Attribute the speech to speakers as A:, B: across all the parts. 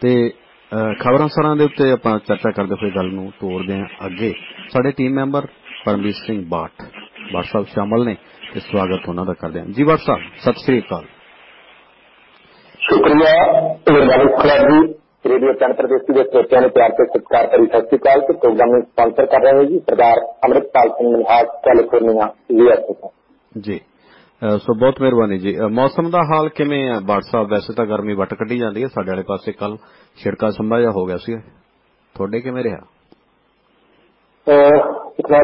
A: ਤੇ ਖਬਰਾਂ ਸਰਾਂ ਦੇ ਉੱਤੇ ਆਪਾਂ ਚਰਚਾ ਕਰਦੇ ਹੋਏ ਗੱਲ ਨੂੰ ਤੋਰਦੇ ਹਾਂ ਅੱਗੇ। ਸਾਡੇ ਟੀਮ ਮੈਂਬਰ ਪਰਮਜੀਤ ਸਿੰਘ ਬਾਟ ਸਾਹਿਬ ਸ਼ਾਮਲ ਨੇ ਤੇ ਸਵਾਗਤ ਉਹਨਾਂ ਦਾ ਕਰਦੇ ਹਾਂ। ਜੀ ਸਾਹਿਬ ਸਤਿ ਸ੍ਰੀ ਅਕਾਲ।
B: ਸ਼ੁਕਰੀਆ ਗੁਰਦਾਸ ਖਲਾਦ ਜੀ ਪ੍ਰਦੇਸ਼ੀ ਦੇ ਸਰੋਤਿਆਂ ਨੂੰ ਪਿਆਰ ਤੇ ਸਤਿਕਾਰ ਕਰੀ ਸਤਿ ਸ੍ਰੀ ਅਕਾਲ। ਤੇ ਪ੍ਰੋਗਰਾਮ ਨੂੰ ਸਪਾਂਸਰ ਕਰ ਰਹੇ ਹਾਂ ਜੀ ਸਰਦਾਰ ਅਮਰਿਤਪਾਲ ਸਿੰਘ ਮਨਹਾਸ ਕੈਲੀਫੋਰਨੀਆ ਯੂਐਸਏ ਤੋਂ।
A: ਜੀ। ਸੋ ਬਹੁਤ ਮਿਹਰਬਾਨੀ ਜੀ। ਮੌਸਮ ਦਾ ਹਾਲ ਕਿਵੇਂ ਹੈ ਬਾਟ ਸਾਹਿਬ ਵੈਸੇ ਤਾਂ ਗਰਮੀ ਵੱਟ ਕੱਢੀ ਜਾਂਦੀ ਹੈ। ਸਾਡੇ ਵਾਲੇ ਪਾਸੇ ਕੱਲ ਛਿੜਕਾ ਸੰਭਾ ਜਾ ਹੋ ਗਿਆ ਸੀ। ਤੁਹਾਡੇ ਕਿਵੇਂ ਰਿਹਾ?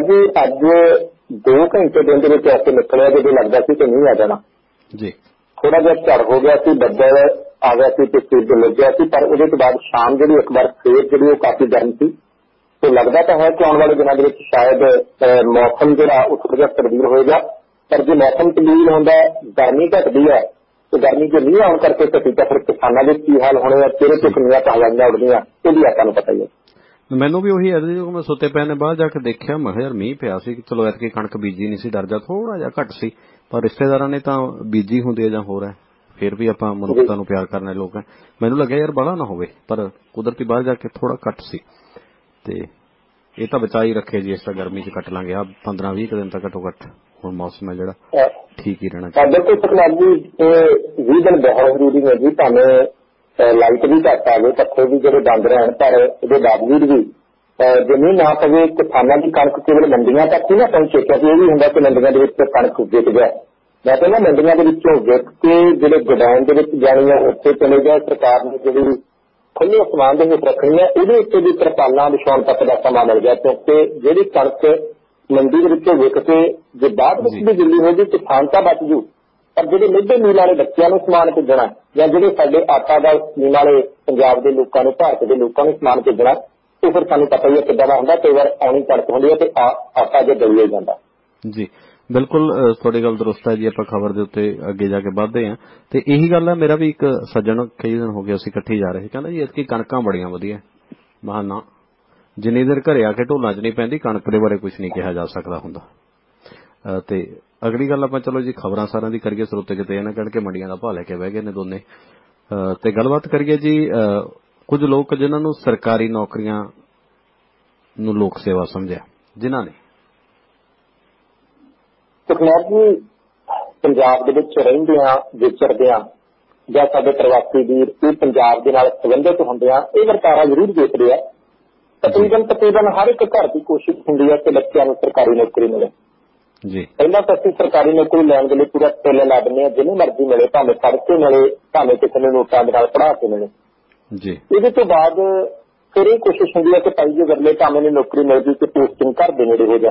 B: ਜੀ ਅੱਜ 2 ਘੰਟੇ ਦਿਨ ਦੇ ਵਿੱਚ ਐਸੇ ਨਿਕਲਿਆ ਜਦੋਂ ਲੱਗਦਾ ਸੀ ਕਿ ਨਹੀਂ ਆ ਜਾਣਾ।
A: ਜੀ।
B: ਥੋੜਾ ਜਿਹਾ ਝੜ ਹੋ ਗਿਆ ਸੀ ਬੱਦਲ ਆ ਗਿਆ ਸੀ ਤੇ ਸੂਰਜ ਲੱਗਿਆ ਸੀ ਪਰ ਉਹਦੇ ਤੋਂ ਬਾਅਦ ਸ਼ਾਮ ਜਿਹੜੀ ਇੱਕ ਵਾਰ ਫੇਰ ਜਿਹੜੀ ਉਹ ਕਾਫੀ ਗਰਮ ਸੀ। ਤੇ ਲੱਗਦਾ ਤਾਂ ਹੈ ਕਿ ਆਉਣ ਵਾਲੇ ਦਿਨਾਂ ਦੇ ਵਿੱਚ ਸ਼ਾਇਦ ਮੌਸਮ ਜਿਹੜਾ ਉਹ ਥੋੜਾ ਜਿਹਾ ਤਬਦੀਲ ਹੋਏਗਾ। ਪਰ ਜੇ ਮੌਸਮ ਤਬਦੀਲ ਹੁੰਦਾ, ਗਰਮੀ ਘਟਦੀ ਹੈ, ਤੇ ਗਰਮੀ ਜੇ ਨਹੀਂ ਆਉਣ ਕਰਕੇ ਘਟੀ, ਤਾਂ ਫਿਰ ਕਿਸਾਨਾਂ ਦੇ ਕੀ ਹਾਲ ਹੋਣੇ ਆ, ਕਿਹੜੇ ਕਿੰਨੀਆਂ ਪਹਾੜਾਂ ਉੱਡਦੀਆਂ, ਇਹ ਵੀ ਆਪਾਂ ਨੂੰ ਪਤਾ ਹੀ ਹੈ।
A: ਮੈਨੂੰ ਵੀ ਉਹੀ ਹੈ, ਜਦੋਂ ਮੈਂ ਸੁੱਤੇ ਪਏ ਨੇ ਬਾਅਦ ਜਾ ਕੇ ਦੇਖਿਆ, ਮੈਂ ਯਾਰ ਮੀਂਹ ਪਿਆ ਸੀ, ਚਲੋ ਐਤਕੀ ਕਣਕ ਬੀਜੀ ਨਹੀਂ ਸੀ, ਡਰ ਜਾ ਥੋੜਾ ਜਿਹਾ ਘੱਟ ਸੀ, ਪਰ ਰਿਸ਼ਤੇਦਾਰਾਂ ਨੇ ਤਾਂ ਬੀਜੀ ਹੁੰਦੀ ਹੈ ਜਾਂ ਹੋਰ ਹੈ, ਫਿਰ ਵੀ ਆਪਾਂ ਮਨੁੱਖਤਾ ਨੂੰ ਪਿਆਰ ਕਰਨੇ ਲੋਕ ਹਾਂ। ਮੈਨੂੰ ਲੱਗਿਆ ਯਾਰ ਬੜਾ ਨਾ ਹੋਵੇ, ਪਰ ਕੁਦਰਤੀ ਬਾਹਰ ਜਾ ਕੇ ਥੋੜਾ ਘੱਟ ਸੀ, ਤੇ ਇਹ ਤਾਂ ਬਚਾਈ ਰੱਖੇ ਜੀ, ਇਸ ਤਾਂ ਗਰਮੀ 'ਚ ਕੱਟ ਲਾਂਗੇ ਆ 15 20 ਦਿਨ ਤੱਕ ਘਟੋ ਘੱਟ। ਹੁਣ ਮੌਸਮ ਹੈ ਜਿਹੜਾ ਠੀਕ ਹੀ ਰਹਿਣਾ
B: ਚਾਹੀਦਾ ਸਾਡੇ ਕੋਲ ਤਕਨਾਲੋਜੀ ਇਹ 20 ਦਿਨ ਬਹੁਤ ਜ਼ਰੂਰੀ ਹੈ ਜੀ ਭਾਵੇਂ ਲਾਈਟ ਵੀ ਘੱਟ ਆਵੇ ਪੱਖੇ ਵੀ ਜਿਹੜੇ ਬੰਦ ਰਹਿਣ ਪਰ ਇਹਦੇ ਬਾਵਜੂਦ ਵੀ ਜ਼ਮੀਨ ਨਾ ਪਵੇ ਕਿਸਾਨਾਂ ਦੀ ਕਣਕ ਕੇਵਲ ਮੰਡੀਆਂ ਤੱਕ ਹੀ ਨਾ ਪਹੁੰਚੇ ਕਿਉਂਕਿ ਇਹ ਵੀ ਹੁੰਦਾ ਕਿ ਮੰਡੀਆਂ ਦੇ ਵਿੱਚ ਕਣਕ ਵਿਕ ਗਿਆ ਮੈਂ ਕਹਿੰਦਾ ਮੰਡੀਆਂ ਦੇ ਵਿੱਚੋਂ ਵਿਕ ਕੇ ਜਿਹੜੇ ਗੋਦਾਮ ਦੇ ਵਿੱਚ ਜਾਣੀ ਹੈ ਉੱਥੇ ਚਲੇ ਗਿਆ ਸਰਕਾਰ ਨੇ ਜਿਹੜੀ ਖੁੱਲੇ ਅਸਮਾਨ ਦੇ ਵਿੱਚ ਰੱਖਣੀ ਹੈ ਇਹਦੇ ਉੱਤੇ ਵੀ ਤਰਪਾਲਾਂ ਵਿਛਾਉਣ ਤੱਕ ਦਾ ਸਮਾਂ ਮਿਲ ਗਿਆ ਕਿਉਂਕਿ ਜਿਹੜੀ ਕਣਕ ਮੰਡੀ ਦੇ ਵਿੱਚੋਂ ਵਿਕ ਕੇ ਜੇ ਬਾਅਦ ਵਿੱਚ ਵੀ ਦਿੱਲੀ ਹੋ ਗਈ ਕਿਸਾਨ ਤਾਂ ਬਚ ਜੂ। ਪਰ ਜਿਹੜੇ ਮਿੱਡੇ ਮੀਲ ਵਾਲੇ ਬੱਚਿਆਂ ਨੂੰ ਸਮਾਨ ਭੇਜਣਾ ਜਾਂ ਜਿਹੜੇ ਸਾਡੇ ਆਟਾ ਦਾ ਸਕੀਮ ਵਾਲੇ ਪੰਜਾਬ ਦੇ ਲੋਕਾਂ ਨੂੰ ਭਾਰਤ ਦੇ ਲੋਕਾਂ ਨੂੰ ਸਮਾਨ ਭੇਜਣਾ ਉਹ ਫਿਰ ਸਾਨੂੰ ਪਤਾ ਹੀ ਹੈ ਕਿੱਦਾਂ ਦਾ ਹੁੰਦਾ। ਕਈ ਵਾਰ ਆਉਣੀ ਕਣਕ ਹੁੰਦੀ ਹੈ ਤੇ ਆਟਾ ਜੇ ਦਈਏ ਜਾਂਦਾ।
A: ਜੀ। ਬਿਲਕੁਲ ਤੁਹਾਡੀ ਗੱਲ ਦਰੁਸਤ ਹੈ ਜੀ। ਆਪਾਂ ਖਬਰ ਦੇ ਉੱਤੇ ਅੱਗੇ ਜਾ ਕੇ ਵਧਦੇ ਆਂ ਤੇ ਇਹੀ ਗੱਲ ਹੈ ਮੇਰਾ ਵੀ ਇੱਕ ਸੱਜਣ ਕਈ ਦਿਨ ਹੋ ਗਏ ਅਸੀਂ ਇਕੱਠੇ ਜਾ ਰਹੇ ਕਹਿੰਦਾ ਜੀ ਇਤਕੀ ਕਣਕਾਂ ਬੜੀਆਂ ਵਧੀਆ। ਮਹਾਨਾ ਜਿੰਨੀ ਦੇਰ ਘਰੇ ਆ ਕੇ ਢੋਲਾਂ 'ਚ ਨਹੀਂ ਪੈਂਦੀ, ਕਣਕ ਦੇ ਬਾਰੇ ਕੁਝ ਨਹੀਂ ਕਿਹਾ ਜਾ ਸਕਦਾ ਹੁੰਦਾ। ਤੇ ਅਗਲੀ ਗੱਲ ਆਪਾਂ ਚਲੋ ਜੀ ਖਬਰਾਂ ਸਾਰਿਆਂ ਦੀ ਕਰੀਏ, ਸਰੋਤੇ ਕਿਤੇ ਇਹਨਾਂ ਕਹਿਣ ਕੇ ਮੰਡੀਆਂ ਦਾ ਭਾਅ ਲੈ ਕੇ ਬਹਿ ਗਏ ਨੇ ਦੋਨੇ। ਤੇ ਗੱਲਬਾਤ ਕਰੀਏ ਜੀ ਕੁਝ ਲੋਕ ਜਿਨ੍ਹਾਂ ਨੂੰ ਸਰਕਾਰੀ ਨੌਕਰੀਆਂ ਨੂੰ ਲੋਕ ਸੇਵਾ ਸਮਝਿਆ। ਜਿਨ੍ਹਾਂ ਨੇ?
B: ਟੈਕਨੋਲੋਜੀ ਪੰਜਾਬ ਦੇ ਵਿੱਚ ਰਹਿੰਦਿਆਂ, ਵਿਚਰਦਿਆਂ ਜਾਂ ਸਾਡੇ ਪ੍ਰਵਾਸੀ ਵੀਰ ਇਹ ਪੰਜਾਬ ਦੇ ਨਾਲ ਸੰਬੰਧਿਤ ਹੁੰਦੇ ਆ ਇਹ ਵਰਤਾਰਾ ਜ਼ਰੂਰ ਦੇਖਦੇ ਆ। ਤਕਰੀਬਨ ਤਕਰੀਬਨ ਹਰ ਇੱਕ ਘਰ ਦੀ ਕੋਸ਼ਿਸ਼ ਹੁੰਦੀ ਹੈ ਕਿ ਬੱਚਿਆਂ ਨੂੰ ਸਰਕਾਰੀ ਨੌਕਰੀ ਮਿਲੇ।
A: ਜੀ।
B: ਪਹਿਲਾਂ ਤਾਂ ਅਸੀਂ ਸਰਕਾਰੀ ਨੌਕਰੀ ਲੈਣ ਦੇ ਲਈ ਪੂਰਾ ਟ੍ਰੇਲ ਲਾ ਦਿੰਦੇ ਆ ਜਿਹਨੂੰ ਮਰਜ਼ੀ ਮਿਲੇ ਭਾਵੇਂ ਪੜ੍ਹ ਕੇ ਮਿਲੇ ਭਾਵੇਂ ਕਿਸੇ ਨੂੰ ਨੋਟਾਂ ਦੇ ਨਾਲ ਪੜ੍ਹਾ ਕੇ ਮਿਲੇ।
A: ਜੀ।
B: ਇਹਦੇ ਤੋਂ ਬਾਅਦ ਫਿਰ ਇਹ ਕੋਸ਼ਿਸ਼ ਹੁੰਦੀ ਹੈ ਕਿ ਭਾਈ ਜੇ ਅਗਲੇ ਭਾਵੇਂ ਨੂੰ ਨੌਕਰੀ ਮਿਲ ਗਈ ਤੇ ਪੋਸਟਿੰਗ ਘਰ ਦੇ ਨੇੜੇ ਹੋ ਜਾ।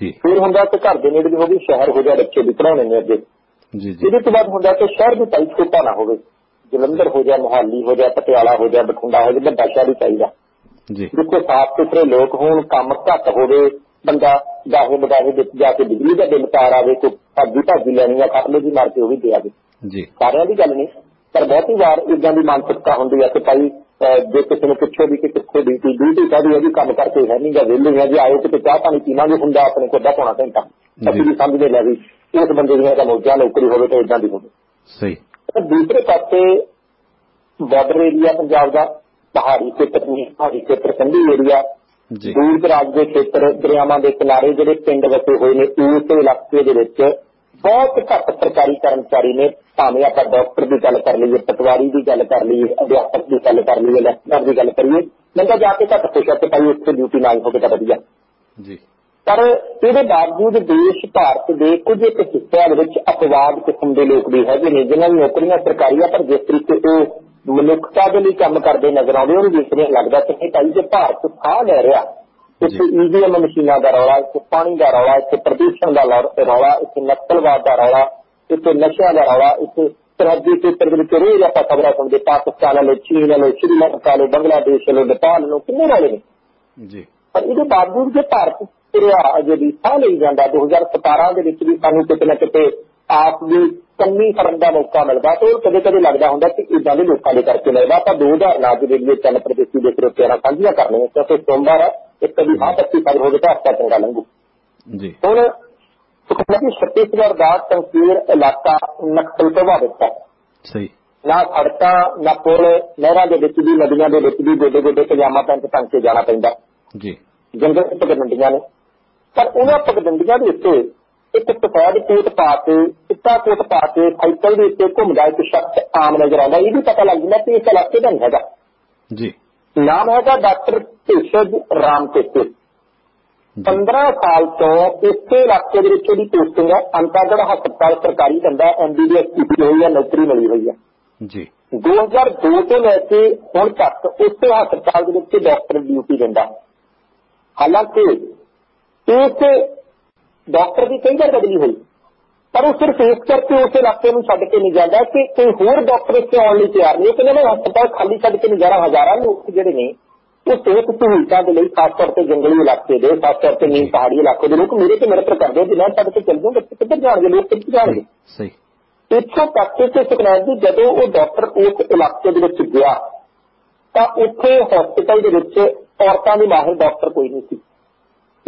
A: ਜੀ।
B: ਫਿਰ ਹੁੰਦਾ ਕਿ ਘਰ ਦੇ ਨੇੜੇ ਹੋ ਗਈ ਸ਼ਹਿਰ ਹੋ ਜਾ ਬੱਚੇ ਵੀ ਪੜਾਉਣੇ ਨੇ ਅੱਗੇ।
A: ਜੀ ਜੀ।
B: ਇਹਦੇ ਤੋਂ ਬਾਅਦ ਹੁੰਦਾ ਕਿ ਸ਼ਹਿਰ ਦੀ ਟਾਈਪ ਛੋਟਾ ਨਾ ਹੋਵੇ। ਜਲੰਧਰ ਹੋ ਜਾ ਮੁਹਾਲੀ ਹੋ ਜਾ ਪਟਿਆਲਾ ਹੋ ਜਾ ਬਠਿੰਡਾ ਹੋ ਜਾ ਵੱਡਾ ਸ਼ਹਿਰ ਹੀ ਚਾਹੀਦਾ ਜਿੱਥੇ ਸਾਫ਼ ਸੁਥਰੇ ਲੋਕ ਹੋਣ ਕੰਮ ਘੱਟ ਹੋਵੇ ਬੰਦਾ ਗਾਹੇ ਬਗਾਹੇ ਵਿੱਚ ਜਾ ਕੇ ਬਿਜਲੀ ਦਾ ਬਿੱਲ ਤਾਰ ਆਵੇ ਕੋਈ ਭਾਜੀ ਭਾਜੀ ਲੈਣੀ ਆ ਖਾਲੇ ਦੀ ਮਾਰ ਕੇ ਉਹ ਵੀ ਦੇ ਆਵੇ।
A: ਜੀ।
B: ਸਾਰਿਆਂ ਦੀ ਗੱਲ ਨਹੀਂ। ਪਰ ਬਹੁਤੀ ਵਾਰ ਇਦਾਂ ਦੀ ਮਾਨਸਿਕਤਾ ਹੁੰਦੀ ਹੈ ਕਿ ਭਾਈ ਜੇ ਕਿਸੇ ਨੂੰ ਪੁੱਛੋ ਵੀ ਕਿ ਕਿੱਥੇ ਡਿਊਟੀ ਡਿਊਟੀ ਹੈ ਜੀ ਕੰਮ ਕਰਕੇ ਹੈ ਨਹੀਂਗਾ ਵਿਹਲੇ ਹੈ ਜੀ ਆਇਓ ਕਿਤੇ ਚਾਹ ਪਾਣੀ ਪੀਵਾਂਗੇ ਹੁੰਦਾ ਆਪਣੇ ਕੋਲ ਅੱਧਾ ਪੌਣਾ ਘੰਟਾ। ਅਸੀਂ ਵੀ ਸਮਝਦੇ ਲੈ ਵੀ ਇਸ ਬੰਦੇ ਦੀਆਂ ਤਾਂ ਮੌਜਾਂ ਨੌਕਰੀ ਹੋਵੇ ਤਾਂ ਇਦਾਂ ਦੀ ਹੋਵੇ।
A: ਸਹੀ।
B: ਦੂਸਰੇ ਪਾਸੇ ਬਾਰਡਰ ਏਰੀਆ ਪੰਜਾਬ ਦਾ ਪਹਾੜੀ ਖੇਤਰ ਨਹੀਂ ਪਹਾੜੀ ਖੇਤਰ ਕੰਢੀ ਏਰੀਆ।
A: ਜੀ।
B: ਦੂਰ ਦਰਾਜ ਦੇ ਖੇਤਰ ਦਰਿਆਵਾਂ ਦੇ ਕਿਨਾਰੇ ਜਿਹੜੇ ਪਿੰਡ ਵਸੇ ਹੋਏ ਨੇ ਉਸ ਇਲਾਕੇ ਦੇ ਵਿੱਚ ਬਹੁਤ ਘੱਟ ਸਰਕਾਰੀ ਕਰਮਚਾਰੀ ਨੇ ਭਾਵੇਂ ਆਪਾਂ ਡਾਕਟਰ ਦੀ ਗੱਲ ਕਰ ਲਈਏ ਪਟਵਾਰੀ ਦੀ ਗੱਲ ਕਰ ਲਈਏ ਅਧਿਆਪਕ ਦੀ ਗੱਲ ਕਰ ਲਈਏ ਲੈਕਚਰਰ ਦੀ ਗੱਲ ਕਰੀਏ ਲੰਗਾ ਜਾ ਕੇ ਘੱਟ ਖੁਸ਼ ਤੇ ਭਾਈ ਉੱਥੇ ਡਿਊਟੀ ਨਾ ਹੋਵੇ ਤਾਂ ਵਧੀਆ।
A: ਜੀ।
B: ਪਰ ਇਹਦੇ ਬਾਵਜੂਦ ਦੇਸ਼ ਭਾਰਤ ਦੇ ਕੁਝ ਇੱਕ ਹਿੱਸਿਆਂ ਦੇ ਵਿੱਚ ਅਪਵਾਦ ਕਿਸਮ ਦੇ ਲੋਕ ਵੀ ਹੈਗੇ ਨੇ ਜਿਨ੍ਹਾਂ ਦੀ ਨੌਕਰੀਆਂ ਸਰਕਾਰੀਆਂ ਪਰ ਜਿਸ ਤਰੀਕੇ ਉਹ ਮਨੁੱਖਤਾ ਦੇ ਲਈ ਕੰਮ ਕਰਦੇ ਨਜ਼ਰ ਆਉਂਦੇ ਉਹਨੂੰ ਦੇਖ ਕੇ ਲੱਗਦਾ ਕਿ ਭਾਈ ਜੇ ਭਾਰਤ ਸਾਹ ਲੈ ਰਿਹਾ ਇੱਥੇ ਈਵੀਐਮ ਮਸ਼ੀਨਾਂ ਦਾ ਰੌਲਾ ਇੱਥੇ ਪਾਣੀ ਦਾ ਰੌਲਾ ਇੱਥੇ ਪ੍ਰਦੂਸ਼ਣ ਦਾ ਰੌਲਾ ਇੱਥੇ ਨਕਸਲਵਾਦ ਦਾ ਰੌਲਾ ਇੱਥੇ ਨਸ਼ਿਆਂ ਦਾ ਰੌਲਾ ਇੱਥੇ ਸਰਹੱਦੀ ਖੇਤਰ ਦੇ ਵਿੱਚ ਰੋਜ਼ ਆਪਾਂ ਖਬਰਾਂ ਸੁਣਦੇ ਪਾਕਿਸਤਾਨ ਵਾਲੇ ਚੀਨ ਵਾਲੇ ਸ਼੍ਰੀਲੰਕਾ ਵਾਲੇ ਬੰਗਲਾਦੇਸ਼ ਵਾਲੇ ਨੇਪਾਲ ਨੂੰ ਕਿੰਨੇ ਰੌਲੇ ਨੇ?
A: ਜੀ।
B: ਪਰ ਇਹਦੇ ਬਾਵਜੂਦ ਜੇ ਭਾਰਤ ਤੁਰਿਆ ਅਜੇ ਵੀ ਸਾਹ ਲਈ ਜਾਂਦਾ 2017 ਦੇ ਵਿੱਚ ਵੀ ਸਾਨੂੰ ਕਿਤੇ ਨਾ ਕਿਤੇ ਆਪ ਦੀ ਕੰਮੀ ਕਰਨ ਦਾ ਮੌਕਾ ਮਿਲਦਾ ਤੇ ਉਹ ਕਦੇ ਕਦੇ ਲੱਗਦਾ ਹੁੰਦਾ ਕਿ ਇਦਾਂ ਦੇ ਲੋਕਾਂ ਦੇ ਕਰਕੇ ਮਿਲਦਾ। ਹਜ਼ਾਰ ਅੱਜ ਦੇ ਲਈ ਚੱਲ ਪ੍ਰਦੇਸ਼ੀ ਦੇ ਸਰੋਤਿਆਂ ਨਾਲ ਸਾਂਝੀਆਂ ਕਰਨੀਆਂ ਕਿਉਂਕਿ ਸੋਮਵਾਰ ਇੱਕ ਕਦੀ ਹਾਂ ਤੱਕੀ ਫਰ ਹੋਵੇ ਤਾਂ ਹਫਤਾ ਚੰਗਾ ਲੰਘੂ।
A: ਜੀ।
B: ਹੁਣ ਸੁਖਮਤੀ ਛੱਤੀਸਗੜ੍ਹ ਦਾ ਤੰਕੀਰ ਇਲਾਕਾ ਨਕਸਲ ਪ੍ਰਭਾਵਿਤ ਹੈ
A: ਸਹੀ।
B: ਨਾ ਸੜਕਾਂ ਨਾ ਪੁਲ ਨਹਿਰਾਂ ਦੇ ਵਿੱਚ ਵੀ ਨਦੀਆਂ ਦੇ ਵਿੱਚ ਵੀ ਗੋਡੇ ਗੋਡੇ ਪਜਾਮਾ ਪੈਂਟ ਤੰਗ ਕੇ ਜਾਣਾ ਪੈਂਦਾ।
A: ਜੀ।
B: ਜੰਗਲ ਪਗਡੰਡੀਆਂ ਨੇ। ਪਰ ਉਹਨਾਂ ਪਗਡੰਡੀਆਂ ਦੇ ਉੱਤੇ ਇੱਕ ਸਫੈਦ ਕੋਟ ਪਾ ਕੇ ਚਿੱਟਾ ਕੋਟ ਪਾ ਕੇ ਸਾਈਕਲ ਦੇ ਉੱਤੇ ਘੁੰਮਦਾ ਇੱਕ ਸ਼ਖਸ ਆਮ ਨਜ਼ਰ ਆਉਂਦਾ। ਇਹ ਵੀ ਪਤਾ ਲੱਗ ਜਾਂਦਾ ਕਿ ਇਸ ਇਲਾਕੇ ਦਾ ਹੈਗਾ।
A: ਜੀ।
B: ਨਾਮ ਹੈਗਾ ਡਾਕਟਰ ਭੇਸ਼ਜ ਰਾਮ ਤੇਤੇ 15 ਸਾਲ ਤੋਂ ਇਸੇ ਇਲਾਕੇ ਦੇ ਵਿੱਚ ਉਹਦੀ ਪੋਸਟਿੰਗ ਹੈ। ਅੰਤਾਗੜ ਹਸਪਤਾਲ ਸਰਕਾਰੀ ਬੰਦਾ ਐਮਬੀਬੀਐਸ ਕੀਤੀ ਹੋਈ ਹੈ ਨੌਕਰੀ ਮਿਲੀ ਹੋਈ ਹੈ।
A: ਜੀ।
B: 2002 ਤੋਂ ਲੈ ਕੇ ਹੁਣ ਤੱਕ ਉਸੇ ਹਸਪਤਾਲ ਦੇ ਵਿੱਚ ਡਾਕਟਰ ਡਿਊਟੀ ਦਿੰਦਾ। ਹਾਲਾਂਕਿ ਇਸ ਡਾਕਟਰ ਦੀ ਕਈ ਵਾਰ ਬਦਲੀ ਹੋਈ। ਪਰ ਉਹ ਸਿਰਫ ਇਸ ਕਰਕੇ ਉਸ ਇਲਾਕੇ ਨੂੰ ਛੱਡ ਕੇ ਨਹੀਂ ਜਾਂਦਾ ਕਿ ਕੋਈ ਹੋਰ ਡਾਕਟਰ ਇੱਥੇ ਆਉਣ ਲਈ ਤਿਆਰ ਨਹੀਂ ਕਹਿੰਦੇ ਨੇ ਹਸਪਤਾਲ ਖਾਲੀ ਛੱਡ ਕੇ ਨਹੀਂ ਜਾਣਾ ਹਜ਼ਾਰਾਂ ਲੋਕ ਜਿਹੜੇ ਨੇ ਉਹ ਸਿਹਤ ਸਹੂਲਤਾਂ ਦੇ ਲਈ ਖਾਸ ਤੌਰ ਤੇ ਜੰਗਲੀ ਇਲਾਕੇ ਦੇ ਖਾਸ ਤੌਰ ਤੇ ਨੀਮ ਪਹਾੜੀ ਇਲਾਕੇ ਦੇ ਲੋਕ ਮੇਰੇ ਤੇ ਨਿਰਭਰ ਕਰਦੇ ਕਿ ਮੈਂ ਛੱਡ ਕੇ ਚੱਲ ਜਾਊਂ ਬੱਚੇ ਕਿੱਧਰ ਜਾਣਗੇ ਲੋਕ ਕਿੱਥੇ ਜਾਣਗੇ?
A: ਸਹੀ।
B: ਇੱਥੋਂ ਤੱਕ ਕਿ ਸੁਖਨੈਬ ਜੀ ਜਦੋਂ ਉਹ ਡਾਕਟਰ ਉਸ ਇਲਾਕੇ ਦੇ ਵਿੱਚ ਗਿਆ ਤਾਂ ਉੱਥੇ ਹਸਪਤਾਲ ਦੇ ਵਿੱਚ ਔਰਤਾਂ ਦੀ ਮਾਹਿਰ ਡਾਕਟਰ ਕੋਈ ਨਹੀਂ ਸੀ।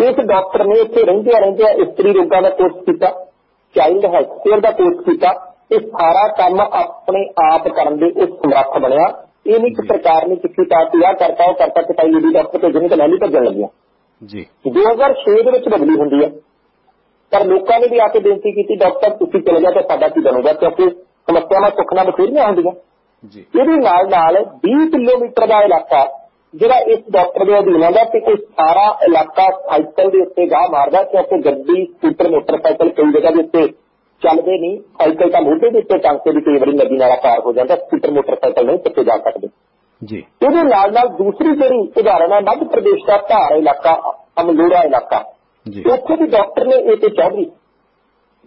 B: ਇਸ ਡਾਕਟਰ ਨੇ ਇੱਥੇ ਰਹਿੰਦਿਆਂ ਰਹਿੰਦਿਆਂ ਇਸਤਰੀ ਰੋਗਾਂ ਦਾ ਕੋਰਸ ਕੀਤਾ ਚਾਈਲਡ ਹੈਲਥ ਕੇਅਰ ਦਾ ਕੋਰਸ ਕੀਤਾ ਇਹ ਸਾਰਾ ਕੰਮ ਆਪਣੇ ਆਪ ਕਰਨ ਦੇ ਉਹ ਸਮਰੱਥ ਬਣਿਆ। ਇਹ ਨਹੀਂ ਕਿ ਸਰਕਾਰ ਨੇ ਚਿੱਠੀ ਪਾਤੀ ਆ ਕਰਤਾ ਉਹ ਕਰਤਾ ਕਿ ਭਾਈ ਲੇਡੀ ਡਾਕਟਰ ਭੇਜਣ ਤਾਂ ਨਹੀਂ ਭੇਜਣ ਲੱਗਿਆ।
A: ਜੀ।
B: 2006 ਦੇ ਵਿੱਚ ਬਦਲੀ ਹੁੰਦੀ ਹੈ। ਪਰ ਲੋਕਾਂ ਨੇ ਵੀ ਆ ਕੇ ਬੇਨਤੀ ਕੀਤੀ ਡਾਕਟਰ ਤੁਸੀਂ ਚਲੇ ਜਾਓ ਤਾਂ ਸਾਡਾ ਕੀ ਬਣੂਗਾ ਕਿਉਂਕਿ ਸਮੱਸਿਆਵਾਂ ਸੁੱਖ ਨਾਲ ਬਥੇਰੀਆਂ ਹੁੰਦੀਆਂ।
A: ਜੀ।
B: ਇਹਦੇ ਨਾਲ ਨਾਲ 20 ਕਿਲੋਮੀਟਰ ਦਾ ਇਲਾਕਾ ਜਿਹੜਾ ਇਸ ਡਾਕਟਰ ਦੇ ਅਧੀਨ ਆਉਂਦਾ ਤੇ ਕੋਈ ਸਾਰਾ ਇਲਾਕਾ ਸਾਈਕਲ ਦੇ ਉੱਤੇ ਗਾਹ ਮਾਰਦਾ ਕਿਉਂਕਿ ਗੱਡੀ ਸਕੂਟਰ ਮੋਟਰਸਾਈਕਲ ਕਈ ਜਗ੍ਹਾ ਦੇ ਉੱਤੇ ਚੱਲਦੇ ਨਹੀਂ। ਸਾਈਕਲ ਤਾਂ ਮੋਢੇ ਦੇ ਉੱਤੇ ਟੰਗ ਕੇ ਵੀ ਕਈ ਵਾਰੀ ਨਦੀ ਨਾਲਾ ਪਾਰ ਹੋ ਜਾਂਦਾ ਸਕੂਟਰ ਮੋਟਰਸਾਈਕਲ ਨਹੀਂ ਚੱਕੇ ਜਾ ਸਕਦੇ।
A: ਜੀ।
B: ਇਹਦੇ ਨਾਲ ਨਾਲ ਦੂਸਰੀ ਜਿਹੜੀ ਉਦਾਹਰਣ ਹੈ ਮੱਧ ਪ੍ਰਦੇਸ਼ ਦਾ ਧਾਰ ਇਲਾਕਾ ਅਮਲੋੜਾ ਇਲਾਕਾ।
A: ਜੀ।
B: ਉੱਥੇ ਵੀ ਡਾਕਟਰ ਨੇ ਇਹ ਤੇ ਚੌਧਰੀ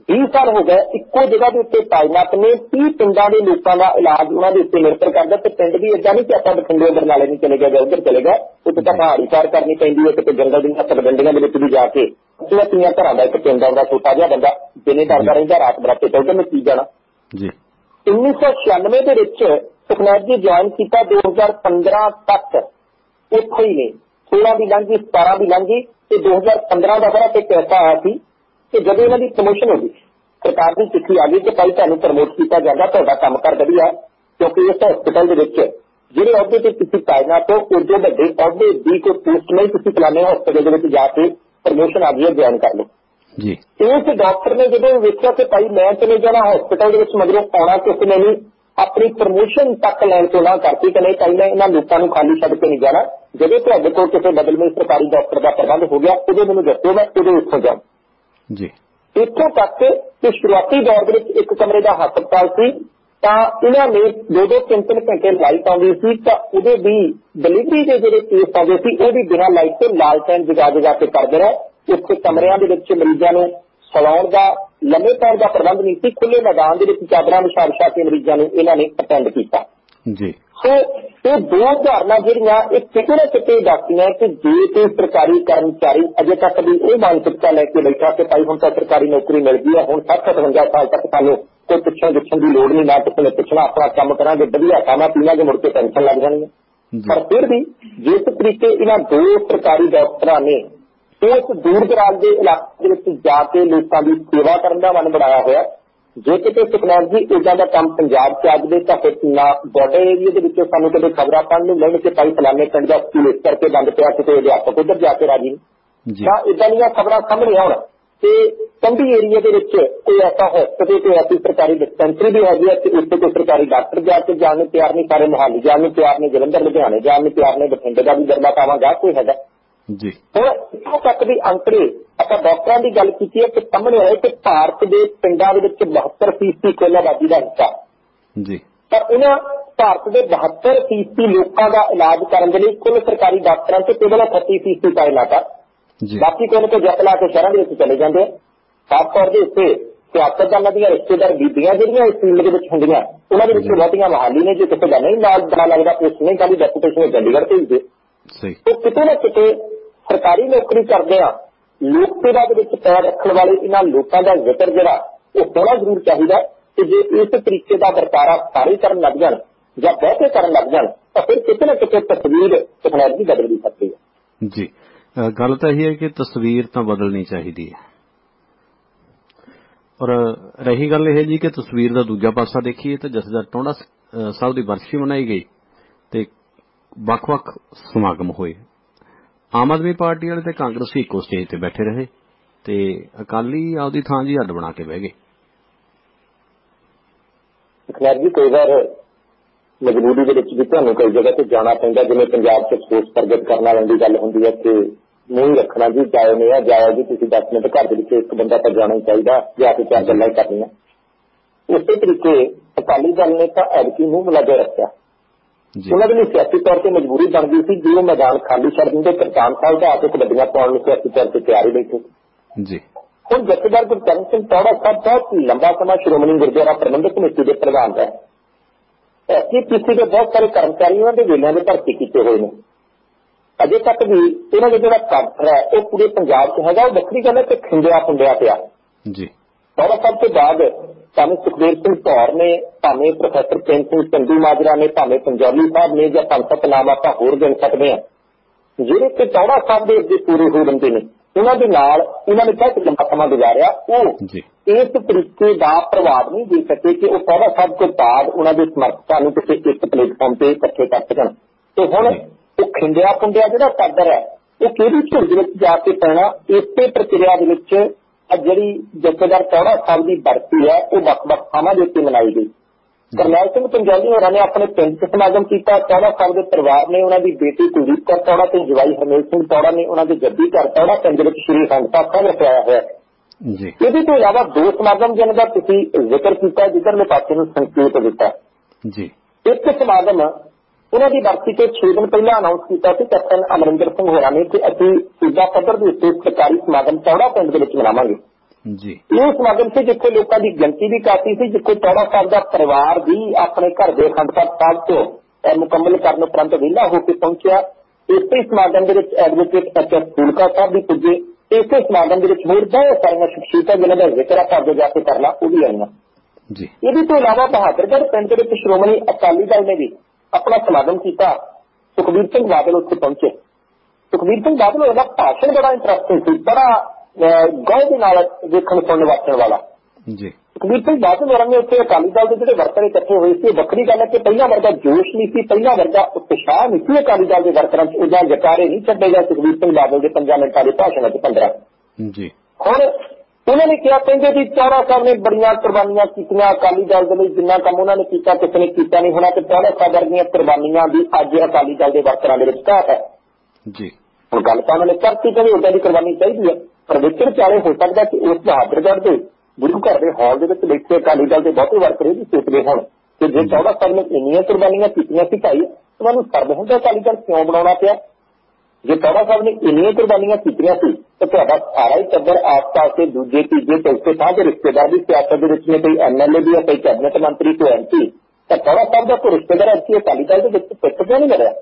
B: 20 ਸਾਲ ਹੋ ਗਏ ਇੱਕੋ ਜਗ੍ਹਾ ਦੇ ਉੱਤੇ ਤਾਇਨਾਤ ਨੇ 30 ਪਿੰਡਾਂ ਦੇ ਲੋਕਾਂ ਦਾ ਇਲਾਜ ਉਹਨਾਂ ਦੇ ਉੱਤੇ ਨਿਰਭਰ ਕਰਦਾ ਤੇ ਪਿੰਡ ਵੀ ਇਦਾਂ ਨਹੀਂ ਕਿ ਆਪਾਂ ਬਠਿੰਡੇ ਬਰਨਾਲੇ ਨਹੀਂ ਚਲੇ ਗਏ ਉੱਧਰ ਚਲੇ ਗਏ। ਉੱਥੇ ਤਾਂ ਪਹਾੜੀ ਪਾਰ ਕਰਨੀ ਪੈਂਦੀ ਹੈ ਤੇ ਜੰਗਲ ਦੀਆਂ ਤਲਵੰਡੀਆਂ ਦੇ ਵਿੱਚ ਵੀ ਜਾ ਕੇ ਉਹਨਾਂ ਤੀਆਂ ਘਰਾਂ ਦਾ ਇੱਕ ਪਿੰਡ ਆਉਂਦਾ ਛੋਟਾ ਜਿਹਾ ਬੰਦਾ ਦਿਨੇ ਡਰਦਾ ਰਹਿੰਦਾ ਰਾਤ ਬਰਾਤੇ ਤੋਂ ਉਹਨੇ ਕੀ ਜਾਣਾ?
A: ਜੀ।
B: 1996 ਦੇ ਵਿੱਚ ਸੁਖਨਾਥ ਜੀ ਜੁਆਇਨ ਕੀਤਾ 2015 ਤੱਕ ਉੱਥੇ ਹੀ ਨੇ। 16 ਦੀ ਲੰਘੀ 17 ਦੀ ਲੰਘੀ ਤੇ 2015 ਦਾ ਬੜਾ ਤੇ ਐਸਾ ਆਇਆ ਸੀ ਕਿ ਜਦੋਂ ਇਹਨਾਂ ਦੀ ਪ੍ਰਮੋਸ਼ਨ ਹੋ ਗਈ ਸਰਕਾਰ ਦੀ ਚਿੱਠੀ ਆ ਗਈ ਕਿ ਭਾਈ ਤੁਹਾਨੂੰ ਪ੍ਰਮੋਟ ਕੀਤਾ ਜਾਂਦਾ ਤੁਹਾਡਾ ਕੰਮ ਕਰ ਵਧੀਆ ਕਿਉਂਕਿ ਇਸ ਹਸਪਤਾਲ ਦੇ ਵਿੱਚ ਜਿਹੜੇ ਅਹੁਦੇ ਤੇ ਤੁਸੀਂ ਤਾਇਨਾਤ ਹੋ ਉਹਦੇ ਵੱਡੇ ਅਹੁਦੇ ਦੀ ਕੋਈ ਪੋਸਟ ਨਹੀਂ ਤੁਸੀਂ ਫਲਾਣੇ ਹਸਪਤਾਲ ਦੇ ਵਿੱਚ ਜਾ ਕੇ ਪ੍ਰਮੋਸ਼ਨ ਆ ਗਈ ਜੁਆਇਨ ਕਰ ਲਓ।
A: ਜੀ।
B: ਇਸ ਡਾਕਟਰ ਨੇ ਜਦੋਂ ਵੇਖਿਆ ਕਿ ਭਾਈ ਮੈਂ ਚਲੇ ਜਾਣਾ ਹਸਪਤਾਲ ਦੇ ਵਿੱਚ ਮਗਰੋਂ ਆਉਣਾ ਕਿਸੇ ਨੇ ਨਹੀਂ ਆਪਣੀ ਪ੍ਰਮੋਸ਼ਨ ਤੱਕ ਲੈਣ ਤੋਂ ਨਾ ਕਰਤੀ ਕਿ ਨਹੀਂ ਮੈਂ ਇਹਨਾਂ ਲੋਕਾਂ ਨੂੰ ਖਾਲੀ ਛੱਡ ਕੇ ਨਹੀਂ ਜਾਣਾ ਜਦੋਂ ਤੁਹਾਡੇ ਕੋਲ ਕਿਸੇ ਬਦਲਵੇਂ ਸਰਕਾਰੀ ਡਾਕਟਰ ਦਾ ਪ੍ਰਬੰਧ ਹੋ ਗਿਆ ਉਦੋਂ ਮੈਨੂੰ ਦੱਸੋ ਮੈਂ ਉਦੋਂ ਇੱਥੋਂ ਜਾਵਾਂ।
A: ਜੀ।
B: ਇੱਥੋਂ ਤੱਕ ਕਿ ਸ਼ੁਰੂਆਤੀ ਦੌਰ ਦੇ ਵਿੱਚ ਇੱਕ ਕਮਰੇ ਦਾ ਹਸਪਤਾਲ ਸੀ ਤਾਂ ਇਹਨਾਂ ਨੇ ਦੋ ਦੋ ਤਿੰਨ ਤਿੰਨ ਘੰਟੇ ਲਾਈਟ ਆਉਂਦੀ ਸੀ ਤਾਂ ਉਹਦੇ ਵੀ ਡਿਲੀਵਰੀ ਦੇ ਜਿਹੜੇ ਕੇਸ ਆਉਂਦੇ ਸੀ ਉਹ ਵੀ ਬਿਨਾਂ ਲਾਈਟ ਤੋਂ ਲਾਲਟੈਨ ਜਗਾ ਜਗਾ ਕੇ ਕਰਦੇ ਰਹੇ। ਉੱਥੇ ਕਮਰਿਆਂ ਦੇ ਵਿੱਚ ਮਰੀਜ਼ਾਂ ਨੂੰ ਸੌਣ ਦਾ ਲੰਮੇ ਪੈਣ ਦਾ ਪ੍ਰਬੰਧ ਨਹੀਂ ਸੀ ਖੁੱਲੇ ਮੈਦਾਨ ਦੇ ਵਿੱਚ ਚਾਦਰਾਂ ਵਿਛਾ ਵਿਛਾ ਕੇ ਮਰੀਜ਼ਾਂ ਨੂੰ ਇਹਨਾਂ ਨੇ ਅਟੈਂਡ ਕੀਤਾ।
A: ਜੀ।
B: ਸੋ ਇਹ ਦੋ ਧਾਰਨਾ ਜਿਹੜੀਆਂ ਇਹ ਕਿਤੇ ਨਾ ਕਿਤੇ ਦੱਸਦੀਆਂ ਕਿ ਜੇ ਕੋਈ ਸਰਕਾਰੀ ਕਰਮਚਾਰੀ ਅਜੇ ਤੱਕ ਵੀ ਇਹ ਮਾਨਸਿਕਤਾ ਲੈ ਕੇ ਬੈਠਾ ਕਿ ਭਾਈ ਹੁਣ ਤਾਂ ਸਰਕਾਰੀ ਨੌਕਰੀ ਮਿਲ ਗਈ ਹੈ ਹੁਣ 60 55 ਸਾਲ ਤੱਕ ਸਾਨੂੰ ਕੋਈ ਪੁੱਛਣ ਗਿੱਛਣ ਦੀ ਲੋੜ ਨਹੀਂ ਨਾ ਕਿਸੇ ਨੇ ਪੁੱਛਣਾ ਆਪਣਾ ਕੰਮ ਕਰਾਂਗੇ ਵਧੀਆ ਖਾਣਾ ਪੀਵਾਂਗੇ ਮੁੜ ਕੇ ਪੈਨਸ਼ਨ ਲੱਗ ਜਾਣੀ ਪਰ ਫਿਰ ਵੀ ਜਿਸ ਤਰੀਕੇ ਇਹਨਾਂ ਦੋ ਸਰਕਾਰੀ ਡਾਕਟਰਾਂ ਨੇ ਉਸ ਦੂਰ ਦਰਾਜ ਦੇ ਇਲਾਕੇ ਦੇ ਵਿੱਚ ਜਾ ਕੇ ਲੋਕਾਂ ਦੀ ਸੇਵਾ ਕਰਨ ਦਾ ਮਨ ਬਣਾਇਆ ਹੋਇਆ ਜੇ ਕਿਤੇ ਸੁਖਨਾਥ ਜੀ ਇਦਾਂ ਦਾ ਕੰਮ ਪੰਜਾਬ 'ਚ ਅੱਜ ਦੇ ਤਾਂ ਫਿਰ ਨਾ ਬਾਰਡਰ ਏਰੀਆ ਦੇ ਵਿੱਚ ਸਾਨੂੰ ਕਦੇ ਖਬਰਾਂ ਪੜ੍ਹਨ ਨੂੰ ਮਿਲਣ ਕਿ ਭਾਈ ਫਲਾਣੇ ਪਿੰਡ ਦਾ ਸਕੂਲ ਇਸ ਕਰਕੇ ਬੰਦ ਪਿਆ ਕਿਤੇ ਅਧਿਆਪਕ ਉੱਧਰ ਜਾ ਕੇ ਰਾਜੀ ਨਹੀਂ।
A: ਜੀ।
B: ਤਾਂ ਇਦਾਂ ਦੀਆਂ ਖਬਰਾਂ ਸਾਹਮਣੇ ਆਉਣ ਤੇ ਕੰਢੀ ਏਰੀਆ ਦੇ ਵਿੱਚ ਕੋਈ ਐਸਾ ਹਸਪਤਾਲ ਕੋਈ ਐਸੀ ਸਰਕਾਰੀ ਡਿਸਪੈਂਸਰੀ ਵੀ ਹੈਗੀ ਹੈ ਕਿ ਉੱਥੇ ਕੋਈ ਸਰਕਾਰੀ ਡਾਕਟਰ ਜਾ ਕੇ ਜਾਣ ਨੂੰ ਤਿਆਰ ਨਹੀਂ ਸਾਰੇ ਮੁਹਾਲੀ ਜਾਣ ਨੂੰ ਤਿਆਰ ਨੇ ਜਲੰਧਰ ਲੁਧਿਆਣੇ ਜਾਣ ਨੂੰ ਤਿਆਰ ਨੇ ਬਠਿੰਡੇ ਦਾ ਵੀ ਦਰਮਾ ਪਾਵਾਂਗਾ ਕੋਈ ਹੈਗਾ।
A: ਜੀ।
B: ਹੁਣ ਇੱਥੋਂ ਤੱਕ ਵੀ ਅੰਕੜੇ ਆਪਾਂ ਡਾਕਟਰਾਂ ਦੀ ਗੱਲ ਕੀਤੀ ਹੈ ਕਿ ਸਾਹਮਣੇ ਆਏ ਕਿ ਭਾਰਤ ਦੇ ਪਿੰਡਾਂ ਦੇ ਵਿੱਚ 72% ਕੁੱਲ ਆਬਾਦੀ ਦਾ ਹਿੱਸਾ।
A: ਜੀ।
B: ਪਰ ਉਹਨਾਂ ਭਾਰਤ ਦੇ 72% ਲੋਕਾਂ ਦਾ ਇਲਾਜ ਕਰਨ ਦੇ ਲਈ ਕੁੱਲ ਸਰਕਾਰੀ ਡਾਕਟਰਾਂ ਤੋਂ ਕੇਵਲ 38% ਤਾਇਨਾਤ ਆ।
A: ਜੀ।
B: ਬਾਕੀ ਕੋਈ ਨਾ ਕੋਈ ਜੱਟ ਲਾ ਕੇ ਸ਼ਹਿਰਾਂ ਦੇ ਵਿੱਚ ਚਲੇ ਜਾਂਦੇ ਆ। ਖਾਸ ਤੌਰ ਦੇ ਉੱਤੇ ਸਿਆਸਤਦਾਨਾਂ ਦੀਆਂ ਰਿਸ਼ਤੇਦਾਰ ਬੀਬੀਆਂ ਜਿਹੜੀਆਂ ਇਸ ਫੀਲਡ ਦੇ ਵਿੱਚ ਹੁੰਦੀਆਂ ਉਹਨਾਂ ਦੇ ਵਿੱਚ ਬਹੁਤੀਆਂ ਮਹਾਲੀ ਨੇ ਜੇ ਕਿਸੇ ਦਾ ਨਹੀਂ ਨਾਲ ਬਣਾ ਲੱਗਦਾ ਉਸ ਨਹੀਂ ਕਾਲੀ ਡੈਪੂਟੇਸ਼ਨ ਚੰਡੀਗੜ੍ਹ ਭੇਜਦੇ
A: ਸਹੀ।
B: ਉਹ ਕਿਤੇ ਨਾ ਕਿਤੇ ਸਰਕਾਰੀ ਨੌਕਰੀ ਕਰਦੇ ਆ ਲੋਕ ਸੇਵਾ ਦੇ ਵਿੱਚ ਪੈਰ ਰੱਖਣ ਵਾਲੇ ਇਹਨਾਂ ਲੋਕਾਂ ਦਾ ਜ਼ਿਕਰ ਜਿਹੜਾ ਉਹ ਹੋਣਾ ਜ਼ਰੂਰ ਚਾਹੀਦਾ ਕਿ ਜੇ ਇਸ ਤਰੀਕੇ ਦਾ ਵਰਤਾਰਾ ਸਾਰੇ ਕਰਨ ਲੱਗ ਜਾਣ ਜਾਂ ਬਹੁਤੇ ਕਰਨ ਲੱਗ ਜਾਣ ਤਾਂ ਫਿਰ ਕਿਤੇ ਨਾ ਕਿਤੇ ਤਸਵੀਰ ਟੈਕਨੋਲੋਜੀ ਬਦਲ ਸਕਦੀ ਹੈ।
A: ਜੀ। ਗੱਲ ਤਾਂ ਇਹ ਹੈ ਕਿ ਤਸਵੀਰ ਤਾਂ ਬਦਲਣੀ ਚਾਹੀਦੀ ਹੈ। ਔਰ ਰਹੀ ਗੱਲ ਇਹ ਜੀ ਕਿ ਤਸਵੀਰ ਦਾ ਦੂਜਾ ਪਾਸਾ ਦੇਖੀਏ ਤਾਂ ਜਸਦਾ ਟੋੜਾ ਸਾਹਿਬ ਦੀ ਬਰਸੀ ਮਨਾਈ ਗਈ। ਵੱਖ-ਵੱਖ ਸਮਾਗਮ ਹੋਏ। ਆਮ ਆਦਮੀ ਪਾਰਟੀ ਵਾਲੇ ਤੇ ਕਾਂਗਰਸੀ ਇੱਕੋ ਸਟੇਜ ਤੇ ਬੈਠੇ ਰਹੇ ਤੇ ਅਕਾਲੀ ਆਪਦੀ ਥਾਂ ਜੀ ਅੱਡ ਬਣਾ ਕੇ ਬਹਿ ਗਏ।
B: ਖੈਰ ਜੀ, ਕਈ ਵਾਰ ਮਜਬੂਰੀ ਦੇ ਵਿੱਚ ਵੀ ਤੁਹਾਨੂੰ ਕਈ ਜਗ੍ਹਾ ਤੇ ਜਾਣਾ ਪੈਂਦਾ, ਜਿਵੇਂ ਪੰਜਾਬ 'ਚ ਸੋਚ ਪ੍ਰਗਟ ਕਰਨ ਵਾਲਿਆਂ ਦੀ ਗੱਲ ਹੁੰਦੀ ਹੈ ਕਿ ਨਹੀਂ ਰੱਖਣਾ ਜੀ ਜਾਏ ਨਹੀਂ ਆ ਜਾਇਆ ਜੀ, ਤੁਸੀਂ 10 ਮਿੰਟ ਘਰ ਦੇ ਵਿੱਚ ਇੱਕ ਬੰਦਾ ਤਾਂ ਜਾਣਾ ਹੀ ਚਾਹੀਦਾ, ਜਾਂ ਫਿਰ ਚਾਰ ਗੱਲਾਂ ਹੀ ਕਰਨੀਆਂ। ਉਸੇ ਤਰੀਕੇ ਅਕਾਲੀ ਦਲ ਨੇ ਤਾਂ ਐਡਕੀ ਨੂੰ ਕੇ ਰੱਖਿਆ। ਉਹਨਾਂ ਦੇ ਲਈ ਸਿਆਸੀ ਤੌਰ ਤੇ ਮਜਬੂਰੀ ਬਣ ਗਈ ਸੀ ਜਦੋਂ ਮੈਦਾਨ ਖਾਲੀ ਛੱਡ ਦਿੰਦੇ ਕਰਤਾਨ ਸਾਹਿਬ ਦਾ ਆਪੇ ਕਬੱਡੀਆਂ ਪਾਉਣ ਨੂੰ ਸਿਆਸੀ ਤੌਰ ਤੇ ਤਿਆਰੀ ਬੈਠੇ
A: ਜੀ।
B: ਹੁਣ ਜਥੇਦਾਰ ਗੁਰਚਰਨ ਸਿੰਘ ਟੌੜਾ ਸਾਹਿਬ ਬਹੁਤ ਲੰਬਾ ਸਮਾਂ ਸ਼੍ਰੋਮਣੀ ਗੁਰਦੁਆਰਾ ਪ੍ਰਬੰਧਕ ਕਮੇਟੀ ਦੇ ਪ੍ਰਧਾਨ ਰਹੇ ਐਸਜੀਪੀਸੀ ਦੇ ਬਹੁਤ ਸਾਰੇ ਕਰਮਚਾਰੀ ਉਹਨਾਂ ਦੇ ਵੇਲਿਆਂ ਦੇ ਭਰਤੀ ਕੀਤੇ ਹੋਏ ਨੇ। ਅਜੇ ਤੱਕ ਵੀ ਇਹਨਾਂ ਦਾ ਜਿਹੜਾ ਕੱਟ ਹੈ ਉਹ ਪੂਰੇ ਪੰਜਾਬ 'ਚ ਹੈਗਾ ਉਹ ਵੱਖਰੀ ਗੱਲ ਹੈ ਕਿ ਖਿੰਡਿਆ ਖੁੰਡਿਆ ਪਿਆ।
A: ਜੀ।
B: ਟੌੜਾ ਸਾਹਿਬ ਤੋਂ ਬਾਅਦ ਭਾਵੇਂ ਸੁਖਦੇਵ ਸਿੰਘ ਧੌਰ ਨੇ ਭਾਵੇਂ ਪ੍ਰੋਫੈਸਰ ਪ੍ਰੇਮ ਸਿੰਘ ਚੰਦੂ ਮਾਜਰਾ ਨੇ ਭਾਵੇਂ ਪੰਜੌਲੀ ਸਾਹਿਬ ਨੇ ਜਾਂ ਪੰਥਕ ਨਾਮ ਆਪਾਂ ਹੋਰ ਗਿਣ ਸਕਦੇ ਹਾਂ ਜਿਹੜੇ ਕਿ ਟੌੜਾ ਸਾਹਿਬ ਦੇ ਅੱਗੇ ਪੂਰੇ ਹੋ ਬੰਦੇ ਨੇ ਉਹਨਾਂ ਦੇ ਨਾਲ ਉਹਨਾਂ ਨੇ ਬਹੁਤ ਲੰਬਾ ਸਮਾਂ ਗੁਜ਼ਾਰਿਆ ਉਹ
A: ਜੀ।
B: ਇਸ ਤਰੀਕੇ ਦਾ ਪ੍ਰਭਾਵ ਨਹੀਂ ਦੇ ਸਕੇ ਕਿ ਉਹ ਟੌੜਾ ਸਾਹਿਬ ਤੋਂ ਬਾਅਦ ਉਹਨਾਂ ਦੇ ਸਮਰਥਕਾਂ ਨੂੰ ਕਿਸੇ ਇੱਕ ਪਲੇਟਫਾਰਮ ਤੇ ਇਕੱਠੇ ਕਰ ਸਕਣ। ਤੇ ਹੁਣ ਉਹ ਖਿੰਡਿਆ ਪੁੰਡਿਆ ਜਿਹੜਾ ਕਾਦਰ ਹੈ ਉਹ ਕਿਹੜੀ ਝੁੰਡ ਵਿੱਚ ਜਾ ਕੇ ਪੈਣਾ ਇਸੇ ਪ੍ਰਕਿਰਿਆ ਦੇ ਵਿੱਚ ਆ ਜਿਹੜੀ ਜਥੇਦਾਰ ਟੌੜਾ ਸਾਹਿਬ ਦੀ ਬਰਸੀ ਹੈ ਉਹ ਵੱਖ-ਵੱਖ ਥਾਵਾਂ ਦੇ ਉੱਤੇ ਮਨਾਈ ਗਈ। ਕਰਨੈਲ ਸਿੰਘ ਪੰਜਾਬੀ ਹੋਰਾਂ ਨੇ ਆਪਣੇ ਪਿੰਡ 'ਚ ਸਮਾਗਮ ਕੀਤਾ। ਟੌੜਾ ਸਾਹਿਬ ਦੇ ਪਰਿਵਾਰ ਨੇ ਉਹਨਾਂ ਦੀ ਬੇਟੀ ਕੁਲਦੀਪ ਕੌਰ ਟੌੜਾ ਤੇ ਜਵਾਈ ਹਰਮੇਲ ਸਿੰਘ ਟੌੜਾ ਨੇ ਉਹਨਾਂ ਦੇ ਜੱਦੀ ਘਰ ਟੌੜਾ ਪਿੰਡ ਵਿੱਚ ਸ਼੍ਰੀ ਅਖੰਡ ਸਾਹਿਬ ਰਖਾਇਆ ਹੋਇਆ ਹੈ।
A: ਜੀ।
B: ਇਹਦੇ ਤੋਂ ਇਲਾਵਾ ਦੋ ਸਮਾਗਮ ਜਿਨ੍ਹਾਂ ਦਾ ਤੁਸੀਂ ਜ਼ਿਕਰ ਕੀਤਾ ਜਿੱਧਰਲੇ ਪਾਸੇ ਨੂੰ ਸੰਕੇਤ ਦਿੱਤਾ।
A: ਜੀ।
B: ਇੱਕ ਸਮਾਗਮ ਉਹਨਾਂ ਦੀ ਬਰਸੀ ਤੋਂ 6 ਦਿਨ ਪਹਿਲਾਂ ਅਨਾਉਂਸ ਕੀਤਾ ਸੀ ਕੈਪਟਨ ਅਮਰਿੰਦਰ ਸਿੰਘ ਹੋਰਾਂ ਨੇ ਕਿ ਅਸੀਂ ਸੂਬਾ ਪੱਧਰ ਦੇ ਉੱਤੇ ਸਰਕਾਰੀ ਸਮਾਗਮ ਚੌੜਾ ਪਿੰਡ ਦੇ ਵਿੱਚ ਮਨਾਵਾਂਗੇ।
A: ਜੀ।
B: ਇਹ ਸਮਾਗਮ ਸੀ ਜਿੱਥੇ ਲੋਕਾਂ ਦੀ ਗਿਣਤੀ ਵੀ ਕਾਫੀ ਸੀ ਜਿੱਥੇ ਚੌੜਾ ਸਾਹਿਬ ਦਾ ਪਰਿਵਾਰ ਵੀ ਆਪਣੇ ਘਰ ਦੇ ਅਖੰਡ ਪਾਠ ਸਾਹਿਬ ਤੋਂ ਮੁਕੰਮਲ ਕਰਨ ਉਪਰੰਤ ਵਿਹਲਾ ਹੋ ਕੇ ਪਹੁੰਚਿਆ। ਇਸੇ ਸਮਾਗਮ ਦੇ ਵਿੱਚ advocate H S Phoolka Sahib ਵੀ ਪੁੱਜੇ। ਇਸੇ ਸਮਾਗਮ ਦੇ ਵਿੱਚ ਹੋਰ ਬਹੁਤ ਸਾਰੀਆਂ ਸ਼ਖਸੀਅਤਾਂ ਜਿਨ੍ਹਾਂ ਦਾ ਜ਼ਿਕਰ ਆਪਾਂ ਅੱਗੇ ਜਾ ਕੇ ਕਰਨਾ ਉਹ ਵੀ ਆਈਆਂ।
A: ਜੀ।
B: ਇਹਦੇ ਤੋਂ ਇਲਾਵਾ ਬਹਾਦਰਗੜ੍ਹ ਪਿੰਡ ਦੇ ਵਿੱਚ ਸ਼੍ਰੋਮਣੀ ਅਕਾਲੀ ਦਲ ਨੇ ਵੀ ਆਪਣਾ ਸਮਾਗਮ ਕੀਤਾ ਸੁਖਬੀਰ ਸਿੰਘ ਬਾਦਲ ਉੱਥੇ ਪਹੁੰਚੇ। ਸੁਖਬੀਰ ਸਿੰਘ ਬਾਦਲ ਦਾ ਭਾਸ਼ਣ ਬੜਾ ਇੰਟਰਸਟਿੰਗ ਸੀ ਬੜਾ ਗੌਰ ਦੇ ਨਾਲ ਵੇਖਣ ਸੁਣਨ ਵਾਚਣ ਵਾਲਾ।
A: ਜੀ।
B: ਸੁਖਬੀਰ ਸਿੰਘ ਬਾਦਲ ਹੋਰਾਂ ਨੇ ਉੱਥੇ ਅਕਾਲੀ ਦਲ ਦੇ ਜਿਹੜੇ ਵਰਕਰ ਇਕੱਠੇ ਹੋਏ ਸੀ ਇਹ ਵੱਖਰੀ ਗੱਲ ਹੈ ਕਿ ਪਹਿਲਾਂ ਵਰਗਾ ਜੋਸ਼ ਨਹੀਂ ਸੀ ਪਹਿਲਾਂ ਵਰਗਾ ਉਤਸ਼ਾਹ ਨਹੀਂ ਸੀ ਅਕਾਲੀ ਦਲ ਦੇ ਵਰਕਰਾਂ 'ਚ ਉਹਦਾ ਜਕਾਰੇ ਨਹੀਂ ਛੱਡੇਗਾ ਸੁਖਬੀਰ ਸਿੰਘ ਬਾਦਲ ਦੇ ਪੰਜਾਂ ਮਿੰਟਾਂ ਦੇ ਭਾਸ਼ਣ 'ਚ 15
A: ਜੀ।
B: ਹੁਣ ਉਹਨਾਂ ਨੇ ਕਿਹਾ ਕਹਿੰਦੇ ਵੀ ਚੌੜਾ ਸਾਹਿਬ ਨੇ ਬੜੀਆਂ ਕੁਰਬਾਨੀਆਂ ਕੀਤੀਆਂ ਅਕਾਲੀ ਦਲ ਦੇ ਲਈ ਜਿੰਨਾ ਕੰਮ ਉਹਨਾਂ ਨੇ ਕੀਤਾ ਕਿਸੇ ਨੇ ਕੀਤਾ ਨਹੀਂ ਹੋਣਾ ਤੇ ਚੌੜਾ ਸਾਹਿਬ ਵਰਗੀਆਂ ਕੁਰਬਾਨੀਆਂ ਦੀ ਅੱਜ ਅਕਾਲੀ ਦਲ ਦੇ ਵਰਕਰਾਂ ਦੇ ਵਿੱਚ ਘਾਟ ਹੈ।
A: ਜੀ।
B: ਹੁਣ ਗੱਲ ਤਾਂ ਉਹਨਾਂ ਨੇ ਕਰਤੀ ਕਿ ਉਦਾਂ ਦੀ ਕੁਰਬਾਨੀ ਚਾਹੀਦੀ ਹੈ ਪਰ ਵਿਚਰ ਚਾਲੇ ਹੋ ਸਕਦਾ ਕਿ ਉਸ ਬਹਾਦਰਗੜ੍ਹ ਦੇ ਗੁਰੂ ਘਰ ਦੇ ਹਾਲ ਦੇ ਵਿੱਚ ਬੈਠੇ ਅਕਾਲੀ ਦਲ ਦੇ ਬਹੁਤੇ ਵਰਕਰ ਇਹ ਵੀ ਸੋਚਦੇ ਹੋਣ ਕਿ ਜੇ ਚੌੜਾ ਸਾਹਿਬ ਨੇ ਇੰਨੀਆਂ ਕੁਰਬਾਨੀਆਂ ਕੀਤੀਆਂ ਸੀ ਭਾਈ ਉਹਨਾਂ ਨੂੰ ਸਰਬ ਹੁੰਦਾ ਅਕਾਲੀ ਦਲ ਕਿਉਂ ਬਣਾਉਣਾ ਪਿਆ? ਜੇ ਚੌੜਾ ਸਾਹਿਬ ਨੇ ਇੰਨੀਆਂ ਕੁਰਬਾਨੀਆਂ ਕੀਤੀਆਂ ਸੀ, ਤਾਂ ਤੁਹਾਡਾ ਸਾਰਾ ਹੀ ਟੱਬਰ ਆਸ-ਪਾਸ ਦੇ ਦੂਜੇ, ਤੀਜੇ, ਚੌਥੇ ਥਾਂ ਦੇ ਰਿਸ਼ਤੇਦਾਰ ਵੀ ਸਿਆਸਤ ਦੇ ਵਿੱਚ ਨੇ, ਕੋਈ ਐਮਐਲਏ ਵੀ ਹੈ, ਕੋਈ ਕੈਬਨਿਟ ਮੰਤਰੀ, ਕੋਈ ਐਮਪੀ ਤਾਂ ਚੌੜਾ ਸਾਹਿਬ ਦਾ ਕੋਈ ਰਿਸ਼ਤੇਦਾਰ ਐਸੀ ਅਕਾਲੀ ਦਲ ਦੇ ਵਿੱਚ ਪਿੱਛੇ ਕਿਉਂ ਨਹੀਂ ਲੜਿਆ?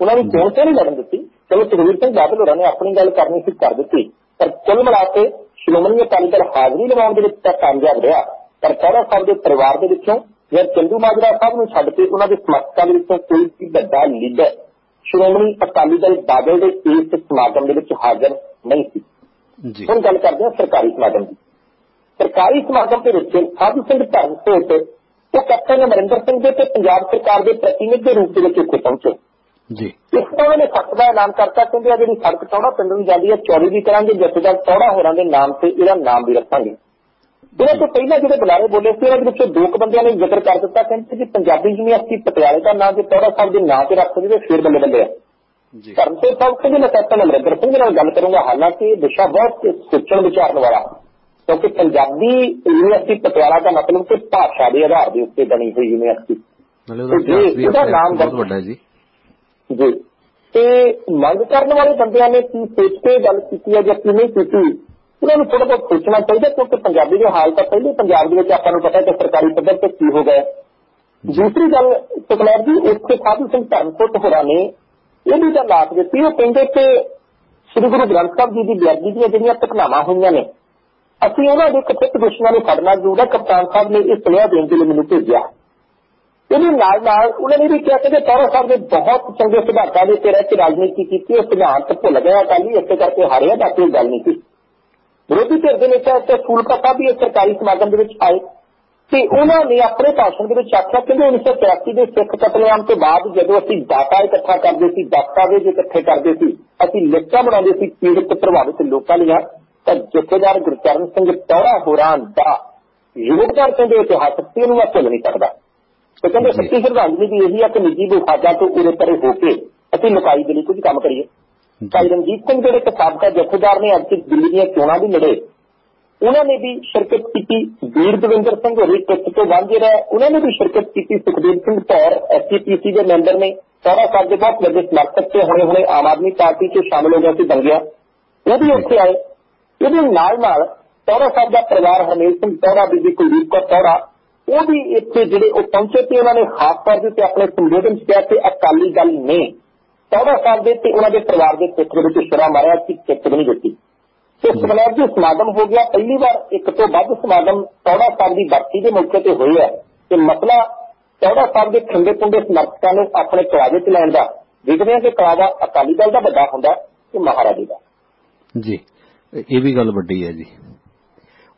B: ਉਹਨਾਂ ਨੂੰ ਕਿਉਂ ਕਿਉਂ ਨਹੀਂ ਲੜਨ ਦਿੱਤੀ? ਚਲੋ ਸੁਖਵੀਰ ਸਿੰਘ ਬਾਦਲ ਹੋਰਾਂ ਨੇ ਆਪਣੀ ਗੱਲ ਕਰਨੀ ਸੀ, ਕਰ ਦਿੱਤੀ। ਪਰ ਕੁੱਲ ਮਿਲਾ ਕੇ ਸ਼੍ਰੋਮਣੀ ਅਕਾਲੀ ਦਲ ਹਾਜ਼ਰੀ ਲਵਾਉਣ ਦੇ ਵਿੱਚ ਤਾਂ ਕਾਮਯਾਬ ਰਿਹਾ। ਪਰ ਚੌੜਾ ਸਾਹਿਬ ਦੇ ਪਰਿਵਾਰ ਦੇ ਵਿੱਚੋਂ ਜਾਂ ਚੰਦੂ ਮਾਜਰਾ ਸਾਹਿਬ ਨੂੰ ਛੱਡ ਕੇ ਉਹਨਾਂ ਦੇ ਸਮਰਥਕਾਂ ਦੇ ਵਿੱਚੋਂ ਕੋਈ ਵੀ ਵੱਡਾ ਲੀਡਰ ਸ਼੍ਰੋਮਣੀ ਅਕਾਲੀ ਦਲ ਬਾਦਲ ਦੇ ਇਸ ਸਮਾਗਮ ਦੇ ਵਿੱਚ ਹਾਜ਼ਰ ਨਹੀਂ ਸੀ।
A: ਜੀ।
B: ਹੁਣ ਗੱਲ ਕਰਦੇ ਹਾਂ ਸਰਕਾਰੀ ਸਮਾਗਮ ਦੀ। ਸਰਕਾਰੀ ਸਮਾਗਮ ਦੇ ਵਿੱਚ ਸਾਧੂ ਸਿੰਘ ਧਰਮਸੋਤ ਉਹ ਕੈਪਟਨ ਅਮਰਿੰਦਰ ਸਿੰਘ ਦੇ ਤੇ ਪੰਜਾਬ ਸਰਕਾਰ ਦੇ ਪ੍ਰਤੀਨਿਧ ਦੇ ਰੂਪ ਦੇ ਵਿੱਚ ਉੱਥੇ ਪਹੁੰਚੇ।
A: ਜੀ।
B: ਇਸ ਤੋਂ ਉਹਨੇ ਸਖਤ ਦਾ ਐਲਾਨ ਕਰਤਾ ਕਹਿੰਦੇ ਆ ਜਿਹੜੀ ਸੜਕ ਚੌੜਾ ਪਿੰਡ ਨੂੰ ਜਾਂਦੀ ਹੈ ਚੌੜੀ ਵੀ ਕਰਾਂਗੇ ਜਥੇਦਾਰ ਚੌੜਾ ਹੋਰਾਂ ਦੇ ਨਾਮ ਤੇ ਇਹਦਾ ਨਾਮ ਵੀ ਰੱਖਾਂਗੇ। ਇਹਨਾਂ ਤੋਂ ਪਹਿਲਾਂ ਜਿਹੜੇ ਬੁਲਾਰੇ ਬੋਲੇ ਸੀ ਉਹਨਾਂ ਦੇ ਵਿੱਚੋਂ ਦੋ ਕੁ ਬੰਦਿਆਂ ਨੇ ਜ਼ਿਕਰ ਕਰ ਦਿੱਤਾ ਕਹਿੰਦੇ ਕਿ ਪੰਜਾਬੀ ਯੂਨੀਵਰਸਿਟੀ ਪਟਿਆਲੇ ਦਾ ਨਾਮ ਜੇ ਚੌੜਾ ਸਾਹਿਬ ਦੇ ਨਾਂ ਤੇ ਰੱਖ ਤੇ ਫੇਰ ਬੱਲੇ ਬੱਲੇ ਆ।
A: ਜੀ।
B: ਧਰਮਸੋਤ ਸਾਹਿਬ ਕਹਿੰਦੇ ਮੈਂ ਕੈਪਟਨ ਅਮਰਿੰਦਰ ਸਿੰਘ ਦੇ ਨਾਲ ਗੱਲ ਕਰੂੰਗਾ ਹਾਲਾਂਕਿ ਇਹ ਵਿਸ਼ਾ ਬਹੁਤ ਸੋਚਣ ਵਿਚਾਰਨ ਵਾਲਾ ਕਿਉਂਕਿ ਪੰਜਾਬੀ ਯੂਨੀਵਰਸਿਟੀ ਪਟਿਆਲਾ ਦਾ ਮਤਲਬ ਕਿ ਭਾਸ਼ਾ ਦੇ ਆਧਾਰ ਦੇ ਉੱਤੇ ਬਣੀ ਹੋਈ ਯੂਨੀਵਰਸਿਟੀ।
A: ਉਹਦਾ
B: ਨਾਮ
A: ਬਹੁਤ। ਵੱਡਾ ਜੀ।
B: ਜੀ। ਤੇ ਮੰਗ ਕਰਨ ਵਾਲੇ ਬੰਦਿਆਂ ਨੇ ਕੀ ਸੋਚ ਕੇ ਗੱਲ ਕੀਤੀ ਹੈ ਜਾਂ ਕੀ ਨਹੀਂ ਕੀਤੀ? ਉਹਨਾਂ ਨੂੰ ਥੋੜਾ ਬਹੁਤ ਸੋਚਣਾ ਚਾਹੀਦਾ ਕਿਉਂਕਿ ਪੰਜਾਬੀ ਦੇ ਹਾਲ ਤਾਂ ਪਹਿਲੇ ਪੰਜਾਬ ਦੇ ਵਿੱਚ ਆਪਾਂ ਨੂੰ ਪਤਾ ਹੈ ਕਿ ਸਰਕਾਰੀ ਪੱਧਰ ਤੇ ਕੀ ਹੋ ਗਿਆ ਦੂਸਰੀ ਗੱਲ ਸੁਖਨਾਰ ਜੀ ਉੱਥੇ ਸਾਧੂ ਸਿੰਘ ਧਰਮਕੋਟ ਹੋਰਾਂ ਨੇ ਇਹ ਵੀ ਗੱਲ ਆਖ ਦਿੱਤੀ ਉਹ ਕਹਿੰਦੇ ਕਿ ਸ੍ਰੀ ਗੁਰੂ ਗ੍ਰੰਥ ਸਾਹਿਬ ਜੀ ਦੀ ਬੇਅਦਬੀ ਦੀਆਂ ਜਿਹੜੀਆਂ ਘਟਨਾਵਾਂ ਹੋਈਆਂ ਨੇ ਅਸੀਂ ਉਹਨਾਂ ਦੇ ਕਥਿਤ ਦੁਸ਼ਮਣਾਂ ਨੂੰ ਫੜਨਾ ਜ਼ਰੂਰ ਹੈ ਕਪਤਾਨ ਸਾਹਿਬ ਨੇ ਇਹ ਸੁਨੇਹਾ ਦੇਣ ਦੇ ਲਈ ਮੈਨੂੰ ਭੇਜਿਆ। ਇਹਦੇ ਨਾਲ ਨਾਲ ਉਹਨਾਂ ਨੇ ਵੀ ਕਿਹਾ ਕਿ ਤਾਰਾ ਸਾਹਿਬ ਦੇ ਬਹੁਤ ਚੰਗੇ ਸਿਧਾਂਤਾਂ ਦੇ ਉੱਤੇ ਰਹਿ ਕੇ ਰਾਜਨੀਤੀ ਕੀਤੀ ਉਹ ਸਿਧਾਂਤ ਭੁੱਲ ਗਿਆ ਅਕਾਲੀ ਇਸੇ ਕਰਕੇ ਹਾਰਿਆ ਬਾਕੀ ਗੱਲ ਨਹੀਂ ਸੀ। ਵਿਰੋਧੀ ਧਿਰ ਦੇ ਨੇਤਾ ਤੇ ਫੂਲਕਾ ਸਾਹਿਬ ਵੀ ਸਰਕਾਰੀ ਸਮਾਗਮ ਦੇ ਵਿੱਚ ਆਏ ਤੇ ਉਹਨਾਂ ਨੇ ਆਪਣੇ ਭਾਸ਼ਣ ਦੇ ਵਿੱਚ ਆਖਿਆ ਕਿ 1983 ਦੇ ਸਿੱਖ ਕਤਲੇਆਮ ਤੋਂ ਬਾਅਦ ਜਦੋਂ ਅਸੀਂ ਡਾਟਾ ਇਕੱਠਾ ਕਰਦੇ ਸੀ ਦਸਤਾਵੇਜ਼ ਇਕੱਠੇ ਕਰਦੇ ਸੀ ਅਸੀਂ ਲਿਸਟਾਂ ਬਣਾਉਂਦੇ ਸੀ ਪੀੜਤ ਪ੍ਰਭਾਵਿਤ ਲੋਕਾਂ ਦੀਆਂ ਤਾਂ ਜਥੇਦਾਰ ਗੁਰਚਰਨ ਸਿੰਘ ਟੌੜਾ ਹੋਰਾਂ ਦਾ ਯੋਗਦਾਨ ਕਹਿੰਦੇ ਇਤਿਹਾਸਕ ਸੀ ਉਹਨੂੰ ਮੈਂ ਭੁੱਲ ਨਹੀਂ ਸਕਦਾ। ਤੇ ਕਹਿੰਦੇ ਸੱਚੀ ਸ਼ਰਧਾਂਜਲੀ ਵੀ ਇਹੀ ਆ ਕਿ ਨਿੱਜੀ ਵਿਵਾਦਾਂ ਤੋਂ ਉਰੇ ਪਰੇ ਹੋ ਕੇ ਅਸੀਂ ਲੁਕਾਈ ਦੇ ਲਈ ਕੁਝ ਕੰਮ ਕਰੀਏ। ਭਾਈ ਰਣਜੀਤ ਸਿੰਘ ਜਿਹੜੇ ਸਾਬਕਾ ਜਥੇਦਾਰ ਨੇ ਅੱਜ ਦਿੱਲੀ ਦੀਆਂ ਚੋਣਾਂ ਵੀ ਲੜੇ, ਉਹਨਾਂ ਨੇ ਵੀ ਸ਼ਿਰਕਤ ਕੀਤੀ ਵੀਰ ਦਵਿੰਦਰ ਸਿੰਘ ਹੋਰੀ ਟਿਕਟ ਤੋਂ ਵਾਂਝੇ ਰਹੇ ਉਹਨਾਂ ਨੇ ਵੀ ਸ਼ਿਰਕਤ ਕੀਤੀ ਸੁਖਦੇਵ ਸਿੰਘ ਧੌਰ ਐਸਪੀਪੀਸੀ ਦੇ ਮੈਂਬਰ ਨੇ, ਸਾਰਾ ਸਾਹਿਬ ਦੇ ਬਹੁਤ ਵੱਡੇ ਸਮਰਥਕ ਤੇ ਹੁਣੇ ਹੁਣੇ ਆਮ ਆਦਮੀ ਪਾਰਟੀ 'ਚ ਸ਼ਾਮਲ ਹੋ ਗਿਆ ਸੀ ਬੰਗਿਆ ਉਹ ਵੀ ਉੱਥੇ ਆਏ। ਇਹਦੇ ਨਾਲ ਨਾਲ ਤੌੜਾ ਸਾਹਿਬ ਦਾ ਪਰਿਵਾਰ ਹਰਮੇਲ ਸਿੰਘ ਤੌੜਾ ਬੀਬੀ ਕੁਲਦੀਪ ਕੌਰ ਤੌੜਾ ਉਹ ਵੀ ਇੱਥੇ ਜਿਹੜੇ ਉਹ ਪਹੁੰਚੇ ਤੇ ਉਹਨਾਂ ਨੇ ਖਾਸ ਤੌਰ ਤੇ ਆਪਣੇ ਸੰਬੋਧਨ 'ਚ ਕਿਹਾ ਕਿ ਅਕਾਲੀ ਦਲ ਨੇ ਤੌੜਾ ਸਾਹਿਬ ਦੇ ਤੇ ਉਹਨਾਂ ਦੇ ਪਰਿਵਾਰ ਦੇ ਪੁੱਤ ਦੇ ਵਿੱਚ ਸ਼ਰਾ ਮਾਰਿਆ ਕਿ ਕਿੱਕ ਨਹੀਂ ਦਿੱਤੀ ਤੇ ਸਮਾਜ ਦੇ ਸਮਾਗਮ ਹੋ ਗਿਆ। ਪਹਿਲੀ ਵਾਰ ਇੱਕ ਤੋਂ ਵੱਧ ਸਮਾਗਮ ਤੌੜਾ ਸਾਹਿਬ ਦੀ ਬਰਸੀ ਦੇ ਮੌਕੇ ਤੇ ਹੋਏ ਹੈ ਤੇ ਮਸਲਾ ਤੌੜਾ ਸਾਹਿਬ ਦੇ ਖੰਡੇ ਪੁੰਡੇ ਸਮਰਥਕਾਂ ਨੂੰ ਆਪਣੇ ਕਲਾਵੇ 'ਚ ਲੈਣ ਦਾ ਦੇਖਦੇ ਹਾਂ ਕਿ ਕਲਾਵਾ ਅਕਾਲੀ ਦਲ ਦਾ ਵੱਡਾ ਹੁੰਦਾ ਕਿ ਮਹਾਰਾਜੇ ਦਾ।
A: ਜੀ ਇਹ ਵੀ ਗੱਲ ਵੱਡੀ ਹੈ ਜੀ।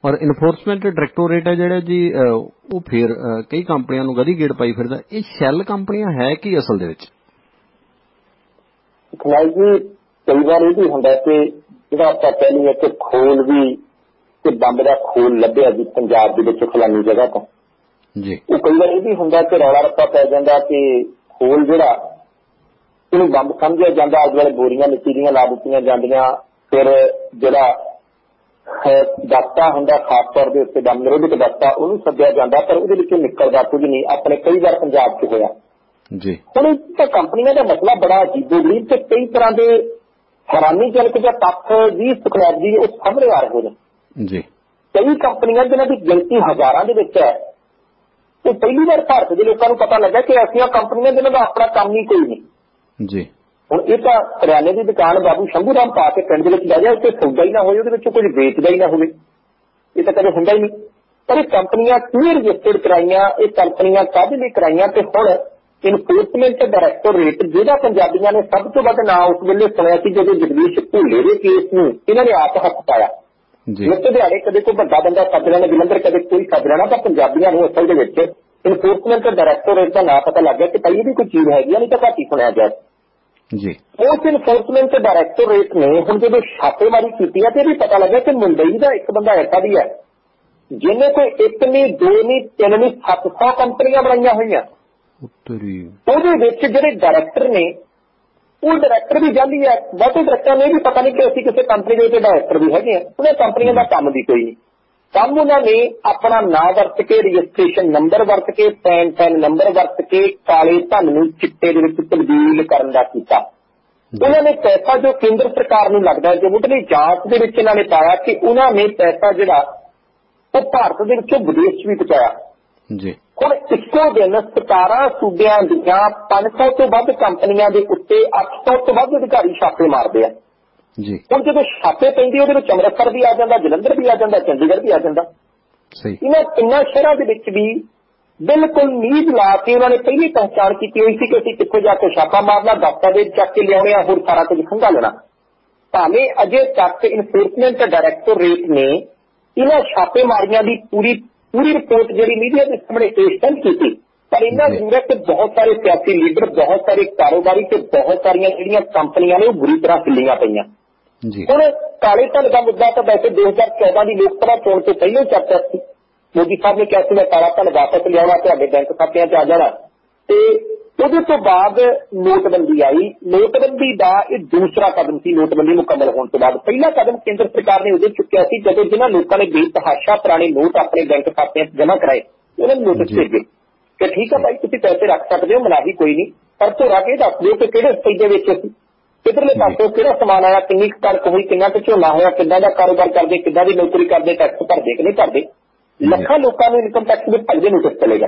A: ਔਰ ਇਨਫੋਰਸਮੈਂਟ ਡਾਇਰੈਕਟੋਰੇਟ ਹੈ ਜਿਹੜਾ ਜੀ ਉਹ ਫਿਰ ਕਈ ਕੰਪਨੀਆਂ ਨੂੰ ਗਦੀ ਗੇੜ ਪਾਈ ਫਿਰਦਾ। ਇਹ ਸ਼ੈਲ ਕੰਪਨੀਆਂ ਹੈ ਕੀ ਅਸਲ ਦੇ ਵਿੱਚ?
B: ਖਨਾਈ ਜੀ ਕਈ ਵਾਰ ਇਹ ਵੀ ਹੁੰਦਾ ਕਿ ਜਿਹੜਾ ਆਪਾਂ ਕਹਿੰਦੇ ਕਿ ਖੋਲ ਵੀ ਤੇ ਬੰਬ ਦਾ ਖੋਲ ਲੱਭਿਆ ਜੀ ਪੰਜਾਬ ਦੇ ਵਿੱਚ ਫਲਾਨੀ ਜਗ੍ਹਾ ਤੋਂ।
A: ਜੀ।
B: ਉਹ ਕਈ ਵਾਰ ਇਹ ਵੀ ਹੁੰਦਾ ਕਿ ਰੌਲਾ ਰੱਪਾ ਪੈ ਜਾਂਦਾ ਕਿ ਖੋਲ ਜਿਹੜਾ ਇਹਨੂੰ ਬੰਬ ਸਮਝਿਆ ਜਾਂਦਾ ਅੱਜ ਵੇਲੇ ਬੋਰੀਆਂ ਮਿੱਟੀ ਲਾ ਦਿੱਤੀਆਂ ਜਾਂਦੀਆਂ ਫਿਰ ਜਿਹੜਾ ਦਸਤਾ ਹੁੰਦਾ ਖਾਸ ਤੌਰ ਦੇ ਉੱਤੇ ਦਮ ਨਿਰੋਧਕ ਦਸਤਾ ਉਹਨੂੰ ਸੱਦਿਆ ਜਾਂਦਾ ਪਰ ਉਹਦੇ ਵਿੱਚੋਂ ਨਿਕਲਦਾ ਕੁਝ ਨਹੀਂ ਆਪਣੇ ਕਈ ਵਾਰ ਪੰਜਾਬ 'ਚ ਹੋਇਆ।
A: ਜੀ।
B: ਹੁਣ ਇਹ ਕੰਪਨੀਆਂ ਦਾ ਮਸਲਾ ਬੜਾ ਅਜੀਬੋ-ਗਰੀਬ ਤੇ ਕਈ ਤਰ੍ਹਾਂ ਦੇ ਹੈਰਾਨੀਜਨਕ ਜਾਂ ਤੱਥ ਵੀ ਸੁਖਨੈਬ ਜੀ ਉਹ ਸਾਹਮਣੇ ਆ ਰਹੇ ਨੇ।
A: ਜੀ।
B: ਕਈ ਕੰਪਨੀਆਂ ਜਿਨ੍ਹਾਂ ਦੀ ਗਿਣਤੀ ਹਜ਼ਾਰਾਂ ਦੇ ਵਿੱਚ ਹੈ ਤੇ ਪਹਿਲੀ ਵਾਰ ਭਾਰਤ ਦੇ ਲੋਕਾਂ ਨੂੰ ਪਤਾ ਲੱਗਾ ਕਿ ਐਸੀਆਂ ਕੰਪਨੀਆਂ ਜਿਨ੍ਹਾਂ ਦਾ ਆਪਣਾ ਕੰਮ ਹੀ ਕੋਈ ਨਹੀਂ।
A: ਜੀ।
B: ਹੁਣ ਇਹ ਤਾਂ ਕਰਿਆਨੇ ਦੀ ਦੁਕਾਨ ਬਾਬੂ ਸ਼ੰਭੂ ਰਾਮ ਪਾ ਕੇ ਪਿੰਡ ਦੇ ਵਿੱਚ ਲੈ ਜਾ ਉੱਥੇ ਸੌਦਾ ਹੀ ਨਾ ਹੋਏ ਉਹਦੇ ਵਿੱਚੋਂ ਕੁਝ ਵੇਚਦਾ ਹੀ ਨਾ ਹੋਵੇ। ਇਹ ਤਾਂ ਕਦੇ ਹੁੰਦਾ ਹੀ ਨਹੀਂ। ਪਰ ਇਹ ਕੰਪਨੀਆਂ ਕਿਉਂ ਰਜਿਸਟਰਡ ਕਰਾਈਆਂ ਇਹ ਕੰਪਨੀਆਂ ਕਾਹਦੇ ਲਈ ਕਰਾਈਆਂ? ਤੇ ਹੁਣ ਇਨਫੋਰਸਮੈਂਟ ਡਾਇਰੈਕਟੋਰੇਟ ਜਿਹਦਾ ਪੰਜਾਬੀਆਂ ਨੇ ਸਭ ਤੋਂ ਵੱਧ ਨਾਂ ਉਸ ਵੇਲੇ ਸੁਣਿਆ ਸੀ ਜਦੋਂ ਜਗਦੀਸ਼ ਭੁੱਲੇ ਦੇ ਕੇਸ ਨੂੰ ਇਹਨਾਂ ਨੇ ਆਪ ਹੱਥ ਪਾਇਆ।
A: ਜੀ।
B: ਜਿਸ ਦਿਹਾੜੇ ਕਦੇ ਕੋਈ ਵੱਡਾ ਬੰਦਾ ਸੱਦ ਲੈਣਾ ਜਲੰਧਰ ਕਦੇ ਕੋਈ ਸੱਦ ਲੈਣਾ ਤਾਂ ਪੰਜਾਬੀਆਂ ਨੂੰ ਅਸਲ ਦੇ ਵਿੱਚ ਇਨਫੋਰਸਮੈਂਟ ਡਾਇਰੈਕਟੋਰੇਟ ਦਾ ਨਾਂ ਪਤਾ ਲੱਗ ਗਿਆ ਕਿ ਭਾਈ ਇਹਦੀ ਕੋਈ ਚੀਜ਼ ਹੈਗੀ ਆ ਨਹੀਂ ਤਾਂ ਘੱਟ ਸੁਣਿਆ ਗਿਆ।
A: ਜੀ।
B: ਉਸ ਇਨਫੋਰਸਮੈਂਟ ਡਾਇਰੈਕਟੋਰੇਟ ਨੇ ਹੁਣ ਜਦੋਂ ਛਾਪੇਮਾਰੀ ਕੀਤੀ ਹੈ ਤੇ ਵੀ ਪਤਾ ਲੱਗਾ ਕਿ ਮੁੰਬਈ ਦਾ ਇੱਕ ਬੰਦਾ ਐਸਾ ਵੀ ਹੈ ਜਿਹਨੇ ਕੋਈ ਇੱਕ ਨਹੀਂ ਦੋ ਨਹੀਂ ਤਿੰਨ ਨਹੀਂ 700 ਕੰਪਨੀਆਂ ਬਣਾਈਆਂ ਹੋਈਆਂ।
A: ਉੱਤਰੀ
B: ਉਹਦੇ ਵਿੱਚ ਜਿਹੜੇ ਡਾਇਰੈਕਟਰ ਨੇ ਉਹ ਡਾਇਰੈਕਟਰ ਵੀ ਜਾਂਦੀ ਹੈ। ਬਹੁਤੇ ਡਾਇਰੈਕਟਰਾਂ ਨੇ ਵੀ ਪਤਾ ਨਹੀਂ ਕਿ ਅਸੀਂ ਕਿਸੇ ਕੰਪਨੀ ਦੇ ਵਿੱਚ ਡਾਇਰੈਕਟਰ ਵੀ ਹੈਗੇ ਆ ਉਹਨਾਂ ਕੰਪਨੀਆਂ ਦਾ ਕੰਮ ਵੀ ਕੋਈ ਨਹੀਂ। ਕੰਮ ਉਹਨਾਂ ਨੇ ਆਪਣਾ ਨਾਂ ਵਰਤ ਕੇ ਰਜਿਸਟ੍ਰੇਸ਼ਨ ਨੰਬਰ ਵਰਤ ਕੇ ਪੈਨ ਪੈਨ ਨੰਬਰ ਵਰਤ ਕੇ ਕਾਲੇ ਧਨ ਨੂੰ ਚਿੱਟੇ ਦੇ ਵਿੱਚ ਤਬਦੀਲ ਕਰਨ ਦਾ ਕੀਤਾ। ਉਹਨਾਂ ਨੇ ਪੈਸਾ ਜੋ ਕੇਂਦਰ ਸਰਕਾਰ ਨੂੰ ਲੱਗਦਾ ਜੋ ਮੁੱਢਲੀ ਜਾਂਚ ਦੇ ਵਿੱਚ ਇਹਨਾਂ ਨੇ ਪਾਇਆ ਕਿ ਉਹਨਾਂ ਨੇ ਪੈਸਾ ਜਿਹੜਾ ਉਹ ਭਾਰਤ ਦੇ ਵਿੱਚੋਂ ਵਿਦੇਸ਼ ਵੀ ਪਹੁੰਚਾਇਆ।
A: ਜੀ।
B: ਹੁਣ ਇੱਕੋ ਦਿਨ 17 ਸੂਬਿਆਂ ਦੀਆਂ 500 ਤੋਂ ਵੱਧ ਕੰਪਨੀਆਂ ਦੇ ਉੱਤੇ 800 ਤੋਂ ਵੱਧ ਅਧਿਕਾਰੀ ਛਾਪੇ ਮਾਰਦੇ ਆ।
A: ਜੀ।
B: ਹੁਣ ਜਦੋਂ ਛਾਪੇ ਪੈਂਦੇ ਉਹਦੇ ਵਿੱਚ ਅੰਮ੍ਰਿਤਸਰ ਵੀ ਆ ਜਾਂਦਾ ਜਲੰਧਰ ਵੀ ਆ ਜਾਂਦਾ ਚੰਡੀਗੜ੍ਹ ਵੀ ਆ ਜਾਂਦਾ।
A: ਸਹੀ।
B: ਇਹਨਾਂ ਤਿੰਨਾਂ ਸ਼ਹਿਰਾਂ ਦੇ ਵਿੱਚ ਵੀ ਬਿਲਕੁਲ ਨੀਂਦ ਲਾ ਕੇ ਉਹਨਾਂ ਨੇ ਪਹਿਲੀ ਪਹਿਚਾਣ ਕੀਤੀ ਹੋਈ ਸੀ ਕਿ ਅਸੀਂ ਕਿੱਥੇ ਜਾ ਕੇ ਛਾਪਾ ਮਾਰਨਾ ਦਸਤਾਵੇਜ਼ ਚੱਕ ਕੇ ਲਿਆਉਣੇ ਆ ਹੋਰ ਸਾਰਾ ਕੁਝ ਖੰਗਾ ਲੈਣਾ। ਭਾਵੇਂ ਅਜੇ ਤੱਕ ਇਨਫੋਰਸਮੈਂਟ ਡਾਇਰੈਕਟੋਰੇਟ ਨੇ ਇਹਨਾਂ ਛਾਪੇ ਮਾਰੀਆਂ ਦੀ ਪੂਰੀ ਪੂਰੀ ਰਿਪੋਰਟ ਜਿਹੜੀ ਮੀਡੀਆ ਦੇ ਸਾਹਮਣੇ ਪੇਸ਼ ਨਹੀਂ ਕੀਤੀ ਪਰ ਇਹਨਾਂ
A: ਜੀ।
B: ਜ਼ਰੂਰ ਹੈ ਕਿ ਬਹੁਤ ਸਾਰੇ ਸਿਆਸੀ ਲੀਡਰ ਬਹੁਤ ਸਾਰੇ ਕਾਰੋਬਾਰੀ ਤੇ ਬਹੁਤ ਸਾਰੀਆਂ ਜਿਹੜੀਆਂ ਕੰਪਨੀਆਂ ਨੇ ਉਹ ਬੁਰੀ ਤਰ੍ਹਾਂ ਹਿੱਲੀਆਂ ਪਈਆਂ।
A: ਜੀ।
B: ਹੁਣ ਕਾਲੇ ਧਨ ਦਾ ਮੁੱਦਾ ਤਾਂ ਵੈਸੇ 2014 ਦੀ ਲੋਕ ਸਭਾ ਚੋਣ ਤੋਂ ਪਹਿਲਾਂ ਚਰਚਾ ਸੀ। ਮੋਦੀ ਸਾਹਿਬ ਨੇ ਕਿਹਾ ਸੀ ਮੈਂ ਕਾਲਾ ਧਨ ਵਾਪਸ ਲਿਆਉਣਾ ਤੁਹਾਡੇ ਬੈਂਕ ਖਾਤਿਆਂ 'ਚ ਆ ਜਾਣਾ। ਤੇ ਉਹਦੇ ਤੋਂ ਬਾਅਦ ਨੋਟਬੰਦੀ ਆਈ। ਨੋਟਬੰਦੀ ਦਾ ਇਹ ਦੂਸਰਾ ਕਦਮ ਸੀ ਨੋਟਬੰਦੀ ਮੁਕੰਮਲ ਹੋਣ ਤੋਂ ਬਾਅਦ। ਪਹਿਲਾ ਕਦਮ ਕੇਂਦਰ ਸਰਕਾਰ ਨੇ ਉਦੋਂ ਚੁੱਕਿਆ ਸੀ ਜਦੋਂ ਜਿਨ੍ਹਾਂ ਲੋਕਾਂ ਨੇ ਬੇਤਹਾਸ਼ਾ ਪੁਰਾਣੇ ਨੋਟ ਆਪਣੇ ਬੈਂਕ ਖਾਤਿਆਂ 'ਚ ਜਮ੍ਹਾਂ ਕਰਾਏ ਉਹਨਾਂ ਨੂੰ ਨੋਟਿਸ। ਭੇਜੇ। ਕਿ ਠੀਕ ਹੈ ਭਾਈ ਤੁਸੀਂ ਪੈਸੇ ਰੱਖ ਸਕਦੇ ਹੋ ਮਨਾਹੀ ਕੋਈ ਨਹੀਂ। ਪਰ ਧੋਰਾ ਕੇ ਦੱਸ ਦਿਓ ਕਿ ਕਿਹੜੇ ਸਟੇਜ ਦੇ ਵਿੱਚ ਅਸੀਂ। ਕਿਧਰਲੇ ਪਾਸੋਂ ਕਿਹੜਾ ਸਮਾਨ ਆਇਆ ਕਿੰਨੀ ਕਣਕ ਹੋਈ ਕਿੰਨਾ ਕੁ ਝੋਨਾ ਹੋਇਆ ਕਿੱਦਾਂ ਦਾ ਕਾਰੋਬਾਰ ਕਰਦੇ ਕਿੱਦਾਂ ਦੀ ਨੌਕਰੀ ਕਰਦੇ ਟੈਕਸ ਭਰਦੇ ਕਿ ਨਹੀਂ ਭਰਦੇ। ਲੱਖਾਂ ਲੋਕਾਂ ਨੂੰ ਇਨਕਮ ਟੈਕਸ ਦੇ ਭਰਦੇ ਨੋਟਿਸ ਚਲੇਗਾ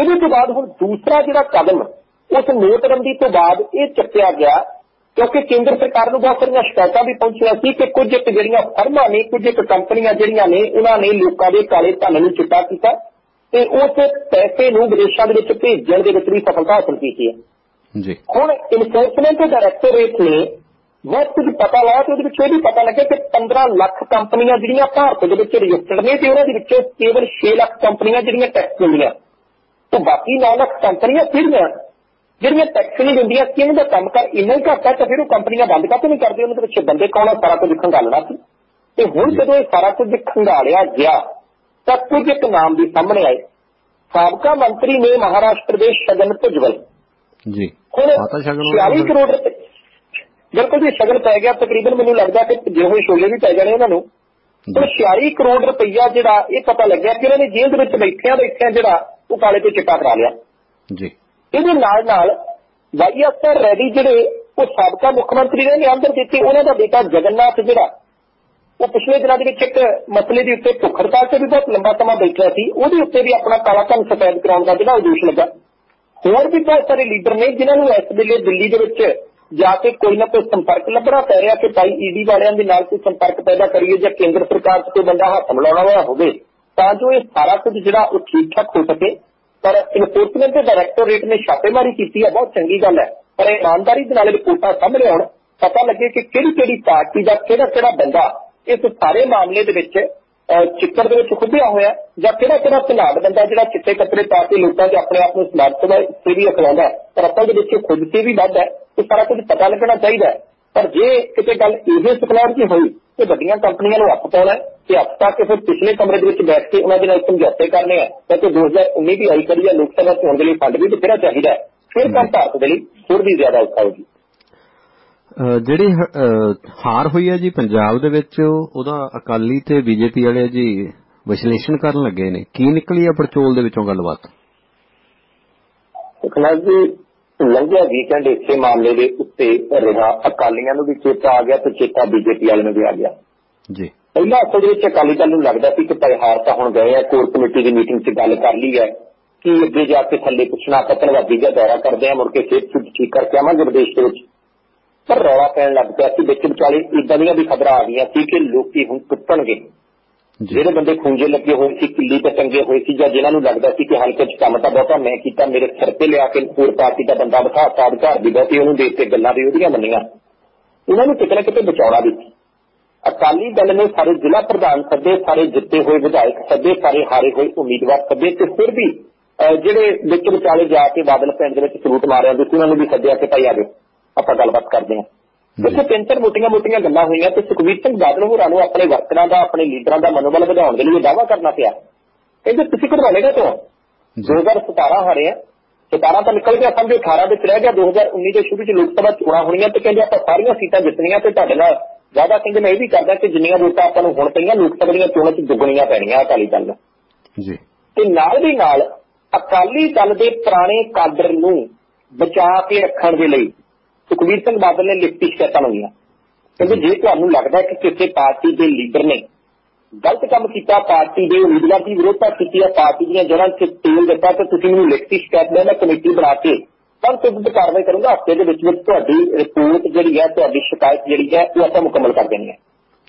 B: ਇਹਦੇ ਤੋਂ ਬਾਅਦ ਹੁਣ ਦੂਸਰਾ ਜਿਹੜਾ ਕਦਮ ਉਸ ਨੋਟਬੰਦੀ ਤੋਂ ਬਾਅਦ ਇਹ ਚੱਕਿਆ ਗਿਆ ਕਿਉਂਕਿ ਕੇਂਦਰ ਸਰਕਾਰ ਨੂੰ ਬਹੁਤ ਸਾਰੀਆਂ ਸ਼ਿਕਾਇਤਾਂ ਵੀ ਪਹੁੰਚੀਆਂ ਸੀ ਕਿ ਕੁਝ ਇੱਕ ਜਿਹੜੀਆਂ ਫਰਮਾਂ ਨੇ ਕੁਝ ਇੱਕ ਕੰਪਨੀਆਂ ਜਿਹੜੀਆਂ ਨੇ ਉਹਨਾਂ ਨੇ ਲੋਕਾਂ ਦੇ ਕਾਲੇ ਧਨ ਨੂੰ ਚਿੱਟਾ ਕੀਤਾ ਤੇ ਉਸ ਪੈਸੇ ਨੂੰ ਵਿਦੇਸ਼ਾਂ ਦੇ ਵਿੱਚ ਭੇਜਣ ਦੇ ਵਿੱਚ ਵੀ ਸਫਲਤਾ ਹਾਸਲ ਕੀਤੀ ਹੈ।
A: ਜੀ।
B: ਹੁਣ ਇਨਫੋਰਸਮੈਂਟ ਡਾਇਰੈਕਟੋਰੇਟ ਨੇ ਬਹੁਤ ਕੁਝ ਪਤਾ ਲਾਇਆ ਤੇ ਉਹਦੇ ਵਿੱਚ ਇਹ ਵੀ ਪਤਾ ਲੱਗਿਆ ਕਿ 15 ਲੱਖ ਕੰਪਨੀਆਂ ਜਿਹੜੀਆਂ ਭਾਰਤ ਦੇ ਵਿੱਚ ਰਜਿਸਟਰਡ ਨੇ ਤੇ ਉਹਨਾਂ ਦੇ ਵਿੱਚੋਂ ਕੇਵਲ 6 ਲੱਖ ਕੰਪਨੀਆਂ ਜਿਹੜੀਆਂ ਟੈਕਸ ਦਿੰਦੀਆਂ। ਤੇ ਬਾਕੀ 9 ਲੱਖ ਕੰਪਨੀਆਂ ਕਿਹੜੀਆਂ ਜਿਹੜੀਆਂ ਟੈਕਸ ਨਹੀਂ ਦਿੰਦੀਆਂ ਕਿ ਇਹਨਾਂ ਦਾ ਕੰਮ ਕਰ ਇੰਨਾ ਹੀ ਘੱਟ ਹੈ ਤਾਂ ਫਿਰ ਉਹ ਕੰਪਨੀਆਂ ਬੰਦ ਕਾਹਤੋਂ ਨਹੀਂ ਕਰਦੇ ਉਹਨਾਂ ਦੇ ਵਿੱਚ ਬੰਦੇ ਕੌਣ ਆ? ਸਾਰਾ ਕੁਝ ਖੰਗਾਲਣਾ ਸੀ। ਤੇ ਹੁਣ ਜਦੋਂ ਇਹ ਸਾਰਾ ਕੁਝ ਖੰਗਾਲਿਆ ਗਿਆ ਤਾਂ ਕੁਝ ਇੱਕ ਨਾਮ ਵੀ ਸਾਹਮਣੇ ਆਏ। ਸਾਬਕਾ ਮੰਤਰੀ ਨੇ ਮਹਾਰਾਸ਼ਟਰ ਦੇ ਸ਼ਗਨ ਭੁਜਵਲ।
A: ਜੀ।
B: ਹੁਣ
A: ਆ ਤਾਂ ਸ਼ਗਨ
B: 46 ਕਰੋੜ ਰੁਪਏ ਬਿਲਕੁਲ ਜੀ ਸ਼ਗਨ ਪੈ ਗਿਆ। ਤਕਰੀਬਨ ਮੈਨੂੰ ਲੱਗਦਾ ਕਿ ਜੇ ਹੋਏ ਛੋਲੇ ਵੀ ਪੈ ਜਾਣੇ ਉਹਨਾਂ ਨੂੰ। ਹੁਣ 46 ਕਰੋੜ ਰੁਪਈਆ ਜਿਹੜਾ ਇਹ ਪਤਾ ਲੱਗਿਆ ਕਿ ਉਹਨਾਂ ਨੇ ਜੇਲ੍ਹ ਦੇ ਵਿੱਚ ਬੈਠਿਆਂ ਬੈਠਿਆਂ ਜਿਹੜਾ ਉਹ ਕਾਲੇ ਤੇ ਚਿੱਟਾ ਕਰਾ ਲਿਆ।
A: ਜੀ।
B: ਇਹਦੇ ਨਾਲ ਨਾਲ ਵਾਈਐਸਆਰ ਰੈਡੀ ਜਿਹੜੇ ਉਹ ਸਾਬਕਾ ਮੁੱਖ ਮੰਤਰੀ ਨੇ ਅੰਦਰ ਦਿੱਤੀ ਉਹਨਾਂ ਦਾ ਬੇਟਾ ਜਗਨਨਾਥ ਜਿਹੜਾ ਉਹ ਪਿਛਲੇ ਦਿਨਾਂ ਦੇ ਵਿੱਚ ਇੱਕ ਮਸਲੇ ਦੇ ਉੱਤੇ ਭੁੱਖ ਹੜਤਾਲ ਤੇ ਵੀ ਬਹੁਤ ਲੰਬਾ ਸਮਾਂ ਬੈਠਿਆ ਸੀ ਉਹਦੇ ਉੱਤੇ ਵੀ ਆਪਣਾ ਕਾਲਾ ਧਨ ਸਫੈਦ ਕਰਾਉਣ ਦਾ ਜਿਹੜਾ ਉਦੇਸ਼ ਲੱਗਾ। ਹੋਰ ਵੀ ਬਹੁਤ ਸਾਰੇ ਲੀਡਰ ਨੇ ਜਿਨ੍ਹਾਂ ਨੂੰ ਇਸ ਵੇਲੇ ਦਿੱਲੀ ਦੇ ਵਿੱਚ ਜਾ ਕੇ ਕੋਈ ਨਾ ਕੋਈ ਸੰਪਰਕ ਲੱਭਣਾ ਪੈ ਰਿਹਾ ਕਿ ਭਾਈ ਈਡੀ ਵਾਲਿਆਂ ਦੇ ਨਾਲ ਕੋਈ ਸੰਪਰਕ ਪੈਦਾ ਕਰੀਏ ਜਾਂ ਕੇਂਦਰ ਸਰਕਾਰ 'ਚ ਕੋਈ ਬੰਦਾ ਹੱਥ ਮਿਲਾਉਣਾ ਹੋਇਆ ਹੋਵੇ। ਤਾਂ ਜੋ ਇਹ ਸਾਰਾ ਕੁਝ ਜਿਹੜਾ ਉਹ ਠੀਕ ਠਾਕ ਹੋ ਸਕੇ। ਪਰ ਇਨਫੋਰਸਮੈਂਟ ਦੇ ਡਾਇਰੈਕਟੋਰੇਟ ਨੇ ਛਾਪੇਮਾਰੀ ਕੀਤੀ ਹੈ, ਬਹੁਤ ਚੰਗੀ ਗੱਲ ਹੈ। ਪਰ ਇਮਾਨਦਾਰੀ ਦੇ ਨਾਲ ਰਿਪੋਰਟਾਂ ਸਾਹਮਣੇ ਆਉਣ, ਪਤਾ ਲੱਗੇ ਕਿ ਕਿਹੜੀ ਕਿਹੜੀ ਪਾਰਟੀ ਦਾ ਕਿਹੜਾ ਕਿਹੜਾ ਬੰਦਾ ਇਸ ਸਾਰੇ ਮਾਮਲੇ ਦੇ ਵਿੱਚ ਚਿੱਕੜ ਦੇ ਵਿੱਚ ਖੁੱਬਿਆ ਹੋਇਆ ਜਾਂ ਕਿਹੜਾ ਕਿਹੜਾ ਧਨਾੜ ਬੰਦਾ ਜਿਹੜਾ ਚਿੱਟੇ ਕੱਪੜੇ ਪਾ ਕੇ ਲੋਕਾਂ 'ਚ ਆਪਣੇ ਆਪ ਨੂੰ ਸਮਾਜ ਸੇਵੀ ਅਖਵਾਉਂਦਾ ਪਰ ਅਸਲ ਦੇ ਵਿੱਚ ਖੁਦ ਤੇ ਵੀ ਵੱਧ ਹੈ। ਇਹ ਸਾਰਾ ਕੁਝ ਪਤਾ ਲੱਗਣਾ ਚਾਹੀਦਾ ਪਰ ਜੇ ਕਿਤੇ ਗੱਲ ਇਹ ਸਪਲਾਇਰ ਦੀ ਹੋਈ ਤੇ ਵੱਡੀਆਂ ਕੰਪਨੀਆਂ ਨੂੰ ਹੱਥ ਪਾਉਣਾ ਤੇ ਹੱਥ ਪਾ ਕੇ ਫਿਰ ਪਿਛਲੇ ਕਮਰੇ ਦੇ ਵਿੱਚ ਬੈਠ ਕੇ ਉਹਨਾਂ ਦੇ ਨਾਲ ਸਮਝੌਤੇ ਕਰਨੇ ਆ ਤਾਂ ਕਿ 2019 ਦੀ ਆਈ ਕਰੀ ਹੈ ਲੋਕ ਸਭਾ ਚੋਣ ਦੇ ਲਈ ਫੰਡ ਵੀ ਬਥੇਰਾ ਚਾਹੀਦਾ ਫਿਰ ਕੰਮ ਭਾਰਤ ਦੇ ਲਈ ਥੋੜੀ ਵੀ ਜ਼ਿਆਦਾ ਔਖਾ ਹੋਊਗੀ
A: ਜਿਹੜੀ ਹਾਰ ਹੋਈ ਹੈ ਜੀ ਪੰਜਾਬ ਦੇ ਵਿੱਚ ਉਹਦਾ ਅਕਾਲੀ ਤੇ ਬੀਜੇਪੀ ਵਾਲੇ ਜੀ ਵਿਸ਼ਲੇਸ਼ਣ ਕਰਨ ਲੱਗੇ ਨੇ। ਕੀ ਨਿਕਲੀ ਆ ਪਰਚੋਲ ਦੇ ਵਿੱਚੋਂ ਗੱਲਬਾਤ?
B: ਸੁਖਨਾਥ ਜੀ ਲੰਘਿਆ ਵੀਕਐਂਡ ਇਸੇ ਮਾਮਲੇ ਦੇ ਉੱਤੇ ਰਿਹਾ ਅਕਾਲੀਆਂ ਨੂੰ ਵੀ ਚੇਤਾ ਆ ਗਿਆ ਤੇ ਚੇਤਾ ਬੀਜੇਪੀ ਵਾਲਿਆਂ ਨੂੰ ਵੀ ਆ ਗਿਆ।
A: ਜੀ।
B: ਪਹਿਲਾਂ ਅਸਲ ਦੇ ਵਿੱਚ ਅਕਾਲੀ ਦਲ ਨੂੰ ਲੱਗਦਾ ਸੀ ਕਿ ਹਾਰ ਤਾਂ ਹੁਣ ਗਏ ਆ ਕੋਰ ਕਮੇਟੀ ਦੀ ਮੀਟਿੰਗ 'ਚ ਗੱਲ ਕਰ ਲਈ ਹੈ। ਕਿ ਅੱਗੇ ਜਾ ਕੇ ਥੱਲੇ ਪੁੱਛਣਾ ਪਤਨਵਾਦੀ ਦਾ ਦੌਰਾ ਕਰਦੇ ਆ ਮੁੜ ਕੇ ਸਿਹਤ ਸੁਧ ਠੀਕ ਕਰਕੇ ਆਵਾਂਗੇ ਵਿਦੇਸ਼ ਦੇ ਵਿੱਚ। ਪਰ ਰੌਲਾ ਪੈਣ ਲੱਗ ਪਿਆ ਸੀ ਵਿੱਚ ਵਿਚਾਲੇ ਇਦਾਂ ਦੀਆਂ ਵੀ ਖਬਰਾਂ ਆ ਗਈਆਂ ਸੀ ਕਿ ਲੋਕੀ ਹੁਣ ਟੁੱਟਣਗੇ ਜਿਹੜੇ ਬੰਦੇ ਖੁੰਝੇ ਲੱਗੇ ਹੋਏ ਸੀ, ਕਿੱਲੀ ਤੇ ਟੰਗੇ ਹੋਏ ਸੀ ਜਾਂ ਜਿਨ੍ਹਾਂ ਨੂੰ ਲੱਗਦਾ ਸੀ ਕਿ ਹਲਕੇ 'ਚ ਕੰਮ ਤਾਂ ਬਹੁਤਾ ਮੈਂ ਕੀਤਾ, ਮੇਰੇ ਸਿਰ ਤੇ ਲਿਆ ਕੇ ਹੋਰ ਪਾਰਟੀ ਦਾ ਬੰਦਾ ਬਿਠਾ ਸਾਡ ਘਰ ਦੀ ਬਹੁਤੀ ਉਹਨੂੰ ਦੇਖ ਕੇ ਗੱਲਾਂ ਵੀ ਉਹਦੀਆਂ ਮੰਨੀਆਂ। ਉਹਨਾਂ ਨੂੰ ਕਿਤੇ ਨਾ ਕਿਤੇ ਬਚਾਉਣਾ ਵੀ ਅਕਾਲੀ ਦਲ ਨੇ ਸਾਰੇ ਜ਼ਿਲ੍ਹਾ ਪ੍ਰਧਾਨ ਸੱਦੇ, ਸਾਰੇ ਜਿੱਤੇ ਹੋਏ ਵਿਧਾਇਕ ਸੱਦੇ, ਸਾਰੇ ਹਾਰੇ ਹੋਏ ਉਮੀਦਵਾਰ ਸੱਦੇ ਤੇ ਫਿਰ ਵੀ ਜਿਹੜੇ ਵਿੱਚ ਵਿਚਾਲੇ ਜਾ ਕੇ ਬਾਦਲ ਪਿੰਡ ਦੇ ਵਿੱਚ ਸਲੂਟ ਮਾਰਿਆ ਸੀ, ਉਹਨਾਂ ਨੂੰ ਵੀ ਸੱਦਿਆ ਕਿ ਭਾਈ ਆਜੋ ਆਪਾਂ ਗੱਲਬਾਤ ਕਰਦੇ ਹਾਂ। ਇੱਥੇ ਤਿੰਨ ਚਾਰ ਮੋਟੀਆਂ-ਮੋਟੀਆਂ ਗੱਲਾਂ ਹੋਈਆਂ ਤੇ ਸੁਖਵੀਰ ਸਿੰਘ ਬਾਦਲ ਹੋਰਾਂ ਨੂੰ ਆਪਣੇ ਵਰਕਰਾਂ ਦਾ ਆਪਣੇ ਲੀਡਰਾਂ ਦਾ ਮਨੋਬਲ ਵਧਾਉਣ ਦੇ ਲਈ ਦਾਅਵਾ ਕਰਨਾ ਪਿਆ। ਕਹਿੰਦੇ ਤੁਸੀਂ ਕਢਵਾਉਣੇਗਾ ਤੋਂ 2017 ਹਾਰੇ ਆ। 17 ਤਾਂ ਨਿਕਲ ਗਿਆ ਸਮਝੋ 18 ਵਿੱਚ ਰਹਿ ਗਿਆ 2019 ਦੇ ਸ਼ੁਰੂ ਵਿੱਚ ਲੋਕ ਸਭਾ ਚੋਣਾਂ ਹੋਣੀਆਂ ਤੇ ਕਹਿੰਦੇ ਆਪਾਂ ਸਾਰੀਆਂ ਸੀਟਾਂ ਜਿੱਤਣੀਆਂ ਤੇ ਤੁਹਾਡੇ ਨਾਲ ਜ਼ਿਆਦਾ ਕਹਿੰਦੇ ਮੈਂ ਇਹ ਵੀ ਕਰਦਾ ਕਿ ਜਿੰਨੀਆਂ ਵੋਟਾਂ ਆਪਾਂ ਨੂੰ ਹੁਣ ਪਈਆਂ ਲੋਕ ਸਭਾ ਦੀਆਂ ਚੋਣਾਂ 'ਚ ਦੁੱਗਣੀਆਂ ਪੈਣੀਆਂ ਅਕਾਲੀ ਦਲ
A: ਜੀ।
B: ਤੇ ਨਾਲ ਦੀ ਨਾਲ ਅਕਾਲੀ ਦਲ ਦੇ ਪੁਰਾਣੇ ਕਾਦਰ ਨੂੰ ਬਚਾ ਕੇ ਰੱਖਣ ਦੇ ਲਈ ਸੁਖਵੀਰ ਸਿੰਘ ਬਾਦਲ ਨੇ ਲਿਖਤੀ ਸ਼ਿਕਾਇਤਾਂ ਮੰਗੀਆਂ ਕਹਿੰਦੇ ਜੇ। ਤੁਹਾਨੂੰ ਲੱਗਦਾ ਕਿ ਕਿਸੇ ਪਾਰਟੀ ਦੇ ਲੀਡਰ ਨੇ ਗਲਤ ਕੰਮ ਕੀਤਾ ਪਾਰਟੀ ਦੇ ਉਮੀਦਵਾਰ ਦੀ ਵਿਰੋਧਤਾ ਕੀਤੀ ਹੈ ਪਾਰਟੀ ਦੀਆਂ ਜੜ੍ਹਾਂ 'ਚ ਤੇਲ ਦਿੱਤਾ ਤਾਂ ਤੁਸੀਂ ਮੈਨੂੰ ਲਿਖਤੀ ਸ਼ਿਕਾਇਤ ਦੇਣਾ ਕਮੇਟੀ ਬਣਾ ਕੇ ਪਰ ਤੁਰੰਤ ਕਾਰਵਾਈ ਕਰੂੰਗਾ। ਹਫ਼ਤੇ ਦੇ ਵਿੱਚ ਵਿੱਚ ਤੁਹਾਡੀ ਰਿਪੋਰਟ ਜਿਹੜੀ ਹੈ ਤੁਹਾਡੀ ਸ਼ਿਕਾਇਤ ਜਿਹੜੀ ਹੈ ਉਹ ਆਪਾਂ ਮੁਕੰਮਲ ਕਰ ਦੇਣੀ ਹੈ।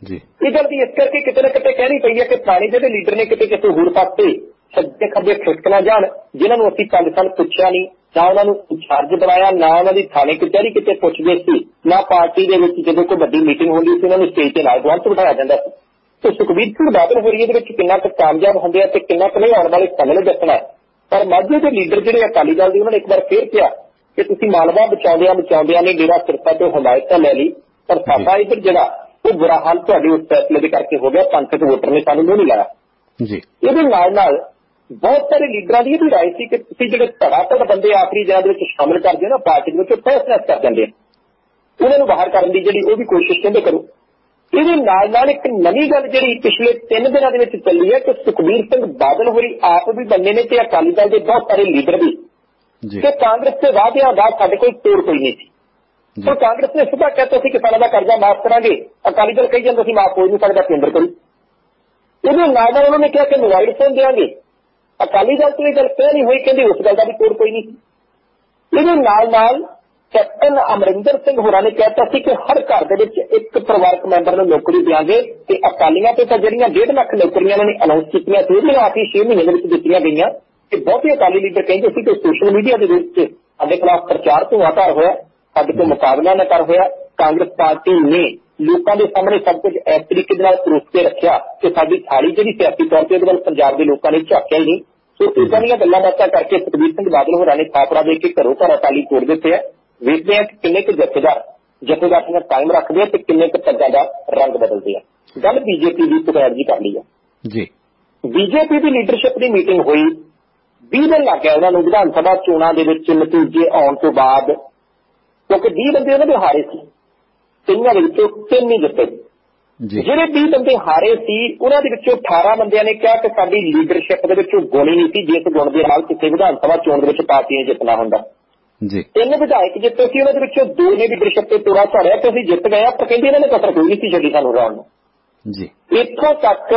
A: ਜੀ।
B: ਇਹ ਗੱਲ ਦੀ ਇਸ ਕਰਕੇ ਕਿਤੇ ਨਾ ਕਿਤੇ ਕਹਿਣੀ ਪਈ ਹੈ ਕਿ ਪੁਰਾਣੇ ਜਿਹੜੇ ਲੀਡਰ ਨੇ ਕਿਤੇ ਕਿਤੇ ਹੋਰ ਪਾਸੇ ਸੱਜੇ ਖੱਬੇ ਖਿਸਕ ਨਾ ਜਾਣ ਜਿਨ੍ਹਾਂ ਨੂੰ ਅਸੀਂ ਪੰਜ ਸਾਲ ਪੁੱਛਿਆ ਨਹੀਂ। ਨਾ ਉਹਨਾਂ ਨੂੰ ਇੰਚਾਰਜ ਬਣਾਇਆ ਨਾ ਉਹਨਾਂ ਦੀ ਥਾਣੇ ਕਚਹਿਰੀ ਕਿਤੇ ਪੁੱਛਦੇ ਸੀ ਨਾ ਪਾਰਟੀ ਦੇ ਵਿੱਚ ਜਦੋਂ ਕੋਈ ਵੱਡੀ ਮੀਟਿੰਗ ਹੁੰਦੀ ਸੀ ਉਹਨਾਂ ਨੂੰ ਸਟੇਜ ਤੇ ਨਾਲ ਗਵਾਂਟ ਬਿਠਾਇਆ ਜਾਂਦਾ ਸੀ। ਤੇ ਸੁਖਬੀਰ ਸਿੰਘ ਬਾਦਲ ਹੋਰੀ ਇਹਦੇ ਵਿੱਚ ਕਿੰਨਾ ਕੁ ਕਾਮਯਾਬ ਹੁੰਦੇ ਆ ਤੇ ਕਿੰਨਾ ਕੁ ਨਹੀਂ ਆਉਣ ਵਾਲੇ ਸਮੇਂ ਨੂੰ ਦੱਸਣਾ ਪਰ ਮਾਝੇ ਦੇ ਲੀਡਰ ਜਿਹੜੇ ਅਕਾਲੀ ਦਲ ਦੇ ਉਹਨਾਂ ਨੇ ਇੱਕ ਵਾਰ ਫੇਰ ਕਿਹਾ ਕਿ ਤੁਸੀਂ ਮਾਲਵਾ ਬਚਾਉਂਦਿਆਂ ਬਚਾਉਂਦਿਆਂ ਨੇ ਮੇਰਾ ਸਿਰਫਾ ਤੇ ਹਮਾਇਤ ਤਾਂ ਲੈ ਲਈ ਪਰ ਸਾਡਾ ਇਧਰ ਜਿਹੜਾ ਉਹ ਬੁਰਾ ਹਾਲ ਤੁਹਾਡੇ ਉਸ ਫੈਸਲੇ ਦੇ ਕਰਕੇ ਹੋ ਗਿਆ ਪੰਥਕ ਵੋਟਰ ਨੇ ਸਾਨੂੰ ਨਹੀਂ ਲਾਇਆ।
A: ਜੀ।
B: ਇਹਦੇ ਨਾਲ ਨਾਲ ਬਹੁਤ ਸਾਰੇ ਲੀਡਰਾਂ ਦੀ ਇਹ ਵੀ ਰਾਏ ਸੀ ਕਿ ਤੁਸੀਂ ਜਿਹੜੇ ਧੜਾਧੜ ਬੰਦੇ ਆਖਰੀ ਦੇ ਵਿੱਚ ਸ਼ਾਮਲ ਕਰਦੇ ਹੋ ਨਾ ਪਾਰਟੀ ਦੇ ਵਿੱਚ ਫੈਸਲਾ ਕਰ ਜਾਂਦੇ ਆ। ਉਹਨਾਂ ਨੂੰ ਬਾਹਰ ਕਰਨ ਦੀ ਜਿਹੜੀ ਉਹ ਵੀ ਕੋਸ਼ਿਸ਼ ਕਹਿੰਦੇ ਕਰੋ। ਇਹਦੇ ਨਾਲ ਨਾਲ ਇੱਕ ਨਵੀਂ ਗੱਲ ਜਿਹੜੀ ਪਿਛਲੇ 3 ਦਿਨਾਂ ਦੇ ਵਿੱਚ ਚੱਲੀ ਹੈ ਕਿ ਸੁਖਬੀਰ ਸਿੰਘ ਬਾਦਲ ਹੋਰੀ ਆਪ ਵੀ ਬੰਨੇ ਨੇ ਤੇ ਅਕਾਲੀ ਦਲ ਦੇ ਬਹੁਤ ਸਾਰੇ ਲੀਡਰ ਵੀ।
A: ਜੀ।
B: ਕਿ ਕਾਂਗਰਸ ਦੇ ਵਾਅਦਿਆਂ ਦਾ ਸਾਡੇ ਕੋਈ ਤੋੜ ਕੋਈ ਨਹੀਂ ਸੀ। ਪਰ ਕਾਂਗਰਸ ਨੇ ਸਿੱਧਾ ਕਹਿਤਾ ਸੀ ਕਿਸਾਨਾਂ ਦਾ ਕਰਜ਼ਾ ਮਾਫ ਕਰਾਂਗੇ। ਅਕਾਲੀ ਦਲ ਕਹੀ ਜਾਂਦਾ ਸੀ ਮਾਫ ਹੋ ਨਹੀਂ ਸਕਦਾ ਕੇਂਦਰ ਕਰੂ। ਇਹਦੇ ਨਾਲ ਨਾਲ ਉਹਨਾਂ ਨੇ ਕਿਹਾ ਕਿ ਮੋਬਾਈਲ ਫੋਨ ਦੇਵਾਂਗੇ। ਅਕਾਲੀ ਦਲ ਤੋਂ ਇਹ ਗੱਲ ਕਹਿ ਨਹੀਂ ਹੋਈ, ਕਹਿੰਦੇ ਉਸ ਗੱਲ ਦਾ ਵੀ ਤੋੜ ਕੋਈ ਨਹੀਂ। ਸੀ ਇਹਦੇ ਨਾਲ ਨਾਲ ਕੈਪਟਨ ਅਮਰਿੰਦਰ ਸਿੰਘ ਹੋਰਾਂ ਨੇ ਕਹਿਤਾ ਸੀ ਕਿ ਹਰ ਘਰ ਦੇ ਵਿੱਚ ਇੱਕ ਪਰਿਵਾਰਕ ਮੈਂਬਰ ਨੂੰ ਨੌਕਰੀ ਦਿਆਂਗੇ ਤੇ ਅਕਾਲੀਆਂ ਤੇ ਤਾਂ ਜਿਹੜੀਆਂ 1.5 ਲੱਖ ਨੌਕਰੀਆਂ ਉਹਨਾਂ ਨੇ ਅਨਾਉਂਸ ਕੀਤੀਆਂ ਸੀ ਉਹ ਆਖੀ 6 ਮਹੀਨੇ ਦੇ ਵਿੱਚ ਦਿੱਤੀਆਂ ਗਈਆਂ। ਤੇ ਬਹੁਤੇ ਅਕਾਲੀ ਲੀਡਰ ਕਹਿੰਦੇ ਸੀ ਕਿ ਸੋਸ਼ਲ ਮੀਡੀਆ ਦੇ ਵਿੱਚ ਸਾਡੇ ਖਿਲਾਫ ਪ੍ਰਚਾਰ ਤੋਂ ਆਧਾਰ ਹੋਇਆ, ਸਾਡੇ ਤੋਂ ਮੁਕਾਬਲਾ ਨਾ ਕਰ ਹੋਇਆ, ਕਾਂਗਰਸ ਪਾਰਟੀ ਨੇ ਲੋਕਾਂ ਦੇ ਸਾਹਮਣੇ ਸਭ ਕੁਝ ਇਸ ਤਰੀਕੇ ਦੇ ਨਾਲ ਪਰੋਸ ਕੇ ਰੱਖਿਆ ਕਿ ਸਾਡੀ ਥਾਲੀ ਜਿਹੜੀ ਸਿਆਸੀ ਤੌਰ ਤੇ ਉਹਦੇ ਵੱਲ ਪੰਜਾਬ ਦੇ ਲੋਕਾਂ ਨੇ ਝਾਕਿਆ ਹੀ ਨਹੀਂ। ਸੋ ਇਦਾਂ ਦੀਆਂ ਗੱਲਾਂ ਬਾਤਾਂ ਕਰਕੇ ਸੁਖਬੀਰ ਸਿੰਘ ਬਾਦਲ ਹੋਰਾਂ ਨੇ ਥਾਪੜਾ ਦੇ ਕੇ ਘਰੋਂ ਘਰ ਅਕਾਲੀ ਤੋੜ ਦਿੱਤੇ ਆ। ਵੇਖਦੇ ਆ ਕਿ ਕਿੰਨੇ ਕੁ ਜਥੇਦਾਰ ਜਥੇਦਾਰੀਆਂ ਕਾਇਮ ਰੱਖਦੇ ਆ ਤੇ ਕਿੰਨੇ ਕੁ ਪੱਗਾਂ ਦਾ ਰੰਗ ਬਦਲਦੇ ਆ। ਗੱਲ ਬੀਜੇਪੀ ਦੀ ਪੁਕਾਰ ਜੀ ਕਰ ਲਈ ਆ।
A: ਜੀ।
B: ਬੀਜੇਪੀ ਦੀ ਲੀਡਰਸ਼ਿਪ ਦੀ ਮੀਟਿੰਗ ਹੋਈ। 20 ਦਿਨ ਲੱਗ ਗਿਆ ਉਹਨਾਂ ਨੂੰ ਵਿਧਾਨ ਸਭਾ ਚੋਣਾਂ ਦੇ ਵਿੱਚ ਨਤੀਜੇ ਆਉਣ ਤੋਂ ਬਾਅਦ। ਕਿਉਂਕਿ 20 ਬੰਦੇ ਉਹਨਾਂ ਦੇ ਹਾਰੇ ਸੀ। ਤਿੰਨਾਂ ਦੇ ਵਿੱਚੋਂ ਤਿੰਨ ਹੀ ਜਿੱਤੇ
A: ਜੀ।
B: ਜਿਹੜੇ 20 ਬੰਦੇ ਹਾਰੇ ਸੀ ਉਹਨਾਂ ਦੇ ਵਿੱਚੋਂ 18 ਬੰਦਿਆਂ ਨੇ ਕਿਹਾ ਕਿ ਸਾਡੀ ਲੀਡਰਸ਼ਿਪ ਦੇ ਵਿੱਚੋਂ ਗੁਣ ਹੀ ਨਹੀਂ ਸੀ ਜਿਸ ਗੁਣ ਦੇ ਨਾਲ ਕਿਸੇ ਵਿਧਾਨ ਸਭਾ ਚੋਣ ਦੇ ਵਿੱਚ ਪਾਰਟੀ ਨੇ ਜਿੱਤਣਾ ਹੁੰਦਾ।
A: ਜੀ।
B: ਤਿੰਨ ਵਿਧਾਇਕ ਜਿੱਤੇ ਸੀ ਉਹਨਾਂ ਦੇ ਵਿੱਚੋਂ ਦੋ ਨੇ ਲੀਡਰਸ਼ਿਪ ਤੇ ਤੋੜਾ ਝਾੜਿਆ ਕਿ ਅਸੀਂ ਜਿੱਤ ਗਏ ਆ ਪਰ ਕਹਿੰਦੇ ਇਹਨਾਂ ਨੇ ਕਸਰ ਕੋਈ ਨਹੀਂ ਸੀ ਛੱਡੀ ਸਾਨੂੰ ਰਾਉਣ ਨੂੰ।
A: ਜੀ।
B: ਇੱਥੋਂ ਤੱਕ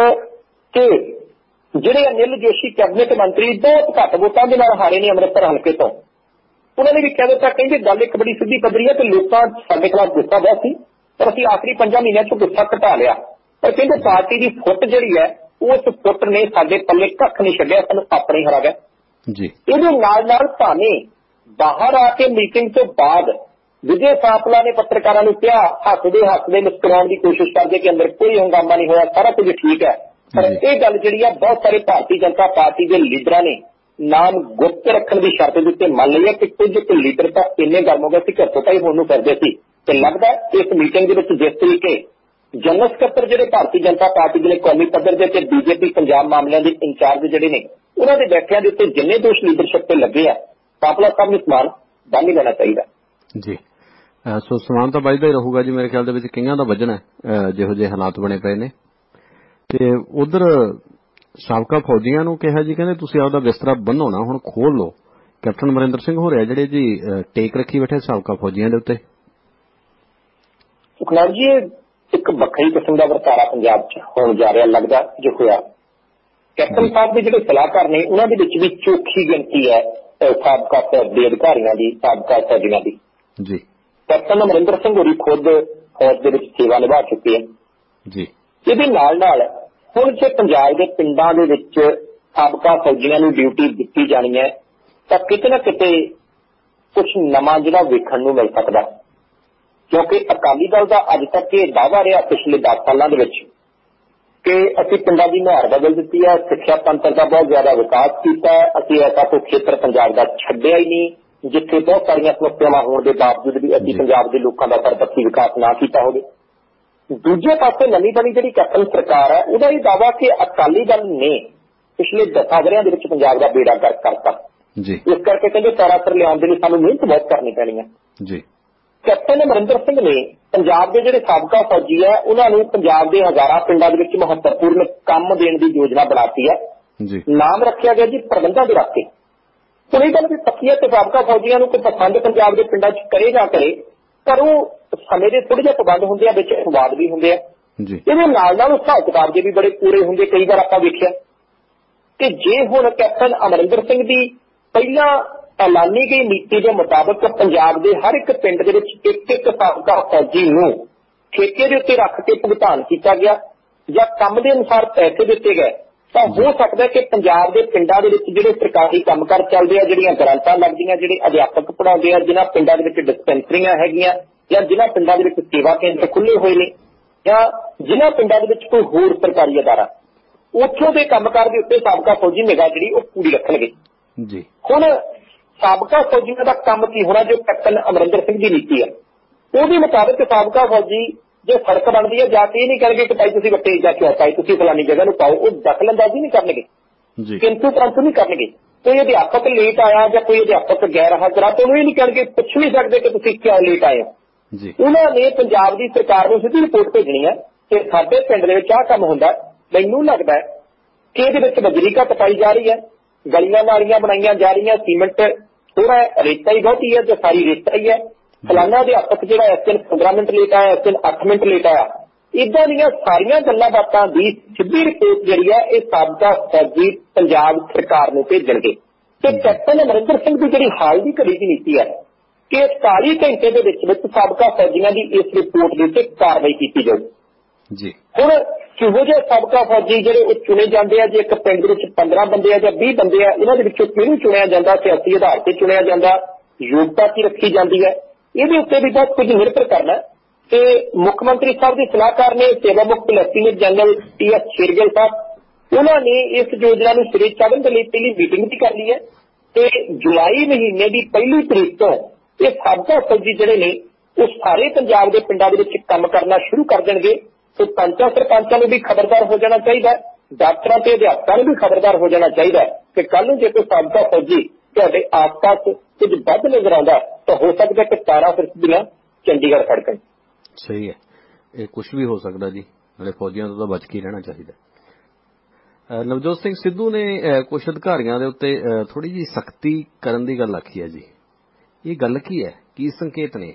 B: ਕਿ ਜਿਹੜੇ ਅਨਿਲ ਜੋਸ਼ੀ ਕੈਬਨਿਟ ਮੰਤਰੀ ਬਹੁਤ ਘੱਟ ਵੋਟਾਂ ਦੇ ਨਾਲ ਹਾਰੇ ਨੇ ਅੰਮ੍ਰਿਤਸਰ ਹਲਕੇ ਤੋਂ। ਉਹਨਾਂ ਨੇ ਵੀ ਕਹਿ ਦਿੱਤਾ ਕਹਿੰਦੇ ਗੱਲ ਇੱਕ ਬੜੀ ਸਿੱਧੀ ਪੱਧਰੀ ਹੈ ਕਿ ਲੋਕਾਂ ਸਾਡੇ ਖਿਲਾਫ ਗੁੱਸਾ ਬਹੁਤ ਸੀ ਪਰ ਅਸੀਂ ਆਖਰੀ 5 ਮਹੀਨਿਆਂ 'ਚ ਗੁੱਸਾ ਘਟਾ ਲਿਆ। ਪਰ ਕਹਿੰਦੇ ਪਾਰਟੀ ਦੀ ਫੁੱਟ ਜਿਹੜੀ ਹੈ ਉਸ ਫੁੱਟ ਨੇ ਸਾਡੇ ਪੱਲੇ ਕੱਖ ਨਹੀਂ ਛੱਡਿਆ ਸਾਨੂੰ ਆਪਣੇ ਹਰਾ ਗਿਆ।
A: ਜੀ।
B: ਇਹਦੇ ਨਾਲ ਨਾਲ ਭਾਵੇਂ ਬਾਹਰ ਆ ਕੇ ਮੀਟਿੰਗ ਤੋਂ ਬਾਅਦ ਵਿਜੇ ਸਾਪਲਾ ਨੇ ਪੱਤਰਕਾਰਾਂ ਨੂੰ ਕਿਹਾ ਹੱਸਦੇ ਹੱਸਦੇ ਮੁਸਕਰਾਉਣ ਦੀ ਕੋਸ਼ਿਸ਼ ਕਰਦੇ ਕਿ ਅੰਦਰ ਕੋਈ ਹੰਗਾਮਾ ਨਹੀਂ ਹੋਇਆ ਸਾਰਾ ਕੁਝ ਠੀਕ ਹੈ। ਪਰ। ਇਹ ਗੱਲ ਜਿਹੜੀ ਆ ਬਹੁਤ ਸਾਰੇ ਭਾਰਤੀ ਜਨਤਾ ਪਾਰਟੀ ਦੇ ਲੀਡਰਾਂ ਨੇ ਨਾਮ ਗੁਪਤ ਰੱਖਣ ਦੀ ਸ਼ਰਤ ਦੇ ਉੱਤੇ ਮੰਨ ਲਈ ਹੈ ਕਿ ਕੁਝ ਕੁ ਲੀਡਰ ਤਾਂ ਇੰਨੇ ਗਰਮ ਹੋ ਗਏ ਸੀ ਘਰ ਤੋਂ ਹੋਣ ਨੂੰ ਫਿਰਦੇ ਸੀ। ਤੇ ਲੱਗਦਾ ਇਸ ਮੀਟਿੰਗ ਦੇ ਵਿੱਚ ਜਿਸ ਤਰੀਕੇ ਜਨਰਲ ਸਕੱਤਰ ਜਿਹੜੇ ਭਾਰਤੀ ਜਨਤਾ ਪਾਰਟੀ ਦੇ ਕੌਮੀ ਪੱਧਰ ਦੇ ਤੇ ਬੀਜੇਪੀ, ਪੰਜਾਬ ਮਾਮਲਿਆਂ ਦੇ ਇੰਚਾਰਜ ਜਿਹੜੇ ਨੇ, ਉਹਨਾਂ ਦੇ ਬੈਠਿਆਂ ਦੇ ਉੱਤੇ ਜਿੰਨੇ ਦੋਸ਼ ਲੀਡਰਸ਼ਿਪ ਤੇ ਲੱਗੇ ਆ, ਪਾਪਲਾ ਸਾਹਿਬ ਨੂੰ ਸਮਾਨ ਬੰਨ ਨਹੀਂ ਲੈਣਾ ਚਾਹੀਦਾ।
A: ਜੀ। ਸੋ ਸਮਾਨ ਤਾਂ ਵੱਜਦਾ ਹੀ ਰਹੂਗਾ ਜੀ ਮੇਰੇ ਖਿਆਲ ਦੇ ਵਿੱਚ, ਕਿੰਗਾਂ ਦਾ ਵੱਜਣਾ ਜਿਹੋ ਜਿਹੇ ਹਾਲਾਤ ਬਣੇ ਪਏ ਨੇ। ਤੇ ਉਧਰ ਸਾਬਕਾ ਫੌਜੀਆਂ ਨੂੰ ਕਿਹਾ ਜੀ ਕਹਿੰਦੇ ਤੁਸੀਂ ਆਪਦਾ ਬਿਸਤਰਾ ਬੰਨੋ ਨਾ ਹੁਣ ਖੋਲ ਲਓ। ਕੈਪਟਨ ਅਮਰਿੰਦਰ ਸਿੰਘ ਹੋ ਰਿਹਾ ਜਿਹੜੇ ਜੀ ਟੇਕ ਰੱਖੀ ਬੈਠੇ ਸਾਬਕਾ ਫੌਜੀਆਂ ਦੇ ਉੱਤੇ।
B: ਸੁਖਨਾਥ ਜੀ ਇੱਕ ਵੱਖਰੀ ਕਿਸਮ ਦਾ ਵਰਤਾਰਾ ਪੰਜਾਬ 'ਚ ਹੋਣ ਜਾ ਰਿਹਾ ਲੱਗਦਾ ਜੋ ਹੋਇਆ। ਕੈਪਟਨ ਸਾਹਿਬ ਦੇ ਜਿਹੜੇ ਸਲਾਹਕਾਰ ਨੇ ਉਹਨਾਂ ਦੇ ਵਿੱਚ ਵੀ ਚੋਖੀ ਗਿਣਤੀ ਹੈ ਸਾਬਕਾ ਫੌਜ ਦੇ ਅਧਿਕਾਰੀਆਂ ਦੀ ਸਾਬਕਾ ਫੌਜੀਆਂ ਦੀ।
A: ਜੀ।
B: ਕੈਪਟਨ ਅਮਰਿੰਦਰ ਸਿੰਘ ਹੋਰੀ ਖੁਦ ਫੌਜ ਦੇ ਵਿੱਚ ਸੇਵਾ ਨਿਭਾ ਚੁੱਕੇ ਹਨ
A: ਜੀ।
B: ਇਹਦੇ ਨਾਲ ਨਾਲ ਹੁਣ ਜੇ ਪੰਜਾਬ ਦੇ ਪਿੰਡਾਂ ਦੇ ਵਿੱਚ ਸਾਬਕਾ ਫੌਜੀਆਂ ਨੂੰ ਡਿਊਟੀ ਦਿੱਤੀ ਜਾਣੀ ਹੈ ਤਾਂ ਕਿਤੇ ਨਾ ਕਿਤੇ ਕੁਝ ਨਵਾਂ ਜਿਹੜਾ ਵੇਖਣ ਨੂੰ ਮਿਲ ਸਕਦਾ ਕਿਉਂਕਿ ਅਕਾਲੀ ਦਲ ਦਾ ਅੱਜ ਤੱਕ ਇਹ ਦਾਅਵਾ ਰਿਹਾ ਪਿਛਲੇ 10 ਸਾਲਾਂ ਦੇ ਵਿੱਚ ਕਿ ਅਸੀਂ ਪਿੰਡਾਂ ਦੀ ਨੁਹਾਰ ਬਦਲ ਦਿੱਤੀ ਹੈ ਸਿੱਖਿਆ ਤੰਤਰ ਦਾ ਬਹੁਤ ਜ਼ਿਆਦਾ ਵਿਕਾਸ ਕੀਤਾ ਹੈ ਅਸੀਂ ਐਸਾ ਕੋਈ ਖੇਤਰ ਪੰਜਾਬ ਦਾ ਛੱਡਿਆ ਹੀ ਨਹੀਂ ਜਿੱਥੇ ਬਹੁਤ ਸਾਰੀਆਂ ਸਮੱਸਿਆਵਾਂ ਹੋਣ ਦੇ ਬਾਵਜੂਦ ਵੀ ਅਸੀਂ। ਪੰਜਾਬ ਦੇ ਲੋਕਾਂ ਦਾ ਸਰਬੱਤੀ ਵਿਕਾਸ ਨਾ ਕੀਤਾ ਹੋਵੇ ਦੂਜੇ ਪਾਸੇ ਨਵੀਂ ਬਣੀ ਜਿਹੜੀ ਕੈਪਟਨ ਸਰਕਾਰ ਹੈ ਉਹਦਾ ਇਹ ਦਾਵਾ ਕਿ ਅਕਾਲੀ ਦਲ ਨੇ ਪਿਛਲੇ ਦਸਾਂ ਵਰ੍ਹਿਆਂ ਦੇ ਵਿੱਚ ਪੰਜਾਬ ਦਾ ਬੇੜਾ ਗਰਕ ਕਰਤਾ।
A: ਜੀ।
B: ਇਸ ਕਰਕੇ ਕਹਿੰਦੇ ਪੈਰਾਸਰ ਲਿਆਉਣ ਦੇ ਲਈ ਸਾਨੂੰ ਮਿਹਨਤ ਬਹੁਤ ਕਰਨੀ ਪੈਣੀ ਹੈ।
A: ਜੀ।
B: ਕੈਪਟਨ ਅਮਰਿੰਦਰ ਸਿੰਘ ਨੇ ਪੰਜਾਬ ਦੇ ਜਿਹੜੇ ਸਾਬਕਾ ਫੌਜੀ ਹੈ ਉਹਨਾਂ ਨੂੰ ਪੰਜਾਬ ਦੇ ਹਜ਼ਾਰਾਂ ਪਿੰਡਾਂ ਦੇ ਵਿੱਚ ਮਹੱਤਵਪੂਰਨ ਕੰਮ ਦੇਣ ਦੀ ਯੋਜਨਾ ਬਣਾਤੀ ਹੈ।
A: ਜੀ।
B: ਨਾਮ ਰੱਖਿਆ ਗਿਆ ਜੀ ਪ੍ਰਬੰਧਾਂ ਦੇ ਹੁਣ ਇਹ ਗੱਲ ਵੀ ਪੱਕੀ ਹੈ ਕਿ ਸਾਬਕਾ ਫੌਜੀਆਂ ਨੂੰ ਕੋਈ ਪਸੰਦ ਪੰਜਾਬ ਦੇ ਪਿੰਡਾਂ 'ਚ ਕਰੇ ਨਾ ਕਰੇ ਪਰ ਉਹ ਸਮੇਂ ਦੇ ਥੋੜੇ ਜਿਹੇ ਪਾਬੰਦ ਹੁੰਦੇ ਆ ਵਿੱਚ ਵਿਵਾਦ ਵੀ ਹੁੰਦੇ ਆ।
A: ਜੀ।
B: ਇਹਦੇ ਨਾਲ ਨਾਲ ਹਿਸਾਬ ਕਿਤਾਬ ਦੇ ਵੀ ਬੜੇ ਪੂਰੇ ਹੁੰਦੇ ਕਈ ਵਾਰ ਆਪਾਂ ਵੇਖਿਆ। ਕਿ ਜੇ ਹੁਣ ਕੈਪਟਨ ਅਮਰਿੰਦਰ ਸਿੰਘ ਦੀ ਪਹਿਲਾਂ ਐਲਾਨੀ ਗਈ ਨੀਤੀ ਦੇ ਮੁਤਾਬਕ ਪੰਜਾਬ ਦੇ ਹਰ ਇੱਕ ਪਿੰਡ ਦੇ ਵਿੱਚ ਇੱਕ ਇੱਕ ਸਾਬਕਾ ਫੌਜੀ ਨੂੰ ਠੇਕੇ ਦੇ ਉੱਤੇ ਰੱਖ ਕੇ ਭੁਗਤਾਨ ਕੀਤਾ ਗਿਆ ਜਾਂ ਕੰਮ ਦੇ ਅਨੁਸਾਰ ਪੈਸੇ ਦਿੱਤੇ ਗਏ ਤਾਂ ਹੋ ਸਕਦਾ ਕਿ ਪੰਜਾਬ ਦੇ ਪਿੰਡਾਂ ਦੇ ਵਿੱਚ ਜਿਹੜੇ ਸਰਕਾਰੀ ਕੰਮਕਾਰ ਚੱਲਦੇ ਆ ਜਿਹੜੀਆਂ ਗ੍ਰਾਂਟਾਂ ਲੱਗਦੀਆਂ ਜਿਹੜੇ ਅਧਿਆਪਕ ਪੜਾਉਂਦੇ ਆ ਜਿਨ੍ਹਾਂ ਪਿੰਡਾਂ ਦੇ ਵਿੱਚ ਡਿਸਪੈਂਸਰੀਆਂ ਹੈਗੀਆਂ ਜਾਂ ਜਿਨ੍ਹਾਂ ਪਿੰਡਾਂ ਦੇ ਵਿੱਚ ਸੇਵਾ ਕੇਂਦਰ ਖੁੱਲੇ ਹੋਏ ਨੇ ਜਾਂ ਜਿਨ੍ਹਾਂ ਪਿੰਡਾਂ ਦੇ ਵਿੱਚ ਕੋਈ ਹੋਰ ਸਰਕਾਰੀ ਅਦਾਰਾ ਉੱਥੋਂ ਦੇ ਕੰਮਕਾਰ ਦੇ ਉੱਤੇ ਸਾਬਕਾ ਫੌਜੀ ਨਿਗਾਹ ਜਿਹੜੀ ਉਹ ਪੂਰੀ ਰੱਖਣਗੇ।
A: ਜੀ।
B: ਹੁਣ ਸਾਬਕਾ ਫੌਜੀਆਂ ਦਾ ਕੰਮ ਕੀ ਹੋਣਾ ਜੋ ਕੈਪਟਨ ਅਮਰਿੰਦਰ ਸਿੰਘ ਦੀ ਨੀਤੀ ਹੈ ਉਹਦੇ ਮੁਤਾਬਕ ਸਾਬਕਾ ਫੌਜੀ ਜੇ ਸੜਕ ਬਣਦੀ ਹੈ ਜਾ ਕੇ ਇਹ ਨਹੀਂ ਕਰਨਗੇ ਕਿ ਭਾਈ ਤੁਸੀਂ ਵੱਟੇ ਜਾ ਕੇ ਭਾਈ ਤੁਸੀਂ ਫਲਾਨੀ ਜਗ੍ਹਾ ਨੂੰ ਪਾਓ ਉਹ ਦਖਲਅੰਦਾਜ਼ੀ ਨਹੀਂ ਕਰਨਗੇ।
A: ਜੀ।
B: ਕਿੰਤੂ ਪਰੰਤੂ ਨਹੀਂ ਕਰਨਗੇ। ਕੋਈ ਅਧਿਆਪਕ ਲੇਟ ਆਇਆ ਜਾਂ ਕੋਈ ਅਧਿਆਪਕ ਗੈਰ ਹਾਜ਼ਰ ਆ ਤਾਂ ਇਹ ਨਹੀਂ ਕਹਿਣਗੇ ਪੁੱਛ ਨਹੀਂ ਸਕਦੇ ਕਿ ਤੁਸੀਂ ਕਿਉਂ ਲੇਟ ਆਏ ਹੋ।
A: ਜੀ।
B: ਉਹਨਾਂ ਨੇ ਪੰਜਾਬ ਦੀ ਸਰਕਾਰ ਨੂੰ ਸਿੱਧੀ ਰਿਪੋਰਟ ਭੇਜਣੀ ਹੈ ਕਿ ਸਾਡੇ ਪਿੰਡ ਦੇ ਵਿੱਚ ਆਹ ਕੰਮ ਹੁੰਦਾ ਮੈਨੂੰ ਲੱਗਦਾ ਕਿ ਇਹਦੇ ਵਿੱਚ ਬਜਰੀ ਘੱਟ ਪਾਈ ਜਾ ਰਹੀ ਹੈ। ਗਲੀਆਂ ਨਾਲੀਆਂ ਬਣਾਈਆਂ ਜਾ ਰਹੀਆਂ, ਸੀਮੈਂਟ ਥੋੜਾ ਰੇਤਾ ਹੀ ਬਹੁਤੀ ਹੈ ਤੇ ਸਾਰੀ ਰੇਤਾ ਹੀ ਹੈ। ਫਲਾਨਾ ਅਧਿਆਪਕ ਜਿਹੜਾ ਇਸ ਦਿਨ 15 ਮਿੰਟ ਲੇਟ ਆਇਆ, ਇਸ ਦਿਨ 8 ਮਿੰਟ ਲੇਟ ਆਇਆ। ਇਦਾਂ ਦੀਆਂ ਸਾਰੀਆਂ ਗੱਲਾਂ ਬਾਤਾਂ ਦੀ ਸਿੱਧੀ ਰਿਪੋਰਟ ਜਿਹੜੀ ਹੈ, ਇਹ ਸਾਬਕਾ ਫੌਜੀ ਪੰਜਾਬ ਸਰਕਾਰ ਨੂੰ ਭੇਜਣਗੇ। ਤੇ ਕੈਪਟਨ ਅਮਰਿੰਦਰ ਸਿੰਘ ਦੀ ਜਿਹੜੀ ਹਾਲ ਦੀ ਘੜੀ ਦੀ ਨੀਤੀ ਹੈ ਕਿ 40 ਘੰਟੇ ਦੇ ਵਿੱਚ ਵਿੱਚ ਸਾਬਕਾ ਫੌਜੀਆਂ ਦੀ ਇਸ ਰਿਪੋਰਟ ਦੇ ਉੱਤੇ ਕਾਰਵਾਈ ਕੀਤੀ ਜਾਊ।
A: ਜੀ।
B: ਹੁਣ ਕਿਹੋ ਜਿਹੇ ਸਾਬਕਾ ਫੌਜੀ ਜਿਹੜੇ ਉਹ ਚੁਣੇ ਜਾਂਦੇ ਆ ਜੇ ਇੱਕ ਪਿੰਡ ਵਿੱਚ 15 ਬੰਦੇ ਆ ਜਾਂ 20 ਬੰਦੇ ਆ ਇਹਨਾਂ ਦੇ ਵਿੱਚੋਂ ਕਿਹਨੂੰ ਚੁਣਿਆ ਜਾਂਦਾ? ਸਿਆਸੀ ਆਧਾਰ ਤੇ ਚੁਣਿਆ ਜਾਂਦਾ ਯੋਗਤਾ ਕੀ ਰੱਖੀ ਜਾਂਦੀ ਹੈ? ਇਹਦੇ ਉੱਤੇ ਵੀ ਬਹੁਤ ਕੁਝ ਨਿਰਭਰ ਕਰਨਾ। ਤੇ ਮੁੱਖ ਮੰਤਰੀ ਸਾਹਿਬ ਦੇ ਸਲਾਹਕਾਰ ਨੇ ਸੇਵਾ ਮੁਕਤ lieutenant general T S Shergill Sahib ਉਹਨਾਂ ਨੇ ਇਸ ਯੋਜਨਾ ਨੂੰ ਸਿਰੇ ਚੜ੍ਹਨ ਦੇ ਲਈ ਪਹਿਲੀ ਮੀਟਿੰਗ ਵੀ ਕਰ ਲਈ ਹੈ ਤੇ ਜੁਲਾਈ ਮਹੀਨੇ ਦੀ ਪਹਿਲੀ ਤਰੀਕ ਤੋਂ ਇਹ ਸਾਬਕਾ ਫੌਜੀ ਜਿਹੜੇ ਨੇ, ਉਹ ਸਾਰੇ ਪੰਜਾਬ ਦੇ ਪਿੰਡਾਂ ਦੇ ਵਿੱਚ ਕੰਮ ਕਰਨਾ ਸ਼ੁਰੂ ਕਰ ਦੇਣਗੇ। ਤੇ ਪੰਚਾਂ ਸਰਪੰਚਾਂ ਨੂੰ ਵੀ ਖਬਰਦਾਰ ਹੋ ਜਾਣਾ ਚਾਹੀਦਾ ਡਾਕਟਰਾਂ ਤੇ ਅਧਿਆਪਕਾਂ ਨੂੰ ਵੀ ਖਬਰਦਾਰ ਹੋ ਜਾਣਾ ਚਾਹੀਦਾ ਕਿ ਕੱਲ ਨੂੰ ਜੇ ਕੋਈ ਸਾਬਕਾ ਫੌਜੀ ਤੁਹਾਡੇ ਆਸ-ਪਾਸ ਕੁਝ ਵੱਧ ਨਜ਼ਰ ਆਉਂਦਾ ਤਾਂ ਹੋ ਸਕਦਾ ਕਿ ਤਾਰਾ ਫਿਰਸਦੀਆਂ ਚੰਡੀਗੜ੍ਹ ਗਏ।
A: ਸਹੀ ਹੈ। ਇਹ ਕੁਝ ਵੀ ਹੋ ਸਕਦਾ ਜੀ, ਨਾਲੇ ਫੌਜੀਆਂ ਤੋਂ ਤਾਂ ਬਚ ਕੇ ਰਹਿਣਾ ਚਾਹੀਦਾ ਨਵਜੋਤ ਸਿੰਘ ਸਿੱਧੂ ਨੇ, ਅਹ ਕੁਝ ਅਧਿਕਾਰੀਆਂ ਦੇ ਉੱਤੇ ਥੋੜੀ ਜੀ ਸਖਤੀ ਕਰਨ ਦੀ ਗੱਲ ਆਖੀ ਹੈ ਜੀ। ਇਹ ਗੱਲ ਕੀ ਹੈ? ਕੀ ਸੰਕੇਤ ਨੇ?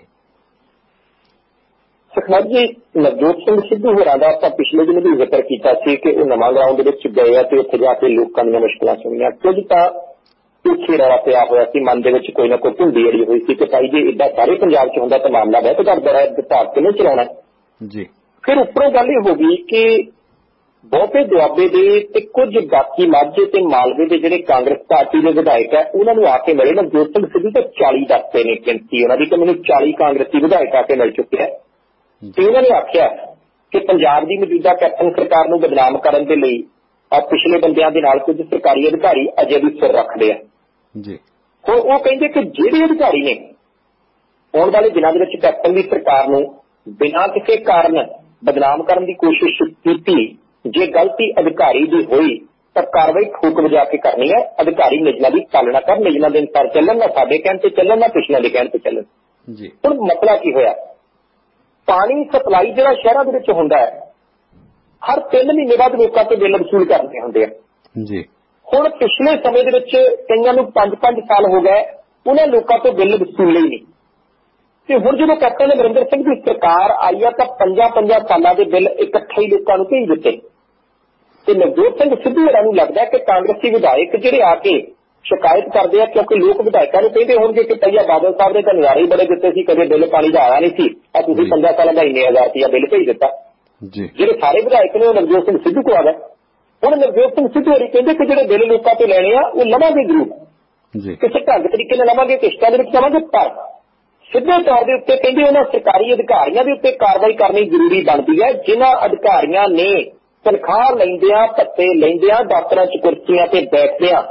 B: ਸੁਖਨਾਥ ਜੀ ਨਵਜੋਤ ਸਿੰਘ ਸਿੱਧੂ ਹੋਰਾਂ ਦਾ ਆਪਾਂ ਪਿਛਲੇ ਦਿਨ ਵੀ ਜ਼ਿਕਰ ਕੀਤਾ ਸੀ ਕਿ ਉਹ ਨਵਾਂ ਗਰਾਊਂਡ ਦੇ ਵਿੱਚ ਗਏ ਆ ਤੇ ਉੱਥੇ ਜਾ ਕੇ ਲੋਕਾਂ ਦੀਆਂ ਮੁਸ਼ਕਲਾਂ ਸੁਣੀਆਂ। ਕੁਝ ਤਾਂ ਉੱਥੇ ਰੌਲਾ ਪਿਆ ਹੋਇਆ ਸੀ ਮਨ ਦੇ ਵਿੱਚ ਕੋਈ ਨਾ ਕੋਈ ਧੁੰਦੀ ਅੜੀ ਹੋਈ ਸੀ ਕਿ ਭਾਈ ਜੇ ਇਦਾਂ ਸਾਰੇ ਪੰਜਾਬ 'ਚ ਹੁੰਦਾ ਤਾਂ ਮਾਮਲਾ ਬਹੁਤ ਘਟਦਾ ਹੈ ਵਿਭਾਗ ਕਿਵੇਂ ਚਲਾਉਣਾ?
A: ਜੀ।
B: ਫਿਰ ਉੱਪਰੋਂ ਗੱਲ ਇਹ ਹੋ ਗਈ ਕਿ ਬਹੁਤੇ ਦੁਆਬੇ ਦੇ ਤੇ ਕੁਝ ਬਾਕੀ ਮਾਝੇ ਤੇ ਮਾਲਵੇ ਦੇ ਜਿਹੜੇ ਕਾਂਗਰਸ ਪਾਰਟੀ ਦੇ ਵਿਧਾਇਕ ਹੈ ਉਹਨਾਂ ਨੂੰ ਆ ਕੇ ਮਿਲੇ ਨਵਜੋਤ ਸਿੰਘ ਸਿੱਧੂ ਤੇ 40 ਦੱਸਦੇ ਨੇ ਗਿਣਤੀ ਉਹਨਾਂ ਦੀ ਕਿ ਮੈਨੂੰ 40 ਕਾਂਗਰਸੀ ਵਿਧਾਇਕ ਆ ਕੇ ਮਿਲ ਚੁੱਕੇ ਹੈ ਤੇ ਉਹਨਾਂ ਨੇ ਆਖਿਆ ਕਿ ਪੰਜਾਬ ਦੀ ਮੌਜੂਦਾ ਕੈਪਟਨ ਸਰਕਾਰ ਨੂੰ ਬਦਨਾਮ ਕਰਨ ਦੇ ਲਈ ਆ ਪਿਛਲੇ ਬੰਦਿਆਂ ਦੇ ਨਾਲ ਕੁਝ ਸਰਕਾਰੀ ਅਧਿਕਾਰੀ ਅਜੇ ਵੀ ਸਿਰ ਰੱਖਦੇ ਆ।
A: ਜੀ।
B: ਹੁਣ ਉਹ ਕਹਿੰਦੇ ਕਿ ਜਿਹੜੇ ਅਧਿਕਾਰੀ ਨੇ ਆਉਣ ਵਾਲੇ ਦਿਨਾਂ ਦੇ ਵਿੱਚ ਕੈਪਟਨ ਦੀ ਸਰਕਾਰ ਨੂੰ ਬਿਨਾਂ ਕਿਸੇ ਕਾਰਨ ਬਦਨਾਮ ਕਰਨ ਦੀ ਕੋਸ਼ਿਸ਼ ਕੀਤੀ ਜੇ ਗਲਤੀ ਅਧਿਕਾਰੀ ਦੀ ਹੋਈ ਤਾਂ ਕਾਰਵਾਈ ਠੋਕ ਵਜਾ ਕੇ ਕਰਨੀ ਹੈ। ਅਧਿਕਾਰੀ ਨਿਯਮਾਂ ਦੀ ਪਾਲਣਾ ਕਰਨ ਨਿਯਮਾਂ ਦੇ ਅਨੁਸਾਰ ਚੱਲਣ ਨਾ ਸਾਡੇ ਕਹਿਣ ਤੇ ਚੱਲਣ ਨਾ ਪਿਛਲੇ ਦੇ ਕਹਿਣ ਤੇ ਚੱਲਣ।
A: ਜੀ।
B: ਹੁਣ ਮਸਲਾ ਕੀ ਹੋਇਆ? ਪਾਣੀ ਸਪਲਾਈ ਜਿਹੜਾ ਸ਼ਹਿਰਾਂ ਦੇ ਵਿੱਚ ਹੁੰਦਾ ਹੈ ਹਰ 3 ਮਹੀਨੇ ਬਾਅਦ ਲੋਕਾਂ ਤੋਂ ਬਿੱਲ ਵਸੂਲ ਕਰਦੇ ਹੁੰਦੇ ਆ।
A: ਜੀ।
B: ਹੁਣ ਪਿਛਲੇ ਸਮੇਂ ਦੇ ਵਿੱਚ ਕਈਆਂ ਨੂੰ 5-5 ਸਾਲ ਹੋ ਗਏ ਉਹਨਾਂ ਲੋਕਾਂ ਤੋਂ ਬਿੱਲ ਵਸੂਲੇ ਹੀ ਨਹੀਂ। ਤੇ ਹੁਣ ਜਦੋਂ ਕੈਪਟਨ ਅਮਰਿੰਦਰ ਸਿੰਘ ਦੀ ਸਰਕਾਰ ਆਈ ਆ ਤਾਂ 5-5 ਸਾਲਾਂ ਦੇ ਬਿੱਲ ਇਕੱਠੇ ਹੀ ਲੋਕਾਂ ਨੂੰ ਭੇਜ ਦਿੱਤੇ। ਤੇ ਨਵਜੋਤ ਸਿੰਘ ਸਿੱਧੂ ਹੋਰਾਂ ਨੂੰ ਲੱਗਦਾ ਕਿ ਕਾਂਗਰਸੀ ਵਿਧਾਇਕ ਜਿਹੜੇ ਆ ਕੇ ਸ਼ਿਕਾਇਤ ਕਰਦੇ ਆ ਕਿਉਂਕਿ ਲੋਕ ਵਿਧਾਇਕਾਂ ਨੂੰ ਕਹਿੰਦੇ ਹੋਣਗੇ ਕਿ ਪਈਆ ਬਾਦਲ ਸਾਹਿਬ ਨੇ ਤਾਂ ਨਿਆਰੇ ਹੀ ਬੜੇ ਦਿੱਤੇ ਸੀ ਕਦੇ ਬਿੱਲ ਪਾਣੀ ਦਾ ਆਇਆ ਨਹੀਂ ਸੀ। ਆ ਤੁਸੀਂ 50 ਸਾਲਾਂ ਦਾ ਇੰਨੇ ਹਜ਼ਾਰ ਰੁਪਇਆ ਬਿੱਲ ਭੇਜ ਦਿੱਤਾ।
A: ਜੀ।
B: ਜਿਹੜੇ ਸਾਰੇ ਵਿਧਾਇਕ ਨੇ ਨਵਜੋਤ ਸਿੰਘ ਸਿੱਧੂ ਕੋਲ ਆ ਗਏ। ਹੁਣ ਨਵਜੋਤ ਸਿੰਘ ਸਿੱਧੂ ਹੋਰੀ ਕਹਿੰਦੇ ਕਿ ਜਿਹੜੇ ਬਿੱਲ ਲੋਕਾਂ ਤੋਂ ਲੈਣੇ ਆ ਉਹ ਲਵਾਂਗੇ ਜ਼ਰੂਰ।
A: ਜੀ।
B: ਕਿਸੇ ਢੰਗ ਤਰੀਕੇ ਨਾਲ ਲਵਾਂਗੇ ਕਿਸ਼ਤਾਂ ਦੇ ਵਿੱਚ ਲਵਾਂਗੇ ਪਰ ਸਿੱਧੇ ਤੌਰ ਦੇ ਉੱਤੇ ਕਹਿੰਦੇ ਉਹਨਾਂ ਸਰਕਾਰੀ ਅਧਿਕਾਰੀਆਂ ਦੇ ਉੱਤੇ ਕਾਰਵਾਈ ਕਰਨੀ ਜ਼ਰੂਰੀ ਬਣਦੀ ਹੈ ਜਿਨ੍ਹਾਂ ਅਧਿਕਾਰੀਆਂ ਨੇ ਤਨਖਾਹ ਲੈਂਦਿਆਂ, ਭੱਤੇ ਲੈਂਦਿਆਂ ਦਫ਼ਤਰਾਂ 'ਚ ਕੁਰਸੀਆਂ ਤੇ ਬੈਠਦਿਆਂ,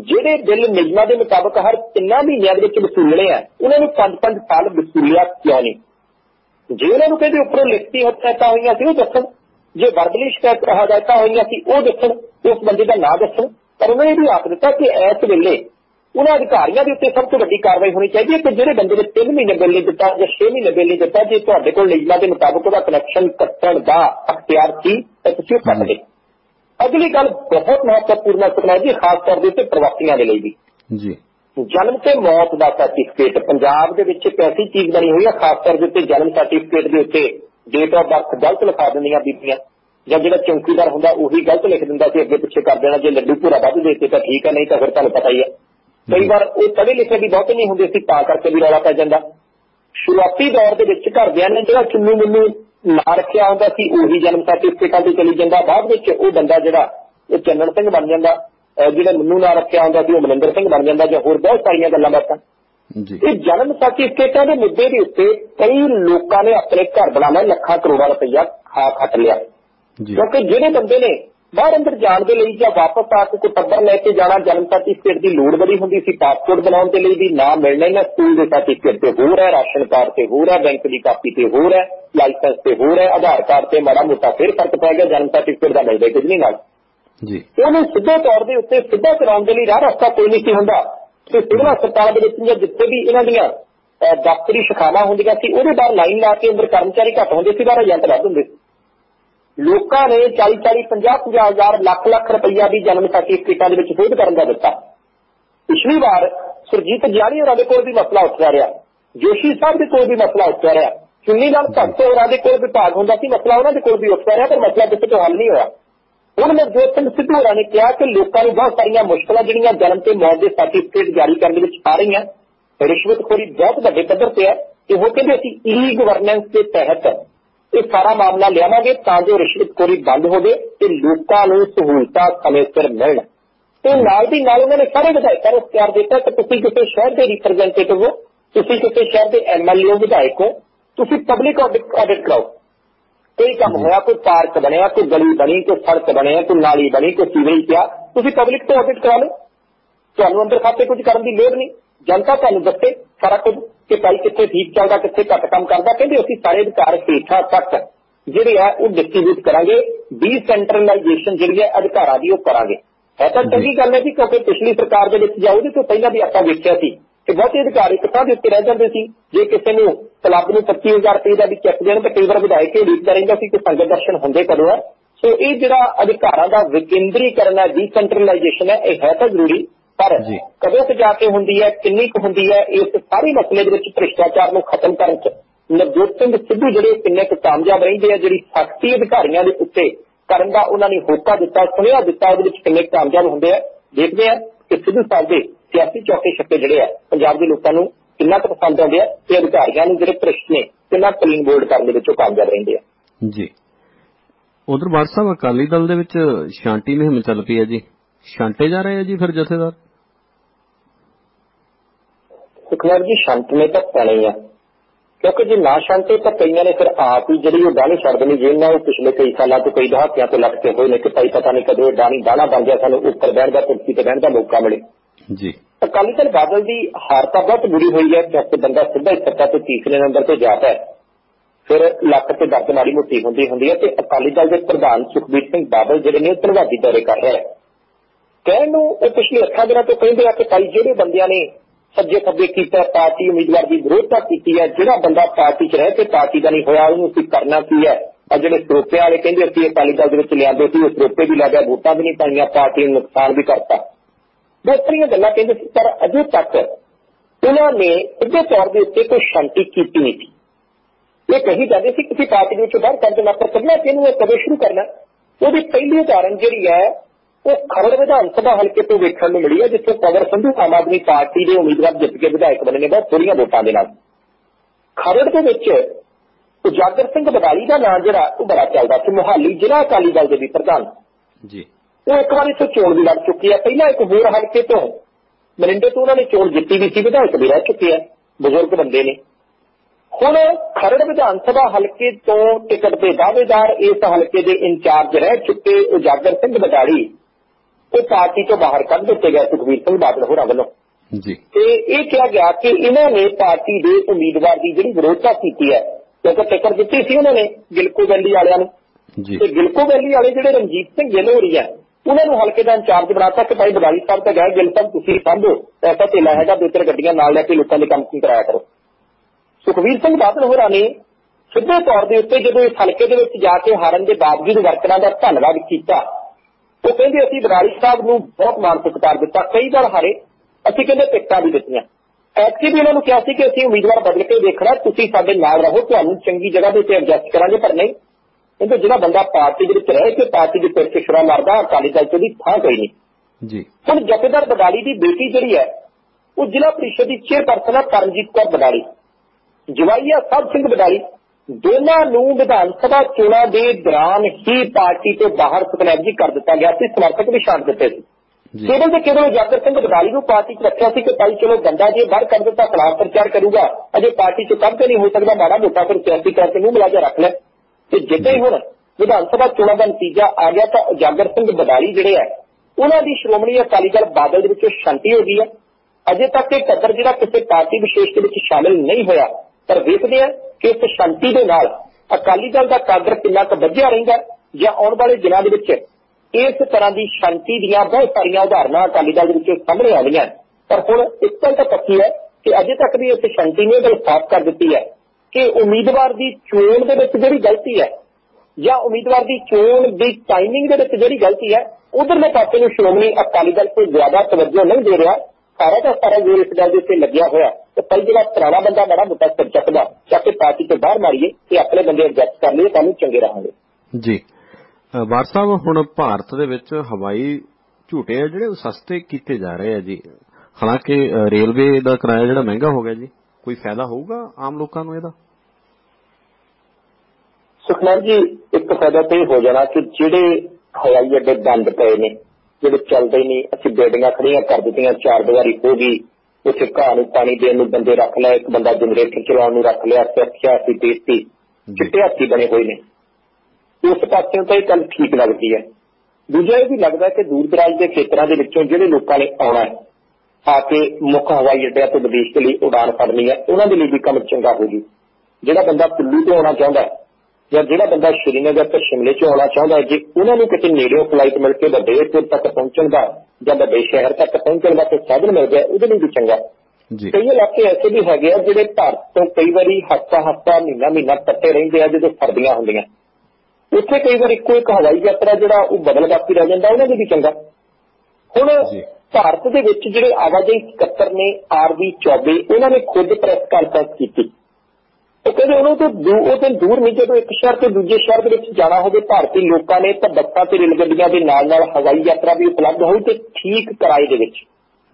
B: ਜਿਹੜੇ ਬਿੱਲ ਨਿਯਮਾਂ ਦੇ ਮੁਤਾਬਕ ਹਰ ਤਿੰਨਾਂ ਮਹੀਨਿਆਂ ਦੇ ਵਿੱਚ ਵਸੂਲਣੇ ਆ, ਉਹਨਾਂ ਨੂੰ 5-5 ਸਾਲ ਵਸੂਲਿਆ ਕਿਉਂ ਨਹੀਂ? ਜੇ ਉਹਨਾਂ ਨੂੰ ਕਹਿੰਦੇ ਉੱਪਰੋਂ ਲਿਖਤੀ ਹਦਾਇਤਾਂ ਹੋਈਆਂ ਸੀ, ਉਹ ਦੱਸਣ। ਜੇ ਵਰਦਲੀ ਸ਼ਿਕਾਇਤ ਹਦਾਇਤਾਂ ਹੋਈਆਂ ਸੀ, ਉਹ ਦੱਸਣ। ਉਸ ਬੰਦੇ ਦਾ ਨਾਂ ਦੱਸਣ। ਪਰ ਉਹਨਾਂ ਵੀ ਆਖ ਦਿੱਤਾ ਕਿ ਇਸ ਵੇਲੇ ਉਹਨਾਂ ਅਧਿਕਾਰੀਆਂ ਦੇ ਉੱਤੇ ਸਭ ਤੋਂ ਵੱਡੀ ਕਾਰਵਾਈ ਹੋਣੀ ਚਾਹੀਦੀ ਹੈ ਕਿ ਜਿਹੜੇ ਬੰਦੇ ਨੇ 3 ਮਹੀਨੇ ਬਿੱਲ ਨਹੀਂ ਦਿੱਤਾ ਜਾਂ 6 ਮਹੀਨੇ ਬਿੱਲ ਨਹੀਂ ਦਿੱਤਾ ਜੇ ਤੁਹਾਡੇ ਕੋਲ ਨਿਯਮਾਂ ਦੇ ਮੁਤਾਬਕ ਉਹਦਾ ਕਨੈਕਸ਼ਨ ਕੱਟਣ ਦਾ ਅਖਤਿਆਰ ਸੀ ਤਾਂ ਤੁਸੀਂ ਕੱਟ ਦੇ ਅਗਲੀ ਗੱਲ ਬਹੁਤ ਮਹੱਤਵਪੂਰਨ ਹੈ ਸੁਣਾ ਜੀ ਖਾਸ ਤੌਰ ਦੇ ਉੱਤੇ ਪ੍ਰਵਾਸੀਆਂ ਦੇ ਲਈ ਵੀ।
A: ਜੀ।
B: ਜਨਮ ਤੇ ਮੌਤ ਦਾ ਸਰਟੀਫਿਕੇਟ ਪੰਜਾਬ ਦੇ ਵਿੱਚ ਇੱਕ ਐਸੀ ਚੀਜ਼ ਬਣੀ ਹੋਈ ਹੈ ਖਾਸ ਤੌਰ ਦੇ ਉੱਤੇ ਜਨਮ ਸਰਟੀਫਿਕੇਟ ਦੇ ਉੱਤੇ ਡੇਟ ਆਫ ਬਰਥ ਗਲਤ ਲਿਖਾ ਦਿੰਦੀਆਂ ਬੀਬੀਆਂ ਜਾਂ ਜਿਹੜਾ ਚੌਕੀਦਾਰ ਹੁੰਦਾ ਉਹੀ ਗਲਤ ਲਿਖ ਦਿੰਦਾ ਸੀ ਅੱਗੇ ਪਿੱਛੇ ਕਰ ਦੇਣਾ ਜੇ ਲੱਡੂ ਪੂਰਾ ਵੱਧ ਦੇਤੇ ਤਾਂ ਠੀਕ ਹੈ ਨਹੀਂ ਤਾਂ ਫਿਰ ਤੁਹਾਨੂੰ ਪਤਾ ਹੀ ਹੈ। ਕਈ ਵਾਰ ਉਹ ਪੜ੍ਹੇ ਲਿਖੇ ਵੀ ਬਹੁਤੇ ਨਹੀਂ ਹੁੰਦੇ ਸੀ ਤਾਂ ਕਰਕੇ ਵੀ ਰੌਲਾ ਪੈ ਜਾਂਦਾ। ਸ਼ੁਰੂਆਤੀ ਦੌਰ ਦੇ ਵਿੱਚ ਘਰਦਿਆਂ ਨੇ ਜਿਹੜਾ ਚੁੰਨੂ ਮੁੰਨੂ ਨਾਂ ਰੱਖਿਆ ਹੁੰਦਾ ਸੀ ਉਹੀ ਜਨਮ ਸਰਟੀਫਿਕੇਟਾਂ ਤੇ ਚਲੀ ਜਾਂਦਾ। ਬਾਅਦ ਵਿੱਚ ਉਹ ਬੰਦਾ ਜਿਹੜਾ ਉਹ ਚੰਨਣ ਸਿੰਘ ਬਣ ਜਾਂਦਾ। ਜਿਹੜਾ ਮੰਨੂ ਨਾਂ ਰੱਖਿਆ ਹੁੰਦਾ ਸੀ ਉਹ ਮਨਿੰਦਰ ਸਿੰਘ ਬਣ ਜਾਂਦਾ ਜਾਂ ਹੋਰ ਬਹੁਤ ਸਾਰੀਆਂ ਗੱਲਾਂ ਬਾਤਾਂ।
A: ਜੀ।
B: ਇਹ ਜਨਮ ਸਰਟੀਫਿਕੇਟਾਂ ਦੇ ਮੁੱਦੇ ਦੇ ਉੱਤੇ ਕਈ ਲੋਕਾਂ ਨੇ ਆਪਣੇ ਘਰ ਬਣਾਉਣਾ ਲੱਖਾਂ ਕਰੋੜਾਂ ਰੁਪਈਆ ਖਾ ਖੱਟ ਲਿਆ। ਕਿਉਂਕਿ ਜਿਹੜੇ ਬੰਦੇ ਨੇ ਬਾਹਰ ਅੰਦਰ ਜਾਣ ਦੇ ਲਈ ਜਾਂ ਵਾਪਸ ਆ ਕੇ ਕੋਈ ਟੱਬਰ ਲੈ ਕੇ ਜਾਣਾ ਜਨਮ ਸਰਟੀਫਿਕੇਟ ਦੀ ਲੋੜ ਬੜੀ ਹੁੰਦੀ ਸੀ ਪਾਸਪੋਰਟ ਬਣਾਉਣ ਦੇ ਲਈ ਵੀ ਨਾ ਮਿਲਣਾ ਨਾ ਸਕੂਲ ਦੇ ਸਰਟੀਫਿਕੇਟ ਤੇ ਹੋਰ ਹੈ ਰਾਸ਼ਨ ਕਾਰਡ ਤੇ ਹੋਰ ਹੈ ਬੈਂਕ ਦੀ ਕਾਪੀ ਤੇ ਹੋਰ ਹੈ ਲਾਇਸੈਂਸ ਤੇ ਹੋਰ ਹੈ ਆਧਾਰ ਕਾਰਡ ਤੇ ਮਾੜਾ ਮੋਟਾ ਫਿਰ ਫ਼ਰਕ ਪੈ ਗਿਆ ਜਨਮ ਸਰਟੀਫਿਕੇਟ ਦਾ ਮਿਲਦਾ ਕੁਝ ਨਹੀਂ ਨਾਲ।
A: ਜੀ।
B: ਉਹਨੂੰ ਸਿੱਧੇ ਤੌਰ ਦੇ ਉੱਤੇ ਸਿੱਧਾ ਕਰਾਉਣ ਦੇ ਲਈ ਰਾਹ ਰਸਤਾ ਕੋਈ ਨਹੀਂ ਸੀ ਹੁੰਦਾ। ਤੇ ਸਿਵਲ ਹਸਪਤਾਲ ਦੇ ਵਿੱਚ ਜਾਂ ਜਿੱਥੇ ਵੀ ਇਹਨਾਂ ਦੀਆਂ ਦਫ਼ਤਰੀ ਸ਼ਾਖਾਵਾਂ ਹੁੰਦੀਆਂ ਸੀ ਉਹਦੇ ਬਾਹਰ ਲਾਈਨ ਲਾ ਕੇ ਅੰਦਰ ਕਰਮਚਾਰੀ ਘੱਟ ਹੁੰਦੇ ਸੀ ਬਾਹਰ ਏਜੰਟ ਵੱਧ ਹੁੰਦੇ ਸੀ। ਲੋਕਾਂ ਨੇ 40 40 50 50 ਹਜ਼ਾਰ ਲੱਖ ਲੱਖ ਰੁਪਈਆ ਵੀ ਜਨਮ ਸਰਟੀਫਿਕੇਟਾਂ ਦੇ ਵਿੱਚ ਸੋਧ ਕਰਨ ਦਾ ਦਿੱਤਾ। ਪਿਛਲੀ ਵਾਰ ਸੁਰਜੀਤ ਗਿਆਨੀ ਹੋਰਾਂ ਦੇ ਕੋਲ ਵੀ ਮਸਲਾ ਉੱਠਿਆ ਰਿਹਾ। ਜੋਸ਼ੀ ਸਾਹਿਬ ਦੇ ਕੋਲ ਵੀ ਮਸਲਾ ਉੱਠਿਆ ਰਿਹਾ। ਚੁੰਨੀ ਨਾਲ ਭਗਤ ਹੋਰਾਂ ਦੇ ਕੋਲ ਵਿਭਾਗ ਹੁੰਦਾ ਸੀ, ਮਸਲਾ ਉਹਨਾਂ ਦੇ ਕੋਲ ਵੀ ਉੱਠਿਆ ਰਿਹਾ, ਪਰ ਮਸਲਾ ਕਿਸੇ ਤੋਂ ਹੱਲ ਨਹੀਂ ਹੋਇਆ। ਹੁਣ ਨਵਜੋਤ ਸਿੰਘ ਸਿੱਧੂ ਹੋਰਾਂ ਨੇ ਕਿਹਾ ਕਿ ਲੋਕਾਂ ਨੂੰ ਬਹੁਤ ਸਾਰੀਆਂ ਮੁਸ਼ਕਲਾਂ ਜਿਹੜੀਆਂ ਜਨਮ ਤੇ ਮੌਤ ਦੇ ਸਰਟੀਫਿਕੇਟ ਜਾਰੀ ਕਰਨ ਦੇ ਵਿੱਚ ਆ ਰਹੀਆਂ। ਰਿਸ਼ਵਤਖੋਰੀ ਬਹੁਤ ਵੱਡੇ ਪੱਧਰ ਤੇ ਹੈ। ਤੇ ਉਹ ਕਹਿੰਦੇ ਅਸੀਂ ਈ ਗਵਰਨੈਂਸ ਦੇ ਤਹਿਤ ਇਹ ਸਾਰਾ ਮਾਮਲਾ ਲਿਆਵਾਂਗੇ ਤਾਂ ਜੋ ਰਿਸ਼ਵਤਖੋਰੀ ਬੰਦ ਹੋਵੇ ਤੇ ਲੋਕਾਂ ਨੂੰ ਸਹੂਲਤਾਂ ਸਮੇਂ ਸਿਰ ਮਿਲਣ। ਤੇ ਨਾਲ ਦੀ ਨਾਲ ਉਹਨਾਂ ਨੇ ਸਾਰੇ ਵਿਧਾਇਕਾਂ ਨੂੰ ਇਖਤਿਆਰ ਦਿੱਤਾ ਕਿ ਤੁਸੀਂ ਕਿਸੇ ਸ਼ਹਿਰ ਦੇ ਰਿਪਰੈਜ਼ੈਂਟੇਟਿਵ ਹੋ, ਤੁਸੀਂ ਕਿਸੇ ਸ਼ਹਿਰ ਦੇ ਐਮਐਲਏ ਹੋ ਵਿਧਾਇਕ ਹੋ, ਤੁਸੀਂ ਪਬਲਿਕ ਆਡਿਟ ਕਰਾਓ। ਕੋਈ ਕੰਮ ਹੋਇਆ, ਕੋਈ ਪਾਰਕ ਬਣਿਆ, ਕੋਈ ਗਲੀ ਬਣੀ, ਕੋਈ ਸੜਕ ਬਣਿਆ, ਕੋਈ ਨਾਲੀ ਬਣੀ, ਕੋਈ ਸੀਵਰੇਜ ਪਿਆ, ਤੁਸੀਂ ਪਬਲਿਕ ਤੋਂ ਆਡਿਟ ਕਰਾ ਲਓ। ਤੁਹਾਨੂੰ ਅੰਦਰ ਖਾਤੇ ਕੁਝ ਕਰਨ ਦੀ ਲੋੜ ਨਹੀਂ। ਜਨਤਾ ਤੁਹਾਨੂੰ ਦੱਸੇ ਸਾਰਾ ਕੁਝ। ਕਿ ਭਾਈ ਕਿੱਥੇ ਠੀਕ ਚੱਲਦਾ ਕਿੱਥੇ ਘੱਟ ਕੰਮ ਕਰਦਾ ਕਹਿੰਦੇ ਅਸੀਂ ਸਾਰੇ ਅਧਿਕਾਰ ਹੇਠਾਂ ਤੱਕ ਜਿਹੜੇ ਆ ਉਹ ਡਿਸਟ੍ਰੀਬਿਊਟ ਕਰਾਂਗੇ। ਡੀਸੈਂਟਰਲਾਈਜੇਸ਼ਨ ਜਿਹੜੀ ਹੈ ਅਧਿਕਾਰਾਂ ਦੀ ਉਹ ਕਰਾਂਗੇ। ਹੈ ਤਾਂ ਚੰਗੀ ਗੱਲ ਹੈ ਜੀ ਕਿਉਂਕਿ ਪਿਛਲੀ ਸਰਕਾਰ ਦੇ ਵਿੱਚ ਜਾਂ ਉਹਦੇ ਤੋਂ ਪਹਿਲਾਂ ਵੀ ਆਪਾਂ ਵੇਖਿਆ ਸੀ ਕਿ ਬਹੁਤੇ ਅਧਿਕਾਰ ਇੱਕ ਥਾਂ ਦੇ ਉੱਤੇ ਰਹਿ ਜਾਂਦੇ ਸੀ। ਜੇ ਕਿਸੇ ਨੂੰ ਕਲੱਬ ਨੂੰ 25000 ਰੁਪਏ ਦਾ ਵੀ ਚੈੱਕ ਦੇਣ ਤਾਂ ਕਈ ਵਾਰ ਵਿਧਾਇਕ ਹੀ ਉਡੀਕਦਾ ਰਹਿੰਦਾ ਸੀ ਕਿ ਸੰਗਤ ਦਰਸ਼ਨ ਹੁੰਦੇ ਕਦੋਂ ਹੈ ਸੋ ਇਹ ਜਿਹੜਾ ਅਧਿਕਾਰਾਂ ਦਾ ਵਿਕੇਂਦਰੀਕਰਨ ਹੈ ਡੀਸੈਂਟਰਲਾਈਜੇਸ਼ਨ ਹੈ ਇਹ ਹੈ ਤਾਂ ਜ਼ਰੂਰੀ। ਪਰ ਕਦੋਂ ਤੇ ਜਾ ਕੇ ਹੁੰਦੀ ਹੈ ਕਿੰਨੀ ਕੁ ਹੁੰਦੀ ਹੈ ਇਸ ਸਾਰੇ ਮਸਲੇ ਦੇ ਵਿੱਚ ਭ੍ਰਿਸ਼ਟਾਚਾਰ ਨੂੰ ਖਤਮ ਕਰਨ ਚ ਨਵਜੋਤ ਸਿੰਘ ਸਿੱਧੂ ਜਿਹੜੇ ਕਿੰਨੇ ਕੁ ਕਾਮਯਾਬ ਰਹਿੰਦੇ ਆ ਜਿਹੜੀ ਸਖਤੀ ਅਧਿਕਾਰੀਆਂ ਦੇ ਉੱਤੇ ਕਰਨ ਦਾ ਉਹਨਾਂ ਨੇ ਹੋਕਾ ਦਿੱਤਾ ਸੁਨੇਹਾ ਦਿੱਤਾ ਉਹਦੇ ਵਿੱਚ ਕਿੰਨੇ ਕਾਮਯਾਬ ਹੁੰਦੇ ਆ ਦੇਖਦੇ ਆ ਕਿ ਸਿੱਧੂ ਸਾਹਿਬ ਦੇ ਸਿਆਸੀ ਚੌਕੇ ਛੱਕੇ ਜਿਹੜੇ ਆ ਪੰਜਾਬ ਦੇ ਲੋਕਾਂ ਨੂੰ ਕਿੰਨਾ ਕੁ ਪਸੰਦ ਆਉਂਦੇ ਆ ਤੇ ਅਧਿਕਾਰੀਆਂ ਨੂੰ ਜਿਹੜੇ ਭ੍ਰਿਸ਼ਟ ਨੇ ਕਿੰਨਾ ਕਲੀਨ ਬੋਰਡ ਕਰਨ ਦੇ ਵਿੱਚ ਉਹ ਕਾਮਯਾਬ ਰਹਿੰਦੇ ਆ।
A: ਜੀ। ਉਧਰ ਬਾਦ ਸਾਹਿਬ ਅਕਾਲੀ ਦਲ ਦੇ ਵਿੱਚ ਸ਼ਾਂਤੀ ਮੁਹਿੰਮ ਚੱਲ ਪਈ ਹੈ ਜੀ। ਸ਼ਾਂਟੇ ਜਾ ਰਹੇ ਆ ਜੀ ਫਿਰ ਜਥੇਦਾਰ?
B: ਸੁਖਵਰ ਜੀ ਸ਼ਾਂਤਮੇ ਤਾਂ ਪੈਣੇ ਆ। ਕਿਉਂਕਿ ਜੇ ਨਾ ਸ਼ਾਂਤੇ ਤਾਂ ਕਈਆਂ ਨੇ ਫਿਰ ਆਪ ਹੀ ਜਿਹੜੀ ਉਹ ਡਾਣੀ ਛੱਡ ਦੇਣੀ ਜਿਹਨਾਂ ਉਹ ਪਿਛਲੇ ਕਈ ਸਾਲਾਂ ਤੋਂ ਕਈ ਦਹਾਕਿਆਂ ਤੋਂ ਲੱਗਦੇ ਹੋਏ ਨੇ ਕਿ ਭਾਈ ਪਤਾ ਨਹੀਂ ਕਦੋਂ ਡਾਣੀ ਦਾਣਾ ਬਣ ਗਿਆ ਸਾਨੂੰ ਉੱਪਰ ਬੈਠ ਦਾ ਕੁਰਸੀ ਤੇ ਬੈਠ ਦਾ ਮੌਕਾ ਮਿਲੇ।
A: ਜੀ।
B: ਅਕਾਲੀ ਦਲ ਬਾਦਲ ਦੀ ਹਾਰ ਤਾਂ ਬਹੁਤ ਬੁਰੀ ਹੋਈ ਹੈ ਕਿਉਂਕਿ ਬੰਦਾ ਸਿੱਧਾ ਹੀ ਸੱਤਾ ਤੇ ਤੀਸਰੇ ਨੰਬਰ ਤੇ ਜਾਂਦਾ ਹੈ ਫਿਰ ਲੱਕ ਤੇ ਦਰਦ ਮਾੜੀ ਮੋਟੀ ਹੁੰਦੀ ਹੁੰਦੀ ਹੈ ਤੇ ਅਕਾਲੀ ਦਲ ਦੇ ਪ੍ਰਧਾਨ ਸੁਖਬੀਰ ਸਿੰਘ ਬਾਦਲ ਜਿਹੜੇ ਨੇ ਉਹ ਦੌਰੇ ਕਰ ਰਹੇ ਕਹਿਣ ਨੂੰ ਉਹ ਪਿਛਲੇ 8 ਦਿਨਾਂ ਤੋਂ ਕਹਿੰਦੇ ਆ ਕਿ ਭਾਈ ਜਿਹੜੇ ਬੰਦਿਆਂ ਨੇ ਸੱਜੇ ਖੱਬੇ ਕੀਤਾ, ਪਾਰਟੀ ਉਮੀਦਵਾਰ ਦੀ ਵਿਰੋਧਤਾ ਕੀਤੀ ਹੈ। ਜਿਹੜਾ ਬੰਦਾ ਪਾਰਟੀ 'ਚ ਰਹਿ ਕੇ ਪਾਰਟੀ ਦਾ ਨਹੀਂ ਹੋਇਆ, ਉਹਨੂੰ ਅਸੀਂ ਕਰਨਾ ਕੀ ਹੈ? ਆ ਜਿਹੜੇ ਸਰੋਪੇ ਵਾਲੇ ਕਹਿੰਦੇ, ਅਸੀਂ ਅਕਾਲੀ ਦਲ ਦੇ ਵਿੱਚ ਲਿਆਂਦੇ ਸੀ, ਉਹ ਸਰੋਪੇ ਵੀ ਲੱਗਿਆ ਵੋਟਾਂ ਵੀ ਨਹੀਂ ਪਾਈਆਂ, ਪਾਰਟੀ ਨੂੰ ਨੁਕਸਾਨ ਵੀ ਕਰਤਾ। ਬਹੁਤਰੀਆਂ ਗੱਲਾਂ ਕਹਿੰਦੇ ਸੀ, ਪਰ ਅਜੇ ਤੱਕ ਉਹਨਾਂ ਨੇ ਸਿੱਧੇ ਤੌਰ ਦੇ ਉੱਤੇ ਕੋਈ ਸ਼ਾਂਤੀ ਕੀਤੀ ਨਹੀਂ ਸੀ। ਇਹ ਕਹੀ ਜਾਂਦੇ ਸੀ ਕਿਸੇ ਪਾਰਟੀ ਦੇ ਵਿੱਚੋਂ ਬਾਹਰ ਕਰ ਦੇਣਾ ਪਰ ਕੱਢਣਾ ਕਿਹਨੂੰ ਹੈ? ਕਦੋਂ ਸ਼ੁਰੂ ਕਰਨਾ? ਉਹਦੀ ਪਹਿਲੀ ਉਦਾਹਰਨ ਜਿਹੜੀ ਹੈ ਉਹ ਖਰੜ ਵਿਧਾਨ ਸਭਾ ਹਲਕੇ ਤੋਂ ਵੇਖਣ ਨੂੰ ਮਿਲੀ ਹੈ ਜਿੱਥੇ ਪਵਰ ਸੰਧੂ ਆਮ ਆਦਮੀ ਪਾਰਟੀ ਦੇ ਉਮੀਦਵਾਰ ਜਿੱਤ ਕੇ ਵਿਧਾਇਕ ਬਣੇ ਨੇ ਬਹੁਤ ਥੋੜੀਆਂ ਵੋਟਾਂ ਦੇ ਨਾਲ। ਖਰੜ ਦੇ ਵਿੱਚ ਉਜਾਗਰ ਸਿੰਘ ਬਦਾਲੀ ਦਾ ਨਾਮ ਜਿਹੜਾ ਉਹ ਬੜਾ ਚੱਲਦਾ ਸੀ ਮੁਹਾਲੀ ਜ਼ਿਲ੍ਹਾ ਅਕਾਲੀ ਦਲ ਦੇ ਵੀ ਪ੍ਰਧਾਨ।
A: ਜੀ।
B: ਉਹ ਇੱਕ ਵਾਰ ਇੱਥੇ ਚੋਣ ਵੀ ਲੜ ਚੁੱਕੀ ਹੈ। ਪਹਿਲਾਂ ਇੱਕ ਹੋਰ ਹਲਕੇ ਤੋਂ ਮਰਿੰਡੇ ਤੋਂ ਉਹਨਾਂ ਨੇ ਚੋਣ ਜਿੱਤੀ ਵੀ ਸੀ ਵਿਧਾਇਕ ਵੀ ਰਹਿ ਚੁੱਕੇ ਆ ਬਜ਼ੁਰਗ ਬੰਦੇ ਨੇ। ਹੁਣ ਖਰੜ ਵਿਧਾਨ ਸਭਾ ਹਲਕੇ ਤੋਂ ਟਿਕਟ ਦੇ ਦਾਅਵੇਦਾਰ ਇਸ ਹਲਕੇ ਦੇ ਇੰਚਾਰਜ ਰਹਿ ਚੁੱਕੇ ਉਜਾਗਰ ਸਿੰਘ ਬਦਾਲੀ ਉਹ ਪਾਰਟੀ ਤੋਂ ਬਾਹਰ ਕੱਢ ਦਿੱਤੇ ਗਏ ਸੁਖਵੀਰ ਸਿੰਘ ਬਾਦਲ ਹੋਰਾਂ ਵੱਲੋਂ।
A: ਜੀ।
B: ਤੇ ਇਹ ਕਿਹਾ ਗਿਆ ਕਿ ਇਹਨਾਂ ਨੇ ਪਾਰਟੀ ਦੇ ਉਮੀਦਵਾਰ ਦੀ ਜਿਹੜੀ ਵਿਰੋਧਤਾ ਕੀਤੀ ਹੈ ਕਿਉਂਕਿ ਟਿਕਟ ਦਿੱਤੀ ਸੀ ਉਹਨਾਂ ਨੇ ਗਿਲਕੋ ਵੈਲੀ ਵਾਲਿਆਂ ਨੂੰ।
A: ਜੀ।
B: ਤੇ ਗਿਲਕੋ ਵੈਲੀ ਵਾਲੇ ਜਿਹੜੇ ਰਣਜੀਤ ਸਿੰਘ ਗਿੱਲ ਹੋ ਰਹੀ ਹੈ ਉਹਨਾਂ ਨੂੰ ਹਲਕੇ ਦਾ ਇੰਚਾਰਜ ਬਣਾਤਾ ਕਿ ਭਾਈ ਬਦਾਲੀ ਸਾਹਿਬ ਤਾਂ ਗਏ ਗਿੱਲ ਸਾਹਿਬ ਤੁਸੀਂ ਸੰਭੋ ਐਸਾ ਢਿੱਲਾ ਹੈਗਾ ਦੋ ਤਿੰਨ ਗੱਡੀਆਂ ਨਾਲ ਲੈ ਕੇ ਲੋਕਾਂ ਦੇ ਕੰਮ ਕੀ ਕਰਾਇਆ ਕਰੋ। ਸੁਖਵੀਰ ਸਿੰਘ ਬਾਦਲ ਹੋਰਾਂ ਨੇ ਸਿੱਧੇ ਤੌਰ ਦੇ ਉੱਤੇ ਜਦੋਂ ਇਸ ਹਲਕੇ ਦੇ ਵਿੱਚ ਜਾ ਕੇ ਹਾਰਨ ਦੇ ਬਾਵਜੂਦ ਵਰਕਰਾਂ ਦਾ ਧੰਨਵਾਦ ਕੀਤਾ ਉਹ ਕਹਿੰਦੇ ਅਸੀਂ ਬਰਾੜੀ ਸਾਹਿਬ ਨੂੰ ਬਹੁਤ ਮਾਣ ਸਤਿਕਾਰ ਦਿੱਤਾ। ਕਈ ਵਾਰ ਹਾਰੇ ਅਸੀਂ ਕਹਿੰਦੇ ਟਿਕਟਾਂ ਵੀ ਦਿੱਤੀਆਂ। ਐਤਕੀ ਵੀ ਉਹਨਾਂ ਨੂੰ ਕਿਹਾ ਸੀ ਕਿ ਅਸੀਂ ਉਮੀਦਵਾਰ ਬਦਲ ਕੇ ਦੇਖਣਾ ਤੁਸੀਂ ਸਾਡੇ ਨਾਲ ਰਹੋ ਤੁਹਾਨੂੰ ਚੰਗੀ ਜਗ੍ਹਾ ਦੇ ਉੱਤੇ ਐਡਜਸਟ ਕਰਾਂਗੇ ਪਰ ਨਹੀਂ। ਕਹਿੰਦੇ ਜਿਹੜਾ ਬੰਦਾ ਪਾਰਟੀ ਦੇ ਵਿੱਚ ਰਹਿ ਕੇ ਪਾਰਟੀ ਦੇ ਪਿੱਛੇ ਛੁਰਾ ਮਾਰਦਾ ਅਕਾਲੀ ਦਲ ਤੋਂ ਦੀ ਥਾਂ ਕੋਈ ਨਹੀਂ।
A: ਜੀ।
B: ਹੁਣ ਜਥੇਦਾਰ ਬਡਾਲੀ ਦੀ ਬੇਟੀ ਜਿਹੜੀ ਹੈ ਉਹ ਜ਼ਿਲ੍ਹਾ ਪ੍ਰੀਸ਼ਦ ਦੀ ਚੇਅਰਪਰਸਨ ਹੈ ਕਰਮਜੀਤ ਕੌਰ ਬਡਾਲੀ। ਜਵਾਈਆ ਸਾਹਿਬ ਸਿੰਘ ਬਡਾਲੀ। ਦੋਨਾਂ ਨੂੰ ਵਿਧਾਨ ਸਭਾ ਚੋਣਾਂ ਦੇ ਦੌਰਾਨ ਹੀ ਪਾਰਟੀ ਤੋਂ ਬਾਹਰ ਸਤਨੈਬਜੀ ਕਰ ਦਿੱਤਾ ਗਿਆ ਸੀ ਸਮਰਥਕ ਵੀ ਛੱਡ ਦਿੱਤੇ ਸੀ। ਕੇਵਲ ਤੇ ਕੇਵਲ ਜਾਗਰ ਸਿੰਘ ਬਡਾਲੀ ਨੂੰ ਪਾਰਟੀ 'ਚ ਰੱਖਿਆ ਸੀ ਕਿ ਭਾਈ ਚਲੋ ਬੰਦਾ ਜੇ ਬਾਹਰ ਕਰ ਦਿੱਤਾ ਖਿਲਾਫ ਪ੍ਰਚਾਰ ਕਰੂਗਾ ਅਜੇ ਪਾਰਟੀ 'ਚ ਕੰਮ ਤੇ ਨਹੀਂ ਹੋ ਸਕਦਾ ਮਾੜਾ ਮੋਟਾ ਫਿਰ ਸਿਆਸੀ ਤੇ ਮੂੰਹ ਮਿਲਾ ਰੱਖ ਲੈ। ਤੇ ਜਿੱਦਾਂ ਹੀ ਹੁਣ ਵਿਧਾਨ ਸਭਾ ਚੋਣਾਂ ਦਾ ਨਤੀਜਾ ਆ ਗਿਆ ਤਾਂ ਜਾਗਰ ਸਿੰਘ ਬਡਾਲੀ ਜਿਹੜੇ ਆ ਉਹਨਾਂ ਦੀ ਸ਼੍ਰੋਮਣੀ ਅਕਾਲੀ ਦਲ ਬਾਦਲ ਦੇ ਵਿੱਚ ਸ਼ਾਂਤੀ ਹੋ ਗਈ ਹੈ ਅਜੇ ਤੱਕ ਇਹ ਕਦਰ ਜਿਹੜਾ ਕਿਸੇ ਪਾਰਟੀ ਵਿਸ਼ੇਸ਼ ਦੇ ਵਿੱਚ ਸ਼ਾਮਿਲ ਨਹੀਂ ਹੋਇਆ ਪਰ ਵੇਖਦੇ ਆ ਕਿ ਇਸ ਸ਼ਾਂਤੀ ਦੇ ਨਾਲ ਅਕਾਲੀ ਦਲ ਦਾ ਕਾਦਰ ਕਿੰਨਾ ਕੁ ਵੱਧਿਆ ਰਹਿੰਦਾ ਜਾਂ ਆਉਣ ਵਾਲੇ ਦਿਨਾਂ ਦੇ ਵਿੱਚ ਇਸ ਤਰ੍ਹਾਂ ਦੀ ਸ਼ਾਂਤੀ ਦੀਆਂ ਬਹੁਤ ਸਾਰੀਆਂ ਉਦਾਹਰਨਾਂ ਅਕਾਲੀ ਦਲ ਦੇ ਵਿੱਚ ਸਾਹਮਣੇ ਆਉਂਦੀਆਂ ਪਰ ਹੁਣ ਇੱਕ ਗੱਲ ਤਾਂ ਪੱਕੀ ਹੈ ਕਿ ਅਜੇ ਤੱਕ ਵੀ ਇਸ ਸ਼ਾਂਤੀ ਨੇ ਇਹ ਸਾਫ਼ ਕਰ ਦਿੱਤੀ ਹੈ ਕਿ ਉਮੀਦਵਾਰ ਦੀ ਚੋਣ ਦੇ ਵਿੱਚ ਜਿਹੜੀ ਗਲਤੀ ਹੈ ਜਾਂ ਉਮੀਦਵਾਰ ਦੀ ਚੋਣ ਦੀ ਟਾਈਮਿੰਗ ਦੇ ਵਿੱਚ ਜਿਹੜੀ ਗਲਤੀ ਹੈ, ਉਧਰਲੇ ਪਾਸੇ ਨੂੰ ਸ਼੍ਰੋਮਣੀ ਅਕਾਲੀ ਦਲ ਕੋਈ ਜ਼ਿਆਦਾ ਤਵੱਜੋ ਨਹੀਂ ਦੇ ਰਿਹਾ। ਸਾਰਾ ਦਾ ਸਾਰਾ ਜ਼ੋਰ ਇਸ ਗੱਲ ਦੇ ਉੱਤੇ ਲੱਗਿਆ ਹੋਇਆ ਤੇ ਪਹਿਲੀ ਜਿਹੜਾ ਪੁਰਾਣਾ ਬੰਦਾ ਬੜਾ ਮੁੱਦਾ ਸਿਰ ਚੱਕਦਾ ਚੱਕ ਕੇ ਪਾਰਟੀ ਤੋਂ ਬਾਹਰ ਮਾਰੀਏ ਤੇ ਆਪਣੇ ਬੰਦੇ ਐਡਜਸਟ ਕਰ ਲਈਏ ਤਾਂ ਚੰਗੇ ਰਹਾਂਗੇ।
A: ਜੀ। ਵਾਰ ਸਾਹਿਬ ਹੁਣ ਭਾਰਤ ਦੇ ਵਿੱਚ ਹਵਾਈ ਝੂਟੇ ਆ ਜਿਹੜੇ ਉਹ ਸਸਤੇ ਕੀਤੇ ਜਾ ਰਹੇ ਆ ਜੀ। ਹਾਲਾਂਕਿ ਰੇਲਵੇ ਦਾ ਕਿਰਾਇਆ ਜਿਹੜਾ ਮਹਿੰਗਾ ਹੋ ਗਿਆ ਜੀ ਕੋਈ ਫਾਇਦਾ ਹੋਊਗਾ ਆਮ ਲੋਕਾਂ ਨੂੰ ਇਹਦਾ?
B: ਸੁਖਨਾਰ ਜੀ ਇੱਕ ਫਾਇਦਾ ਤੇ ਹੋ ਜਾਣਾ ਕਿ ਜਿਹੜੇ ਹਵਾਈ ਅੱਡੇ ਬੰਦ ਪਏ ਨੇ ਜਿਹੜੇ ਚੱਲਦੇ ਨਹੀਂ ਅਸੀਂ ਬਿਲਡਿੰਗਾਂ ਖੜੀਆਂ ਕਰ ਦਿੱਤੀਆਂ ਚਾਰ ਦੀਵਾਰੀ ਹੋ ਗਈ ਉੱਥੇ ਘਾਹ ਨੂੰ ਪਾਣੀ ਦੇਣ ਨੂੰ ਬੰਦੇ ਰੱਖ ਲਿਆ ਇੱਕ ਬੰਦਾ ਜਨਰੇਟਰ ਚਲਾਉਣ ਨੂੰ ਰੱਖ ਲਿਆ ਸੁਰੱਖਿਆ ਸੀ, ਦੇਤੀ, ਚਿੱਟੇ ਹੱਥੀ ਬਣੇ ਹੋਏ ਨੇ। ਉਸ ਪਾਸੇ ਤਾਂ ਇਹ ਗੱਲ ਠੀਕ ਲੱਗਦੀ ਹੈ। ਦੂਜਾ ਇਹ ਵੀ ਲੱਗਦਾ ਕਿ ਦੂਰ ਦਰਾਜ ਦੇ ਖੇਤਰਾਂ ਦੇ ਵਿੱਚੋਂ ਜਿਹੜੇ ਲੋਕਾਂ ਨੇ ਆਉਣਾ ਹੈ, ਆ ਕੇ ਮੁੱਖ ਹਵਾਈ ਅੱਡਿਆਂ ਤੋਂ ਵਿਦੇਸ਼ ਦੇ ਲਈ ਉਡਾਨ ਫੜਨੀ ਹੈ, ਉਹਨਾਂ ਦੇ ਲਈ ਵੀ ਕੰਮ ਚੰਗਾ ਹੋ ਜੂ। ਜਿਹੜਾ ਬੰਦਾ ਕੁੱਲੂ ਤੋਂ ਆਉਣਾ ਚਾਹੁੰਦਾ ਹੈ ਜਾਂ ਜਿਹੜਾ ਬੰਦਾ ਸ਼੍ਰੀਨਗਰ ਤੋਂ ਸ਼ਿਮਲੇ ਤੋਂ ਆਉਣਾ ਚਾਹੁੰਦਾ ਹੈ ਜੇ ਉਹਨਾਂ ਨੂੰ ਕਿਤੇ ਨੇੜਿਓਂ ਫਲਾਈਟ ਮਿਲ ਕੇ ਵੱਡੇ ਏਅਰਪੋਰਟ ਤੱਕ ਪਹੁੰਚਣ ਦਾ ਜਾਂ ਵੱਡੇ ਸ਼ਹਿਰ ਤੱਕ ਪਹੁੰਚਣ ਦਾ ਕੋਈ ਸਾਧਨ ਮਿਲ ਗਿਆ ਉਹਦੇ ਲਈ ਵੀ ਚੰਗਾ।
A: ਜੀ।
B: ਕਈ ਇਲਾਕੇ ਐਸੇ ਵੀ ਹੈਗੇ ਆ ਜਿਹੜੇ ਭਾਰਤ ਤੋਂ ਕਈ ਵਾਰੀ ਹਫ਼ਤਾ ਹਫ਼ਤਾ ਮਹੀਨਾ ਮਹੀਨਾ ਕੱਟੇ ਰਹਿੰਦੇ ਆ ਜਦੋਂ ਸਰਦੀਆਂ ਹੁੰਦੀਆਂ। ਉੱਥੇ ਕਈ ਵਾਰ ਇੱਕੋ ਇੱਕ ਹਵਾਈ ਯਾਤਰਾ ਜਿਹੜਾ ਉਹ ਬਦਲ ਬਾਕੀ ਰਹਿ ਜਾਂਦਾ ਉਹਨਾਂ ਦੇ ਵੀ ਚੰਗਾ। ਹੁਣ। ਭਾਰਤ ਦੇ ਵਿੱਚ ਜਿਹੜੇ ਆਵਾਜਾਈ ਸਕੱਤਰ ਨੇ ਆਰਵੀ ਚੌਬੇ ਉਹਨਾਂ ਨੇ ਖੁਦ ਪ੍ਰੈਸ ਕਾਨਫਰੰਸ ਕੀਤੀ। ਉਹ ਕਹਿੰਦੇ ਉਹਨਾਂ ਤੋਂ ਦੂ- ਉਹ ਦਿਨ ਦੂਰ ਨਹੀਂ ਜਦੋਂ ਇੱਕ ਸ਼ਹਿਰ ਤੋਂ ਦੂਜੇ ਸ਼ਹਿਰ ਦੇ ਵਿੱਚ ਜਾਣਾ ਹੋਵੇ ਭਾਰਤੀ ਲੋਕਾਂ ਨੇ ਤਾਂ ਬੱਸਾਂ ਤੇ ਰੇਲ ਗੱਡੀਆਂ ਦੇ ਨਾਲ ਨਾਲ ਹਵਾਈ ਯਾਤਰਾ ਵੀ ਉਪਲਬਧ ਹੋਈ ਤੇ ਠੀਕ ਕਿਰਾਏ ਦੇ ਵਿੱਚ।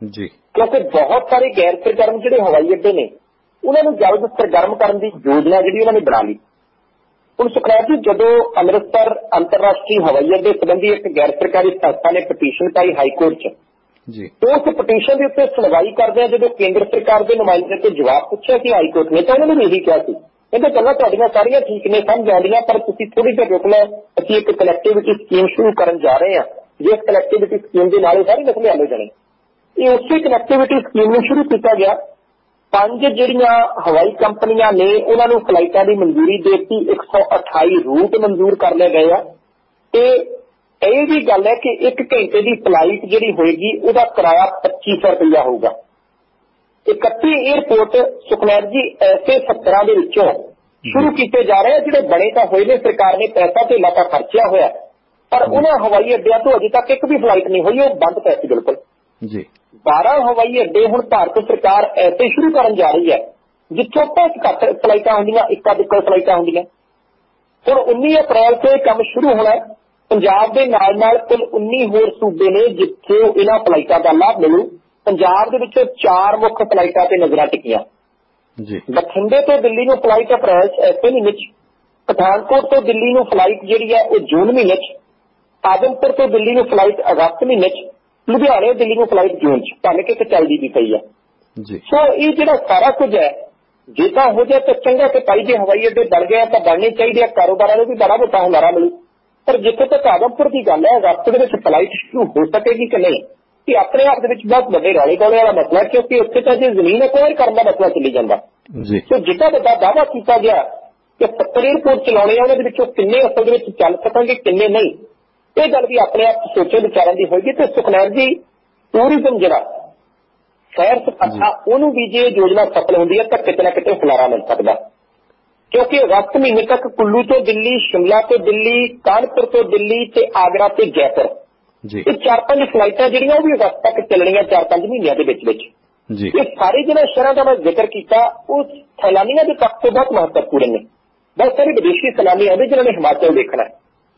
A: ਜੀ।
B: ਕਿਉਂਕਿ ਬਹੁਤ ਸਾਰੇ ਗੈਰ ਸਰਗਰਮ ਜਿਹੜੇ ਹਵਾਈ ਅੱਡੇ ਨੇ ਉਹਨਾਂ ਨੂੰ ਜਲਦ ਸਰਗਰਮ ਕਰਨ ਦੀ ਯੋਜਨਾ ਜਿਹੜੀ ਉਹਨਾਂ ਨੇ ਬਣਾ ਲਈ। ਹੁਣ ਸੁਖਰਾਜ ਜੀ ਜਦੋਂ ਅੰਮ੍ਰਿਤਸਰ ਅੰਤਰਰਾਸ਼ਟਰੀ ਹਵਾਈ ਅੱਡੇ ਸੰਬੰਧੀ ਇੱਕ ਗੈਰ ਸਰਕਾਰੀ ਸੰਸਥਾ ਨੇ ਪਟੀਸ਼ਨ ਪਾਈ ਹਾਈ ਕੋਰਟ 'ਚ
A: ਜੀ।
B: ਉਸ ਪਟੀਸ਼ਨ ਦੇ ਉੱਤੇ ਸੁਣਵਾਈ ਕਰਦਿਆਂ ਜਦੋਂ ਕੇਂਦਰ ਸਰਕਾਰ ਦੇ ਨੁਮਾਇੰਦੇ ਤੋਂ ਜਵਾਬ ਪੁੱਛਿਆ ਕਿ ਹਾਈ ਕੋਰਟ ਨੇ, ਤਾਂ ਉਹਨਾਂ ਨੇ ਇਹੀ ਕਿਹਾ ਸੀ। ਕਹਿੰਦੇ, ਗੱਲਾਂ ਤੁਹਾਡੀਆਂ ਸਾਰੀਆਂ ਠੀਕ ਨੇ, ਸਮਝ ਆਉਂਦੀਆਂ, ਪਰ ਤੁਸੀਂ ਥੋੜੀ ਜਿਹੀ ਰੁਕ ਲਓ। ਅਸੀਂ ਇੱਕ ਕਨੈਕਟੀਵਿਟੀ ਸਕੀਮ ਸ਼ੁਰੂ ਕਰਨ ਜਾ ਰਹੇ ਹਾਂ। ਜਿਸ ਕਨੈਕਟੀਵਿਟੀ ਸਕੀਮ ਦੇ ਨਾਲ ਸਾਰੇ ਮਸਲੇ ਹੱਲ ਹੋ ਜਾਣੇ। ਇਹ ਉਸੇ ਕਨੈਕਟੀਵਿਟੀ ਸਕੀਮ ਨੂੰ ਸ਼ੁਰੂ ਕੀਤਾ ਗਿਆ। ਪੰਜ ਜਿਹੜੀਆਂ ਹਵਾਈ ਕੰਪਨੀਆਂ ਨੇ, ਉਹਨਾਂ ਨੂੰ ਫਲਾਈਟਾਂ ਦੀ ਮਨਜ਼ੂਰੀ ਦੇ ਦਿੱਤੀ। 128 ਰੂਟ ਮਨਜ਼ੂਰ ਕਰ ਲਏ ਗਏ ਆ। ਤੇ ਇਹ ਵੀ ਗੱਲ ਹੈ ਕਿ 1 ਘੰਟੇ ਦੀ ਫਲਾਈਟ ਜਿਹੜੀ ਹੋਏਗੀ ਉਹਦਾ ਕਿਰਾਇਆ 2500 ਰੁਪਇਆ ਹੋਊਗਾ। 31 에ਅਰਪੋਰਟ ਸੁਖਨੈਰ ਜੀ ਐਸੇ 17 ਦੇ ਵਿੱਚੋਂ ਸ਼ੁਰੂ ਕੀਤੇ ਜਾ ਰਹੇ ਜਿਹੜੇ ਬਣੇ ਤਾਂ ਹੋਏ ਨੇ ਸਰਕਾਰ ਨੇ ਪੈਸਾ ਤੇ ਲਾਤਾ ਖਰਚਿਆ ਹੋਇਆ। ਪਰ ਉਹਨਾਂ ਹਵਾਈ ਅੱਡਿਆਂ ਤੋਂ ਅਜੇ ਤੱਕ ਇੱਕ ਵੀ ਫਲਾਈਟ ਨਹੀਂ ਹੋਈ ਉਹ ਬੰਦ ਪੈ ਸੀ ਬਿਲਕੁਲ।
A: ਜੀ।
B: 12 ਹਵਾਈ ਅੱਡੇ ਹੁਣ ਭਾਰਤ ਸਰਕਾਰ ਐਸੇ ਸ਼ੁਰੂ ਕਰਨ ਜਾ ਰਹੀ ਹੈ ਜਿੱਥੋਂ ਬਹੁਤ ਘੱਟ ਫਲਾਈਟਾਂ ਹੁੰਦੀਆਂ ਇੱਕਾ ਦੁੱਕਾ ਫਲਾਈਟਾਂ ਹੁੰਦੀਆਂ ਹੁਣ 19 ਅਪ੍ਰੈਲ ਤੋਂ ਇਹ ਕੰਮ ਸ਼ੁਰੂ ਹੋਣਾ ਹੈ। ਪੰਜਾਬ ਦੇ ਨਾਲ ਨਾਲ ਕੁੱਲ 19 ਹੋਰ ਸੂਬੇ ਨੇ ਜਿੱਥੇ ਇਹਨਾਂ ਫਲਾਈਟਾਂ ਦਾ ਲਾਭ ਮਿਲੂ। ਪੰਜਾਬ ਦੇ ਵਿੱਚੋਂ ਚਾਰ ਮੁੱਖ ਫਲਾਈਟਾਂ ਤੇ ਨਜ਼ਰਾਂ ਟਿਕੀਆਂ।
A: ਜੀ।
B: ਬਠਿੰਡੇ ਤੋਂ ਦਿੱਲੀ ਨੂੰ ਫਲਾਈਟ ਅਪ੍ਰੈਲ 'ਚ ਐਸੇ ਮਹੀਨੇ 'ਚ। ਪਠਾਨਕੋਟ ਤੋਂ ਦਿੱਲੀ ਨੂੰ ਫਲਾਈਟ ਜਿਹੜੀ ਹੈ ਉਹ ਜੂਨ ਮਹੀਨੇ 'ਚ। ਆਦਮਪੁਰ ਤੋਂ ਦਿੱਲੀ ਨੂੰ ਫਲਾਈਟ ਅਗਸਤ ਮਹੀਨੇ 'ਚ। ਲੁਧਿਆਣੇ ਦਿੱਲੀ ਨੂੰ ਫਲਾਈਟ ਜੂਨ 'ਚ। ਭਾਵੇਂ ਕਿ ਇੱਕ ਚੱਲਦੀ ਵੀ ਪਈ ਹੈ।
A: ਜੀ।
B: ਸੋ ਇਹ ਜਿਹੜਾ ਸਾਰਾ ਕੁਝ ਹੈ ਜੇ ਤਾਂ ਹੋ ਜਾਏ ਤਾਂ ਚੰਗਾ ਕਿ ਭਾਈ ਜੇ ਹਵਾਈ ਅੱਡੇ ਬਣ ਗਏ ਤਾਂ ਬਣਨੇ ਚਾਹੀਦੇ ਆ। ਕਾਰੋਬਾਰਾਂ ਨੂੰ ਵੀ ਬੜਾ ਵੱਡਾ ਹੁਲਾਰਾ ਮਿਲੂ। ਪਰ ਜਿੱਥੇ ਤੱਕ ਆਦਮਪੁਰ ਦੀ ਗੱਲ ਹੈ ਅਗਸਤ ਦੇ ਵਿੱਚ ਫਲਾਈਟ ਸ਼ੁਰੂ ਹੋ ਸਕੇਗੀ ਕਿ ਨਹੀਂ? ਇਹ ਆਪਣੇ ਆਪ ਦੇ ਵਿੱਚ ਬਹੁਤ ਵੱਡੇ ਰੌਲੇ ਗੋਲੇ ਵਾਲਾ ਮਸਲਾ ਕਿਉਂਕਿ ਉੱਥੇ ਤਾਂ ਜੇ ਜ਼ਮੀਨ ਐਕਵਾਇਰ ਕਰਨ ਦਾ ਮਸਲਾ ਚੱਲੀ ਜਾਂਦਾ।
A: ਜੀ।
B: ਸੋ ਜਿੱਦਾਂ ਵੱਡਾ ਦਾਅਵਾ ਕੀਤਾ ਗਿਆ ਕਿ 70 에ਅਰਪੋਰਟ ਚਲਾਉਣੇ ਆ ਉਹਨਾਂ ਦੇ ਵਿੱਚੋਂ ਕਿੰਨੇ ਅਸਲ ਦੇ ਵਿੱਚ ਚੱਲ ਸਕਣਗੇ ਕਿੰਨੇ ਨਹੀਂ ਇਹ ਗੱਲ ਵੀ ਆਪਣੇ ਆਪ ਸੋਚੇ ਵਿਚਾਰਨ ਦੀ ਹੋਏਗੀ। ਤੇ ਸੁਖਨੈਰ ਜੀ ਟੂਰਿਜ਼ਮ ਜਿਹੜਾ ਸੈਰ ਸਪਾਟਾ ਉਹਨੂੰ ਵੀ ਜੇ ਯੋਜਨਾ ਸਫਲ ਹੁੰਦੀ ਹੈ ਤਾਂ ਕਿਤੇ ਨਾ ਕਿਤੇ ਹੁਲਾਰਾ ਮਿਲ ਸਕਦਾ। ਕਿਉਂਕਿ ਅਗਸਤ ਮਹੀਨੇ ਤੱਕ ਕੁੱਲੂ ਤੋਂ ਦਿੱਲੀ ਸ਼ਿਮਲਾ ਤੋਂ ਦਿੱਲੀ ਕਾਨਪੁਰ ਤੋਂ ਦਿੱਲੀ ਤੇ ਆਗਰਾ ਤੇ ਜੈਪੁਰ।
A: ਜੀ।
B: ਇਹ ਚਾਰ ਪੰਜ ਫਲਾਈਟਾਂ ਜਿਹੜੀਆਂ ਉਹ ਵੀ ਅਗਸਤ ਤੱਕ ਚੱਲਣੀਆਂ ਚਾਰ ਪੰਜ ਮਹੀਨਿਆਂ ਦੇ ਵਿੱਚ ਵਿੱਚ।
A: ਜੀ।
B: ਇਹ ਸਾਰੇ ਜਿਹੜੇ ਸ਼ਹਿਰਾਂ ਦਾ ਮੈਂ ਜ਼ਿਕਰ ਕੀਤਾ ਉਹ ਸੈਲਾਨੀਆਂ ਦੇ ਪੱਖ ਤੋਂ ਬਹੁਤ ਮਹੱਤਵਪੂਰਨ ਨੇ। ਬਹੁਤ ਸਾਰੇ ਵਿਦੇਸ਼ੀ ਸੈਲਾਨੀ ਆਉਂਦੇ ਜਿਨ੍ਹਾਂ ਨੇ ਹਿਮਾਚਲ ਦੇਖਣਾ ਹੈ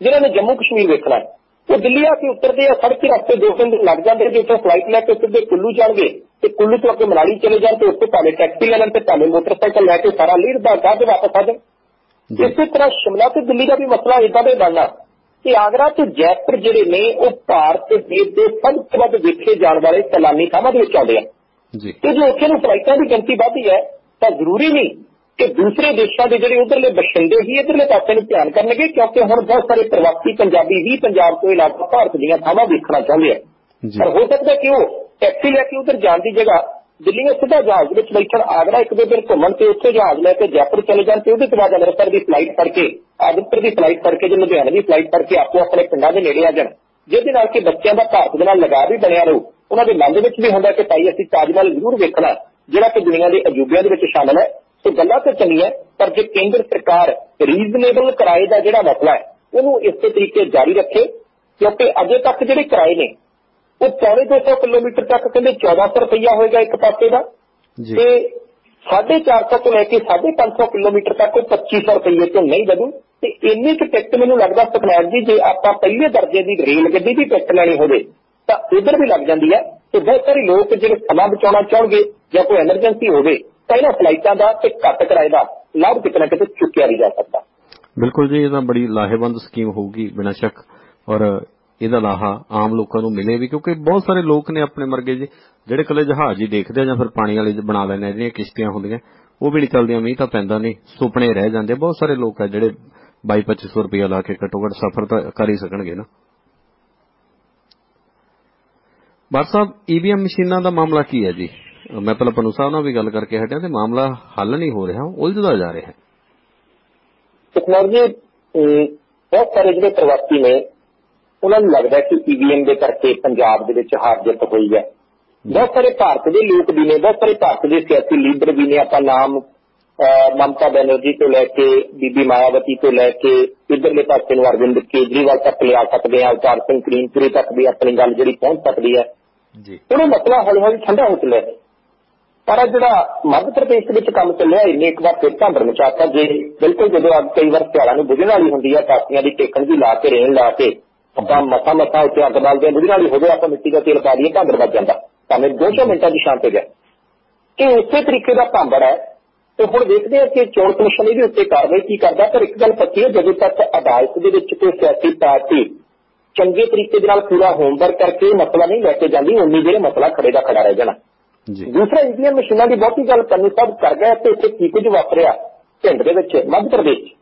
B: ਜਿਨ੍ਹਾਂ ਨੇ ਜੰਮੂ ਕਸ਼ਮੀਰ ਦੇਖਣਾ ਹੈ ਉਹ ਦਿੱਲੀ ਆ ਕੇ ਉਤਰਦੇ ਆ ਸੜਕ ਰਸਤੇ ਦੋ ਤਿੰਨ ਦਿਨ ਲੱਗ ਜਾਂਦੇ ਜੇ ਉੱਥੋਂ ਫਲਾਈਟ ਲੈ ਕੇ ਸਿੱਧੇ ਕੁੱਲੂ ਜਾਣਗੇ ਤੇ ਕੁੱਲੂ ਤੋਂ ਅੱਗੇ ਮਨਾਲੀ ਚਲੇ ਜਾਣ ਤੇ ਉੱਥੇ ਭਾਵੇਂ ਟੈਕਸੀ ਲੈ ਲੈਣ ਤੇ ਭਾਵੇਂ ਮੋਟਰਸਾਈਕਲ ਲੈ ਕੇ ਸਾਰਾ ਲੀਰ ਦਾ ਗੱਜ ਵਾਪਸ ਆ ਜਾਣ।
A: ਜੀ।
B: ਇਸੇ ਤਰ੍ਹਾਂ ਸ਼ਿਮਲਾ ਤੇ ਦਿੱਲੀ ਦਾ ਵੀ ਮਸਲਾ ਇਦਾਂ ਦਾ ਬਣਨਾ ਕਿ ਆਗਰਾ ਤੇ ਜੈਪੁਰ ਜਿਹੜੇ ਨੇ ਉਹ ਭਾਰਤ ਦੇਸ਼ ਦੇ ਸਭ ਤੋਂ ਵੱਧ ਵੇਖੇ ਜਾਣ ਵਾਲੇ ਸੈਲਾਨੀ ਥਾਵਾਂ ਦੇ ਵਿੱਚ ਆਉਂਦੇ ਆ।
A: ਜੀ।
B: ਤੇ ਜੇ ਉੱਥੇ ਨੂੰ ਫਲਾਈਟਾਂ ਦੀ ਗਿਣਤੀ ਵੱਧਦੀ ਹੈ ਤਾਂ ਜ਼ਰੂਰੀ ਨਹੀਂ ਕਿ ਦੂਸਰੇ ਦੇਸ਼ਾਂ ਦੇ ਜਿਹੜੇ ਉਧਰਲੇ ਬਸ਼ਿੰਦੇ ਹੀ ਇਧਰਲੇ ਪਾਸੇ ਨੂੰ ਧਿਆਨ ਕਰਨਗੇ ਕਿਉਂਕਿ ਹੁਣ ਬਹੁਤ ਸਾਰੇ ਪ੍ਰਵਾਸੀ ਪੰਜਾਬੀ ਵੀ ਪੰਜਾਬ ਤੋਂ ਇਲਾਵਾ ਭਾਰਤ ਦੀਆਂ ਥਾਵਾਂ ਦੇਖਣਾ ਚਾਹੁੰਦੇ ਆ। ਪਰ ਹੋ ਸਕਦਾ ਕਿ ਉਹ ਟੈਕਸੀ ਲੈ ਕੇ ਉਧਰ ਜਾਣ ਦੀ ਜਗ੍ਹਾ ਦਿੱਲੀ ਸਿੱਧਾ ਜਹਾਜ਼ ਵਿੱਚ ਬੈਠਣ ਆਗਰਾ ਇੱਕ ਦੋ ਦਿਨ ਘੁੰਮਣ ਤੇ ਉੱਥੇ ਜਹਾਜ਼ ਲੈ ਕੇ ਜੈਪੁਰ ਚਲੇ ਜਾਣ ਤੇ ਉਹਦੇ ਤੋਂ ਬਾਅਦ ਅੰਮ੍ਰਿਤਸਰ ਦੀ ਫਲਾਈਟ ਫੜ ਕੇ ਆਦਮਪੁਰ ਦੀ ਫਲਾਈਟ ਫੜ ਕੇ ਜੇ ਲੁਧਿਆਣੇ ਦੀ ਫਲਾਈਟ ਫੜ ਕੇ ਆਪੋ ਆਪਣੇ ਪਿੰਡਾਂ ਦੇ ਨੇੜੇ ਆ ਜਾਣ। ਜਿਹਦੇ ਨਾਲ ਕਿ ਬੱਚਿਆਂ ਦਾ ਭਾਰਤ ਦੇ ਨਾਲ ਲਗਾਅ ਵੀ ਬਣਿਆ ਰਹੂ। ਉਹਨਾਂ ਦੇ ਮਨ ਦੇ ਵਿੱਚ ਵੀ ਹੁੰਦਾ ਕਿ ਭਾਈ ਅਸੀਂ ਤਾਜ ਮਹਿਲ ਜ਼ਰੂਰ ਵੇਖਣਾ ਜਿਹੜਾ ਕਿ ਦੁਨੀਆ ਦੇ ਅਜੂਬਿਆਂ ਦੇ ਵਿੱਚ ਸ਼ਾਮਲ ਹੈ। ਸੋ ਗੱਲਾਂ ਤਾਂ ਚੰਗੀਆਂ ਪਰ ਜੇ ਕੇਂਦਰ ਸਰਕਾਰ ਰੀਜ਼ਨੇਬਲ ਕਿਰਾਏ ਦਾ ਜਿਹੜਾ ਮਸਲਾ ਹੈ ਉਹਨੂੰ ਇਸੇ ਤਰੀਕੇ ਜਾਰੀ ਰੱਖੇ ਕਿਉਂਕਿ ਅਜੇ ਤੱਕ ਜਿਹੜੇ ਕਿਰਾਏ ਨੇ ਉਹ ਪੌਣੇ 200 ਕਿਲੋਮੀਟਰ ਤੱਕ ਕਹਿੰਦੇ 1400 ਰੁਪਈਆ ਹੋਏਗਾ ਇੱਕ ਪਾਸੇ ਦਾ। ਤੇ 450 ਤੋਂ ਲੈ ਕੇ 550 ਕਿਲੋਮੀਟਰ ਤੱਕ ਉਹ 2500 ਰੁਪਏ ਤੋਂ ਨਹੀਂ ਵਧੂ। ਤੇ ਇੰਨੀ ਕੁ ਟਿਕਟ ਮੈਨੂੰ ਲੱਗਦਾ ਸੁਖਨੈਰ ਜੀ ਜੇ ਆਪਾਂ ਪਹਿਲੇ ਦਰਜੇ ਦੀ ਰੇਲ ਗੱਡੀ ਦੀ ਟਿਕਟ ਲੈਣੀ ਹੋਵੇ ਤਾਂ ਉਧਰ ਵੀ ਲੱਗ ਜਾਂਦੀ ਹੈ। ਤੇ ਬਹੁਤ ਸਾਰੇ ਲੋਕ ਜਿਹੜੇ ਸਮਾਂ ਬਚਾਉਣਾ ਚਾਹਣਗੇ ਜਾਂ ਕੋਈ ਐਮਰਜੈਂਸੀ ਹੋਵੇ ਪਹਿਲਾਂ ਫਲਾਈਟਾਂ ਦਾ ਤੇ ਘੱਟ ਕਿਰਾਏ ਦਾ ਲਾਭ ਕਿਤੇ ਕਿਤੇ ਚੁੱਕਿਆ ਨਹੀਂ ਜਾ ਸਕਦਾ।
A: ਬਿਲਕੁਲ ਜੀ, ਇਹ ਤਾਂ ਬੜੀ ਲਾਹੇਵੰਦ ਸਕੀਮ ਹੋਊਗੀ ਬਿਨਾਂ ਸ਼ੱਕ। ਔਰ ਇਹਦਾ ਲਾਹਾ ਆਮ ਲੋਕਾਂ ਨੂੰ ਮਿਲੇ ਵੀ, ਕਿਉਂਕਿ ਬਹੁਤ ਸਾਰੇ ਲੋਕ ਨੇ ਆਪਣੇ ਮਰਗੇ ਜੀ, ਜਿਹੜੇ ਕੱਲੇ ਜਹਾਜ਼ ਹੀ ਦੇਖਦੇ ਆ ਜਾਂ ਫਿਰ ਪਾਣੀ ਵਾਲੇ ਬਣਾ ਲੈਣੇ ਜਿਹੜੀਆਂ ਕਿਸ਼ਤੀਆਂ ਹੁੰਦੀਆਂ, ਉਹ ਵੀ ਨਹੀਂ ਚੱਲਦੀਆਂ, ਮੀਂਹ ਤਾਂ ਪੈਂਦਾ ਨਹੀਂ, ਸੁਪਨੇ ਰਹਿ ਜਾਂਦੇ ਬਹੁਤ ਸਾਰੇ ਲੋਕ ਆ ਜਿਹੜੇ 22-2500 ਰੁਪਏ ਲਾ ਕੇ ਘੱਟੋ ਘੱਟ ਸਫ਼ਰ ਤਾਂ ਕਰ ਹੀ ਸਕਣਗੇ ਨਾ। ਬਾਰ ਸਾਹਿਬ ਈਵੀਐਮ ਮਸ਼ੀਨਾਂ ਦਾ ਮਾਮਲਾ ਕੀ ਹੈ ਜੀ? ਮੈਂ ਪਹਿਲਾਂ ਪਨੂ ਸਾਹਿਬ ਨਾਲ ਵੀ ਗੱਲ ਕਰਕੇ ਹਟਿਆ ਤੇ ਮਾਮਲਾ ਹੱਲ ਨਹੀਂ ਹੋ ਰਿਹਾ ਉਲਝਦਾ ਜਾ ਰਿਹਾ ਹੈ।
B: ਟੈਕਨੋਲੋਜੀ ਬਹੁਤ ਸਾਰੇ ਜਿਹੜੇ ਪ੍ਰਵਾਸੀ ਨੇ ਉਹਨਾਂ ਨੂੰ ਲੱਗਦਾ ਕਿ ਈਵੀਐਮ ਦੇ ਕਰਕੇ ਪੰਜਾਬ ਦੇ ਵਿੱਚ ਹਾਰ ਜਿੱਤ ਹੋਈ ਹੈ। ਬਹੁਤ ਸਾਰੇ ਭਾਰਤ ਦੇ ਲੋਕ ਵੀ ਨੇ ਬਹੁਤ ਸਾਰੇ ਭਾਰਤ ਦੇ ਸਿਆਸੀ ਲੀਡਰ ਵੀ ਨੇ ਆਪਾਂ ਨਾਮ ਮਮਤਾ ਬੈਨਰਜੀ ਤੋਂ ਲੈ ਕੇ ਬੀਬੀ ਮਾਇਆਵਤੀ ਤੋਂ ਲੈ ਕੇ ਇਧਰਲੇ ਪਾਸੇ ਨੂੰ ਅਰਵਿੰਦ ਕੇਜਰੀਵਾਲ ਤੱਕ ਲਿਆ ਸਕਦੇ ਆ ਅਵਤਾਰ ਸਿੰਘ ਕਰੀਮਪੁਰੀ ਤੱਕ ਵੀ ਆਪਣੀ ਗੱਲ ਜਿਹੜੀ ਪਹੁੰਚ ਸਕਦੀ ਹੈ।
A: ਜੀ।
B: ਉਹਨੂੰ ਮਸਲਾ ਹੌਲੀ ਹੌਲੀ ਠੰਡਾ ਹੋ ਚੱਲਿਆ ਪਰ ਇਹ ਜਿਹੜਾ ਮੱਧ ਪ੍ਰਦੇਸ਼ ਦੇ ਵਿੱਚ ਕੰਮ ਚੱਲਿਆ ਇਹਨੇ ਇੱਕ ਵਾਰ ਫਿਰ ਭਾਂਡਰ ਮਚਾਤਾ ਜੇ। ਬਿਲਕੁਲ ਜਦੋਂ ਅੱਗ ਕਈ ਵਾਰ ਸਿਆਲਾਂ ਨੂੰ ਬੁਝਣ ਵਾਲੀ ਹੁੰਦੀ ਹੈ ਕਾਸੀਆਂ ਦੀ ਟੇਕਣ ਦੀ ਲਾ ਕੇ, ਰੇਣ ਲਾ ਕੇ ਆਪਾਂ ਮਸਾ ਮਸਾ ਉੱਤੇ ਅੱਗ ਬਾਲਦੇ ਬੁਝਣ ਵਾਲੀ ਹੋ ਜਾਏ ਆਪਾਂ ਮਿੱਟੀ ਦਾ ਤੇਲ ਪਾ ਦਈਏ ਭਾਂਡਰ ਵੱਜ ਜਾਂਦਾ। ਭਾਵੇਂ 200 ਮਿੰਟਾਂ ਦੀ ਸ਼ਾਂਤ ਹੋ ਗਿਆ। ਇਹ ਉਸੇ ਤਰੀਕੇ ਦਾ ਭਾਂਡਰ ਹੈ। ਤੇ ਹੁਣ ਦੇਖਦੇ ਹਾਂ ਕਿ ਚੋਣ ਕਮਿਸ਼ਨ ਇਹਦੇ ਉੱਤੇ ਕਾਰਵਾਈ ਕੀ ਕਰਦਾ। ਪਰ ਇੱਕ ਗੱਲ ਪੱਕੀ ਹੈ, ਜਦੋਂ ਤੱਕ ਅਦਾਲਤ ਦੇ ਵਿੱਚ ਕੋਈ ਸਿਆਸੀ ਪਾਰਟੀ ਚੰਗੇ ਤਰੀਕੇ ਦੇ ਨਾਲ ਪੂਰਾ ਹੋਮਵਰਕ ਕਰਕੇ ਮਸਲਾ ਨਹੀਂ ਲੈ ਕੇ ਜਾਂਦੀ, ਉਨੀ ਦੇਰ ਮਸਲਾ ਖੜੇ ਦਾ ਖੜਾ ਰਹਿ ਜਾਣਾ। ਦੂਸਰਾ ਈਵੀਐਮ ਮਸ਼ੀਨਾਂ ਦੀ ਬਹੁਤੀ ਗੱਲ ਪੰਨੂ ਸਾਹਿਬ ਕਰ ਗਿਆ ਤੇ ਇੱਥੇ ਕੀ ਕੁਝ ਵਾਪਰਿਆ ਪਿੰਡ ਦੇ ਵਿੱਚ ਮੱਧ ਪ੍ਰਦੇਸ਼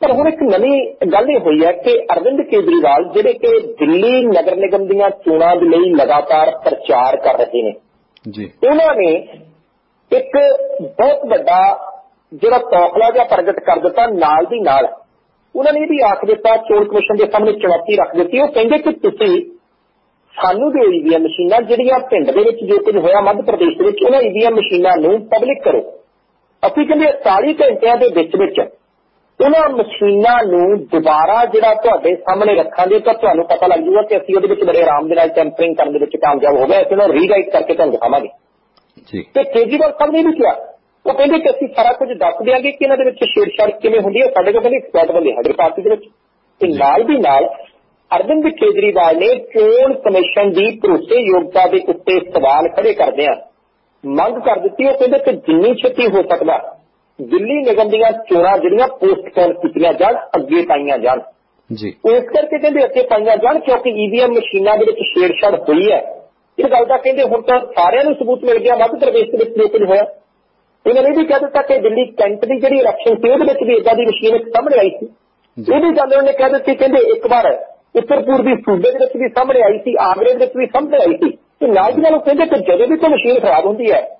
B: ਪਰ ਹੁਣ ਇੱਕ ਨਵੀਂ ਗੱਲ ਇਹ ਹੋਈ ਹੈ ਕਿ ਅਰਵਿੰਦ ਕੇਜਰੀਵਾਲ ਜਿਹੜੇ ਕਿ ਦਿੱਲੀ ਨਗਰ ਨਿਗਮ ਦੀਆਂ ਚੋਣਾਂ ਦੇ ਲਈ ਲਗਾਤਾਰ ਪ੍ਰਚਾਰ ਕਰ ਰਹੇ ਨੇ
A: ਜੀ।
B: ਉਹਨਾਂ ਨੇ ਇੱਕ ਬਹੁਤ ਵੱਡਾ ਜਿਹੜਾ ਤੌਖਲਾ ਜਿਹਾ ਪ੍ਰਗਟ ਕਰ ਦਿੱਤਾ ਨਾਲ ਦੀ ਨਾਲ। ਉਹਨਾਂ ਨੇ ਇਹ ਵੀ ਆਖ ਦਿੱਤਾ ਚੋਣ ਕਮਿਸ਼ਨ ਦੇ ਸਾਹਮਣੇ ਚੁਣੌਤੀ ਰੱਖ ਦਿੱਤੀ। ਉਹ ਕਹਿੰਦੇ ਕਿ ਤੁਸੀਂ ਸਾਨੂੰ ਦਿਓ ਈਵੀਐਮ ਮਸ਼ੀਨਾਂ ਜਿਹੜੀਆਂ ਪਿੰਡ ਦੇ ਵਿੱਚ ਜੋ ਕੁਝ ਹੋਇਆ ਮੱਧ ਪ੍ਰਦੇਸ਼ ਦੇ ਵਿੱਚ ਉਹਨਾਂ ਈਵੀਐਮ ਮਸ਼ੀਨਾਂ ਨੂੰ ਪਬਲਿਕ ਕਰੋ। ਅਸੀਂ ਕਹਿੰਦੇ 40 ਘੰਟਿਆਂ ਦੇ ਵਿੱਚ ਵਿੱਚ ਉਹਨਾਂ ਮਸ਼ੀਨਾਂ ਨੂੰ ਦੁਬਾਰਾ ਜਿਹੜਾ ਤੁਹਾਡੇ ਸਾਹਮਣੇ ਰੱਖਾਂਗੇ ਤਾਂ ਤੁਹਾਨੂੰ ਪਤਾ ਲੱਗ ਜਾਊਗਾ ਕਿ ਅਸੀਂ ਉਹਦੇ ਵਿੱਚ ਬੜੇ ਆਰਾਮ ਦੇ ਨਾਲ ਟੈਂਪਰਿੰਗ ਕਰਨ ਦੇ ਵਿੱਚ ਕਾਮਯਾਬ ਹੋ ਗਏ। ਅਸੀਂ ਉਹਨੂੰ ਰੀਰਾਈਟ ਕਰਕੇ ਤੁਹਾਨੂੰ ਦਿਖਾਵਾਂਗੇ।
A: ਜੀ।
B: ਤੇ ਕੇਜਰੀਵਾਲ ਸਾਹਿਬ ਨੇ ਵੀ ਕਿਹਾ ਉਹ ਕਹਿੰਦੇ ਕਿ ਅਸੀਂ ਸਾਰਾ ਕੁਝ ਦੱਸ ਦਿਆਂਗੇ ਕਿ ਇਹਨਾਂ ਦੇ ਵਿੱਚ ਛੇੜਛਾੜ ਕਿਵੇਂ ਹੁੰਦੀ ਹੈ। ਸਾਡੇ ਕੋਲ ਕਹਿੰਦੇ ਐਕਸਪਰਟ ਬੰਦੇ ਸਾਡੇ ਪਾਰਟੀ ਦੇ ਵਿੱਚ। ਤੇ ਨਾਲ ਦੀ ਨਾਲ ਅਰਵਿੰਦ ਕੇਜਰੀਵਾਲ ਨੇ ਚੋਣ ਕਮਿਸ਼ਨ ਦੀ ਭਰੋਸੇਯੋਗਤਾ ਦੇ ਉੱਤੇ ਸਵਾਲ ਖੜੇ ਕਰਦਿਆਂ ਮੰਗ ਕਰ ਦਿੱਤੀ ਉਹ ਕਹਿੰਦੇ ਕਿ ਜਿੰਨੀ ਛੇਤੀ ਹੋ ਸਕਦਾ ਦਿੱਲੀ ਨਿਗਮ ਦੀਆਂ ਚੋਣਾਂ ਜਿਹੜੀਆਂ ਪੋਸਟਪੋਨ ਕੀਤੀਆਂ ਜਾਣ ਅੱਗੇ ਪਾਈਆਂ ਜਾਣ।
A: ਜੀ।
B: ਇਸ ਕਰਕੇ ਕਹਿੰਦੇ ਅੱਗੇ ਪਾਈਆਂ ਜਾਣ ਕਿਉਂਕਿ ਈਵੀਐਮ ਮਸ਼ੀਨਾਂ ਦੇ ਵਿੱਚ ਛੇੜਛਾੜ ਹੋਈ ਹੈ। ਇਹ ਗੱਲ ਦਾ ਕਹਿੰਦੇ ਹੁਣ ਤਾਂ ਸਾਰਿਆਂ ਨੂੰ ਸਬੂਤ ਮਿਲ ਗਿਆ ਮੱਧ ਪ੍ਰਦੇਸ਼ ਦੇ ਵਿੱਚ ਕੁਝ ਹੋਇਆ। ਇਹਨਾਂ ਨੇ ਵੀ ਕਹਿ ਦਿੱਤਾ ਕਿ ਦਿੱਲੀ ਕੈਂਟ ਦੀ ਜਿਹੜੀ ਇਲੈਕਸ਼ਨ ਸੀ ਉਹਦੇ ਵਿੱਚ ਵੀ ਇਦਾਂ ਦੀ ਮਸ਼ੀਨ ਸਾਹਮਣੇ ਆਈ ਸੀ। ਇਹ ਵੀ ਗੱਲ ਉਹਨੇ ਕਹਿ ਦਿੱਤੀ ਕਹਿੰਦੇ ਇੱਕ ਵਾਰ ਉੱਤਰ ਪੂਰਬੀ ਸੂਬੇ ਦੇ ਵਿੱਚ ਵੀ ਸਾਹਮਣੇ ਆਈ ਸੀ ਆਗਰੇ ਦੇ ਵਿੱਚ ਵੀ ਸਾਹਮਣੇ ਆਈ ਸੀ। ਤੇ ਨਾਲ ਦੀ ਨਾਲ ਉਹ ਕਹਿੰਦੇ ਕਿ ਜਦੋਂ ਵੀ ਕੋਈ ਮਸ਼ੀਨ ਖਰਾਬ ਹੁੰਦੀ ਹੈ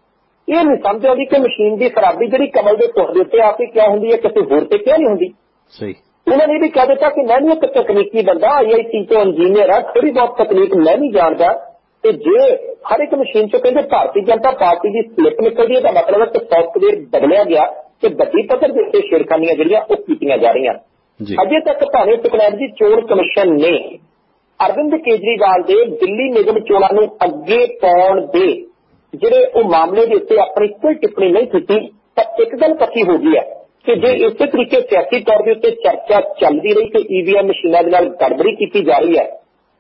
B: ਇਹ ਨਹੀਂ ਸਮਝ ਆਉਂਦੀ ਕਿ ਮਸ਼ੀਨ ਦੀ ਖਰਾਬੀ ਜਿਹੜੀ ਕਮਲ ਦੇ ਤੁਰ ਦੇ ਉੱਤੇ ਆ ਕੇ ਕਿਉਂ ਹੁੰਦੀ ਹੈ ਕਿਸੇ ਹੋਰ ਤੇ ਕਿਉਂ ਨਹੀਂ ਹੁੰਦੀ?
A: ਸਹੀ।
B: ਉਹਨਾਂ ਨੇ ਵੀ ਕਹਿ ਦਿੱਤਾ ਕਿ ਮੈਂ ਵੀ ਇੱਕ ਤਕਨੀਕੀ ਬੰਦਾ ਆਈਆਈਟੀ ਤੋਂ ਇੰਜੀਨੀਅਰ ਆ ਥੋੜੀ ਬਹੁਤ ਤਕਨੀਕ ਮੈਂ ਵੀ ਜਾਣਦਾ। ਤੇ ਜੇ ਹਰ ਇੱਕ ਮਸ਼ੀਨ ਚੋਂ ਕਹਿੰਦੇ ਭਾਰਤੀ ਜਨਤਾ ਪਾਰਟੀ ਦੀ ਸਲਿੱਪ ਨਿਕਲਦੀ ਹੈ ਤਾਂ ਮਤਲਬ ਹੈ ਕਿ ਸੌਫਟਵੇਅਰ ਬਦਲਿਆ ਗਿਆ ਤੇ ਵੱਡੀ ਪੱਧਰ ਦੇ ਉੱਤੇ ਛੇੜਖਾਨੀਆਂ ਜਿਹੜੀਆਂ ਉਹ ਕੀਤੀਆਂ ਜਾ ਰਹੀਆਂ। ਅਜੇ ਤੱਕ ਭਾਵੇਂ ਟੈਕਨੋਲੋਜੀ ਚੋਣ ਕਮਿਸ਼ਨ ਨੇ ਅਰਵਿੰਦ ਕੇਜਰੀਵਾਲ ਦੇ ਦਿੱਲੀ ਨਿਗਮ ਚੋਣਾਂ ਨੂੰ ਅੱਗੇ ਪਾਉਣ ਦੇ ਜਿਹੜੇ ਉਹ ਮਾਮਲੇ ਦੇ ਉੱਤੇ ਆਪਣੀ ਕੋਈ ਟਿੱਪਣੀ ਨਹੀਂ ਕੀਤੀ ਤਾਂ ਇੱਕ ਗੱਲ ਪੱਕੀ ਹੋ ਗਈ ਹੈ ਕਿ ਜੇ ਇਸੇ ਤਰੀਕੇ ਸਿਆਸੀ ਤੌਰ ਦੇ ਉੱਤੇ ਚਰਚਾ ਚੱਲਦੀ ਰਹੀ ਕਿ ਈਵੀਐਮ ਮਸ਼ੀਨਾਂ ਦੇ ਨਾਲ ਗੜਬੜੀ ਕੀਤੀ ਜਾ ਰਹੀ ਹੈ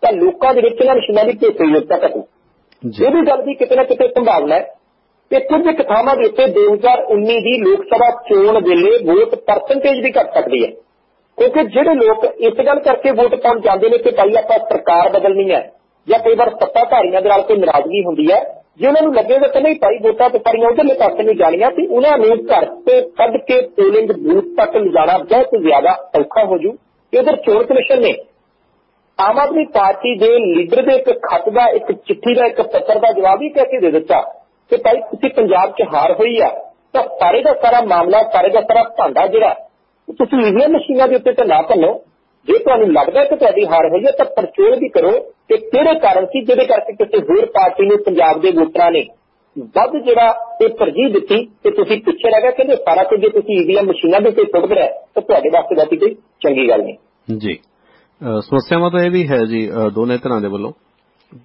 B: ਤਾਂ ਲੋਕਾਂ ਦੇ ਵਿੱਚ ਇਹਨਾਂ ਮਸ਼ੀਨਾਂ ਦੀ ਭਰੋਸੇਯੋਗਤਾ ਘਟੂ
A: ਜੀ।
B: ਇਹ ਵੀ ਗੱਲ ਦੀ ਕਿਤੇ ਨਾ ਕਿਤੇ ਸੰਭਾਵਨਾ ਹੈ ਕਿ ਕੁਝ ਕੁ ਥਾਵਾਂ ਦੇ ਉੱਤੇ 2019 ਦੀ ਲੋਕ ਸਭਾ ਚੋਣ ਵੇਲੇ ਵੋਟ ਪਰਸੈਂਟੇਜ ਵੀ ਘਟ ਸਕਦੀ ਹੈ। ਕਿਉਂਕਿ ਜਿਹੜੇ ਲੋਕ ਇਸ ਗੱਲ ਕਰਕੇ ਵੋਟ ਪਾਉਣ ਜਾਂਦੇ ਨੇ ਕਿ ਭਾਈ ਆਪਾਂ ਸਰਕਾਰ ਬਦਲਣੀ ਹੈ ਜਾਂ ਕਈ ਵਾਰ ਸੱਤਾਧਾਰੀਆਂ ਦੇ ਨਾਲ ਕੋਈ ਨਾਰਾਜ਼ਗੀ ਹੁੰਦੀ ਹੈ, ਜੇ ਉਹਨਾਂ ਨੂੰ ਲੱਗੇਗਾ ਕਿ ਨਹੀਂ ਭਾਈ ਵੋਟਾਂ ਤੇ ਸਾਰੀਆਂ ਉਧਰਲੇ ਪਾਸੇ ਨਹੀਂ ਜਾਣੀਆਂ ਤੇ ਉਹਨਾਂ ਨੂੰ ਘਰ ਤੋਂ ਕੱਢ ਕੇ ਪੋਲਿੰਗ ਬੂਥ ਤੱਕ ਲਿਜਾਣਾ ਬਹੁਤ ਜ਼ਿਆਦਾ ਔਖਾ ਹੋ ਜੂ। ਇਧਰ ਚੋਣ ਕਮਿਸ਼ਨ ਨੇ ਆਮ ਆਦਮੀ ਪਾਰਟੀ ਦੇ ਲੀਡਰ ਦੇ ਇੱਕ ਖੱਤ ਦਾ, ਇੱਕ ਚਿੱਠੀ ਦਾ, ਇੱਕ ਪੱਤਰ ਦਾ ਜਵਾਬ ਹੀ ਕਹਿ ਕੇ ਦੇ ਦਿੱਤਾ ਕਿ ਭਾਈ ਤੁਸੀਂ ਪੰਜਾਬ 'ਚ ਹਾਰ ਹੋਈ ਆ, ਤਾਂ ਸਾਰੇ ਦਾ ਸਾਰਾ ਮਾਮਲਾ, ਸਾਰੇ ਦਾ ਸਾਰਾ ਭਾਂਡਾ ਜਿਹੜਾ ਤੁਸੀਂ ਈਵੀਐਮ ਮਸ਼ੀਨਾਂ ਦੇ ਉੱਤੇ ਤਾਂ ਨਾ ਭੰਨੋ। ਜੇ ਤੁਹਾਨੂੰ ਲੱਗਦਾ ਕਿ ਤੁਹਾਡੀ ਹਾਰ ਹੋਈ ਹੈ ਤਾਂ ਪਰਚੋਲ ਵੀ ਕਰੋ ਕਿ ਕਿਹੜੇ ਕਾਰਨ ਸੀ ਜਿਹਦੇ ਕਰਕੇ ਕਿਸੇ ਹੋਰ ਪਾਰਟੀ ਨੂੰ ਪੰਜਾਬ ਦੇ ਵੋਟਰਾਂ ਨੇ ਵੱਧ ਜਿਹੜਾ ਇਹ ਤਰਜੀਹ ਦਿੱਤੀ ਤੇ ਤੁਸੀਂ ਪਿੱਛੇ ਰਹਿ ਗਏ ਕਹਿੰਦੇ ਸਾਰਾ ਕੁਝ ਜੇ ਤੁਸੀਂ ਈਵੀਐਮ ਮਸ਼ੀਨਾਂ ਦੇ ਉੱਤੇ ਸੁੱਟ ਰਿਹਾ ਤਾਂ ਤੁਹਾਡੇ ਵਾਸਤੇ ਬਾਕੀ ਕੋਈ ਚੰਗੀ ਗੱਲ ਨਹੀਂ।
A: ਜੀ। ਸਮੱਸਿਆਵਾਂ ਤਾਂ ਇਹ ਵੀ ਹੈ ਜੀ ਦੋਨੇ ਤਰ੍ਹਾਂ ਦੇ ਵੱਲੋਂ।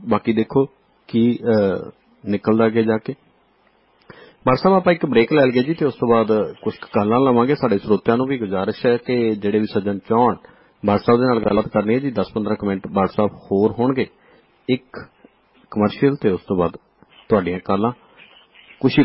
A: ਬਾਕੀ ਦੇਖੋ ਕੀ ਨਿਕਲਦਾ ਅੱਗੇ ਜਾ ਕੇ। ਮਾਰ ਆਪਾਂ ਇੱਕ ਬ੍ਰੇਕ ਲੈ ਲਈਏ ਜੀ ਤੇ ਉਸ ਤੋਂ ਬਾਅਦ ਕੁਝ ਕਾਲਾਂ ਲਵਾਂਗੇ। ਸਾਡੇ ਸਰੋਤਿਆਂ ਨੂੰ ਵੀ ਗੁਜ਼ਾਰਿਸ਼ ਹੈ ਕਿ ਜਿਹੜੇ ਵੀ ਸੱਜਣ ਚਾਹਣ ਬਾੜ ਦੇ ਨਾਲ ਗੱਲਬਾਤ ਕਰਨੀ ਹੈ ਜੀ 10-15 ਮਿੰਟ ਬਾੜ ਹੋਰ ਹੋਣਗੇ। ਇੱਕ ਕਮਰਸ਼ੀਅਲ ਤੇ ਉਸ ਤੋਂ ਬਾਅਦ ਤੁਹਾਡੀਆਂ ਕਾਲਾਂ। ਖੁਸ਼ੀ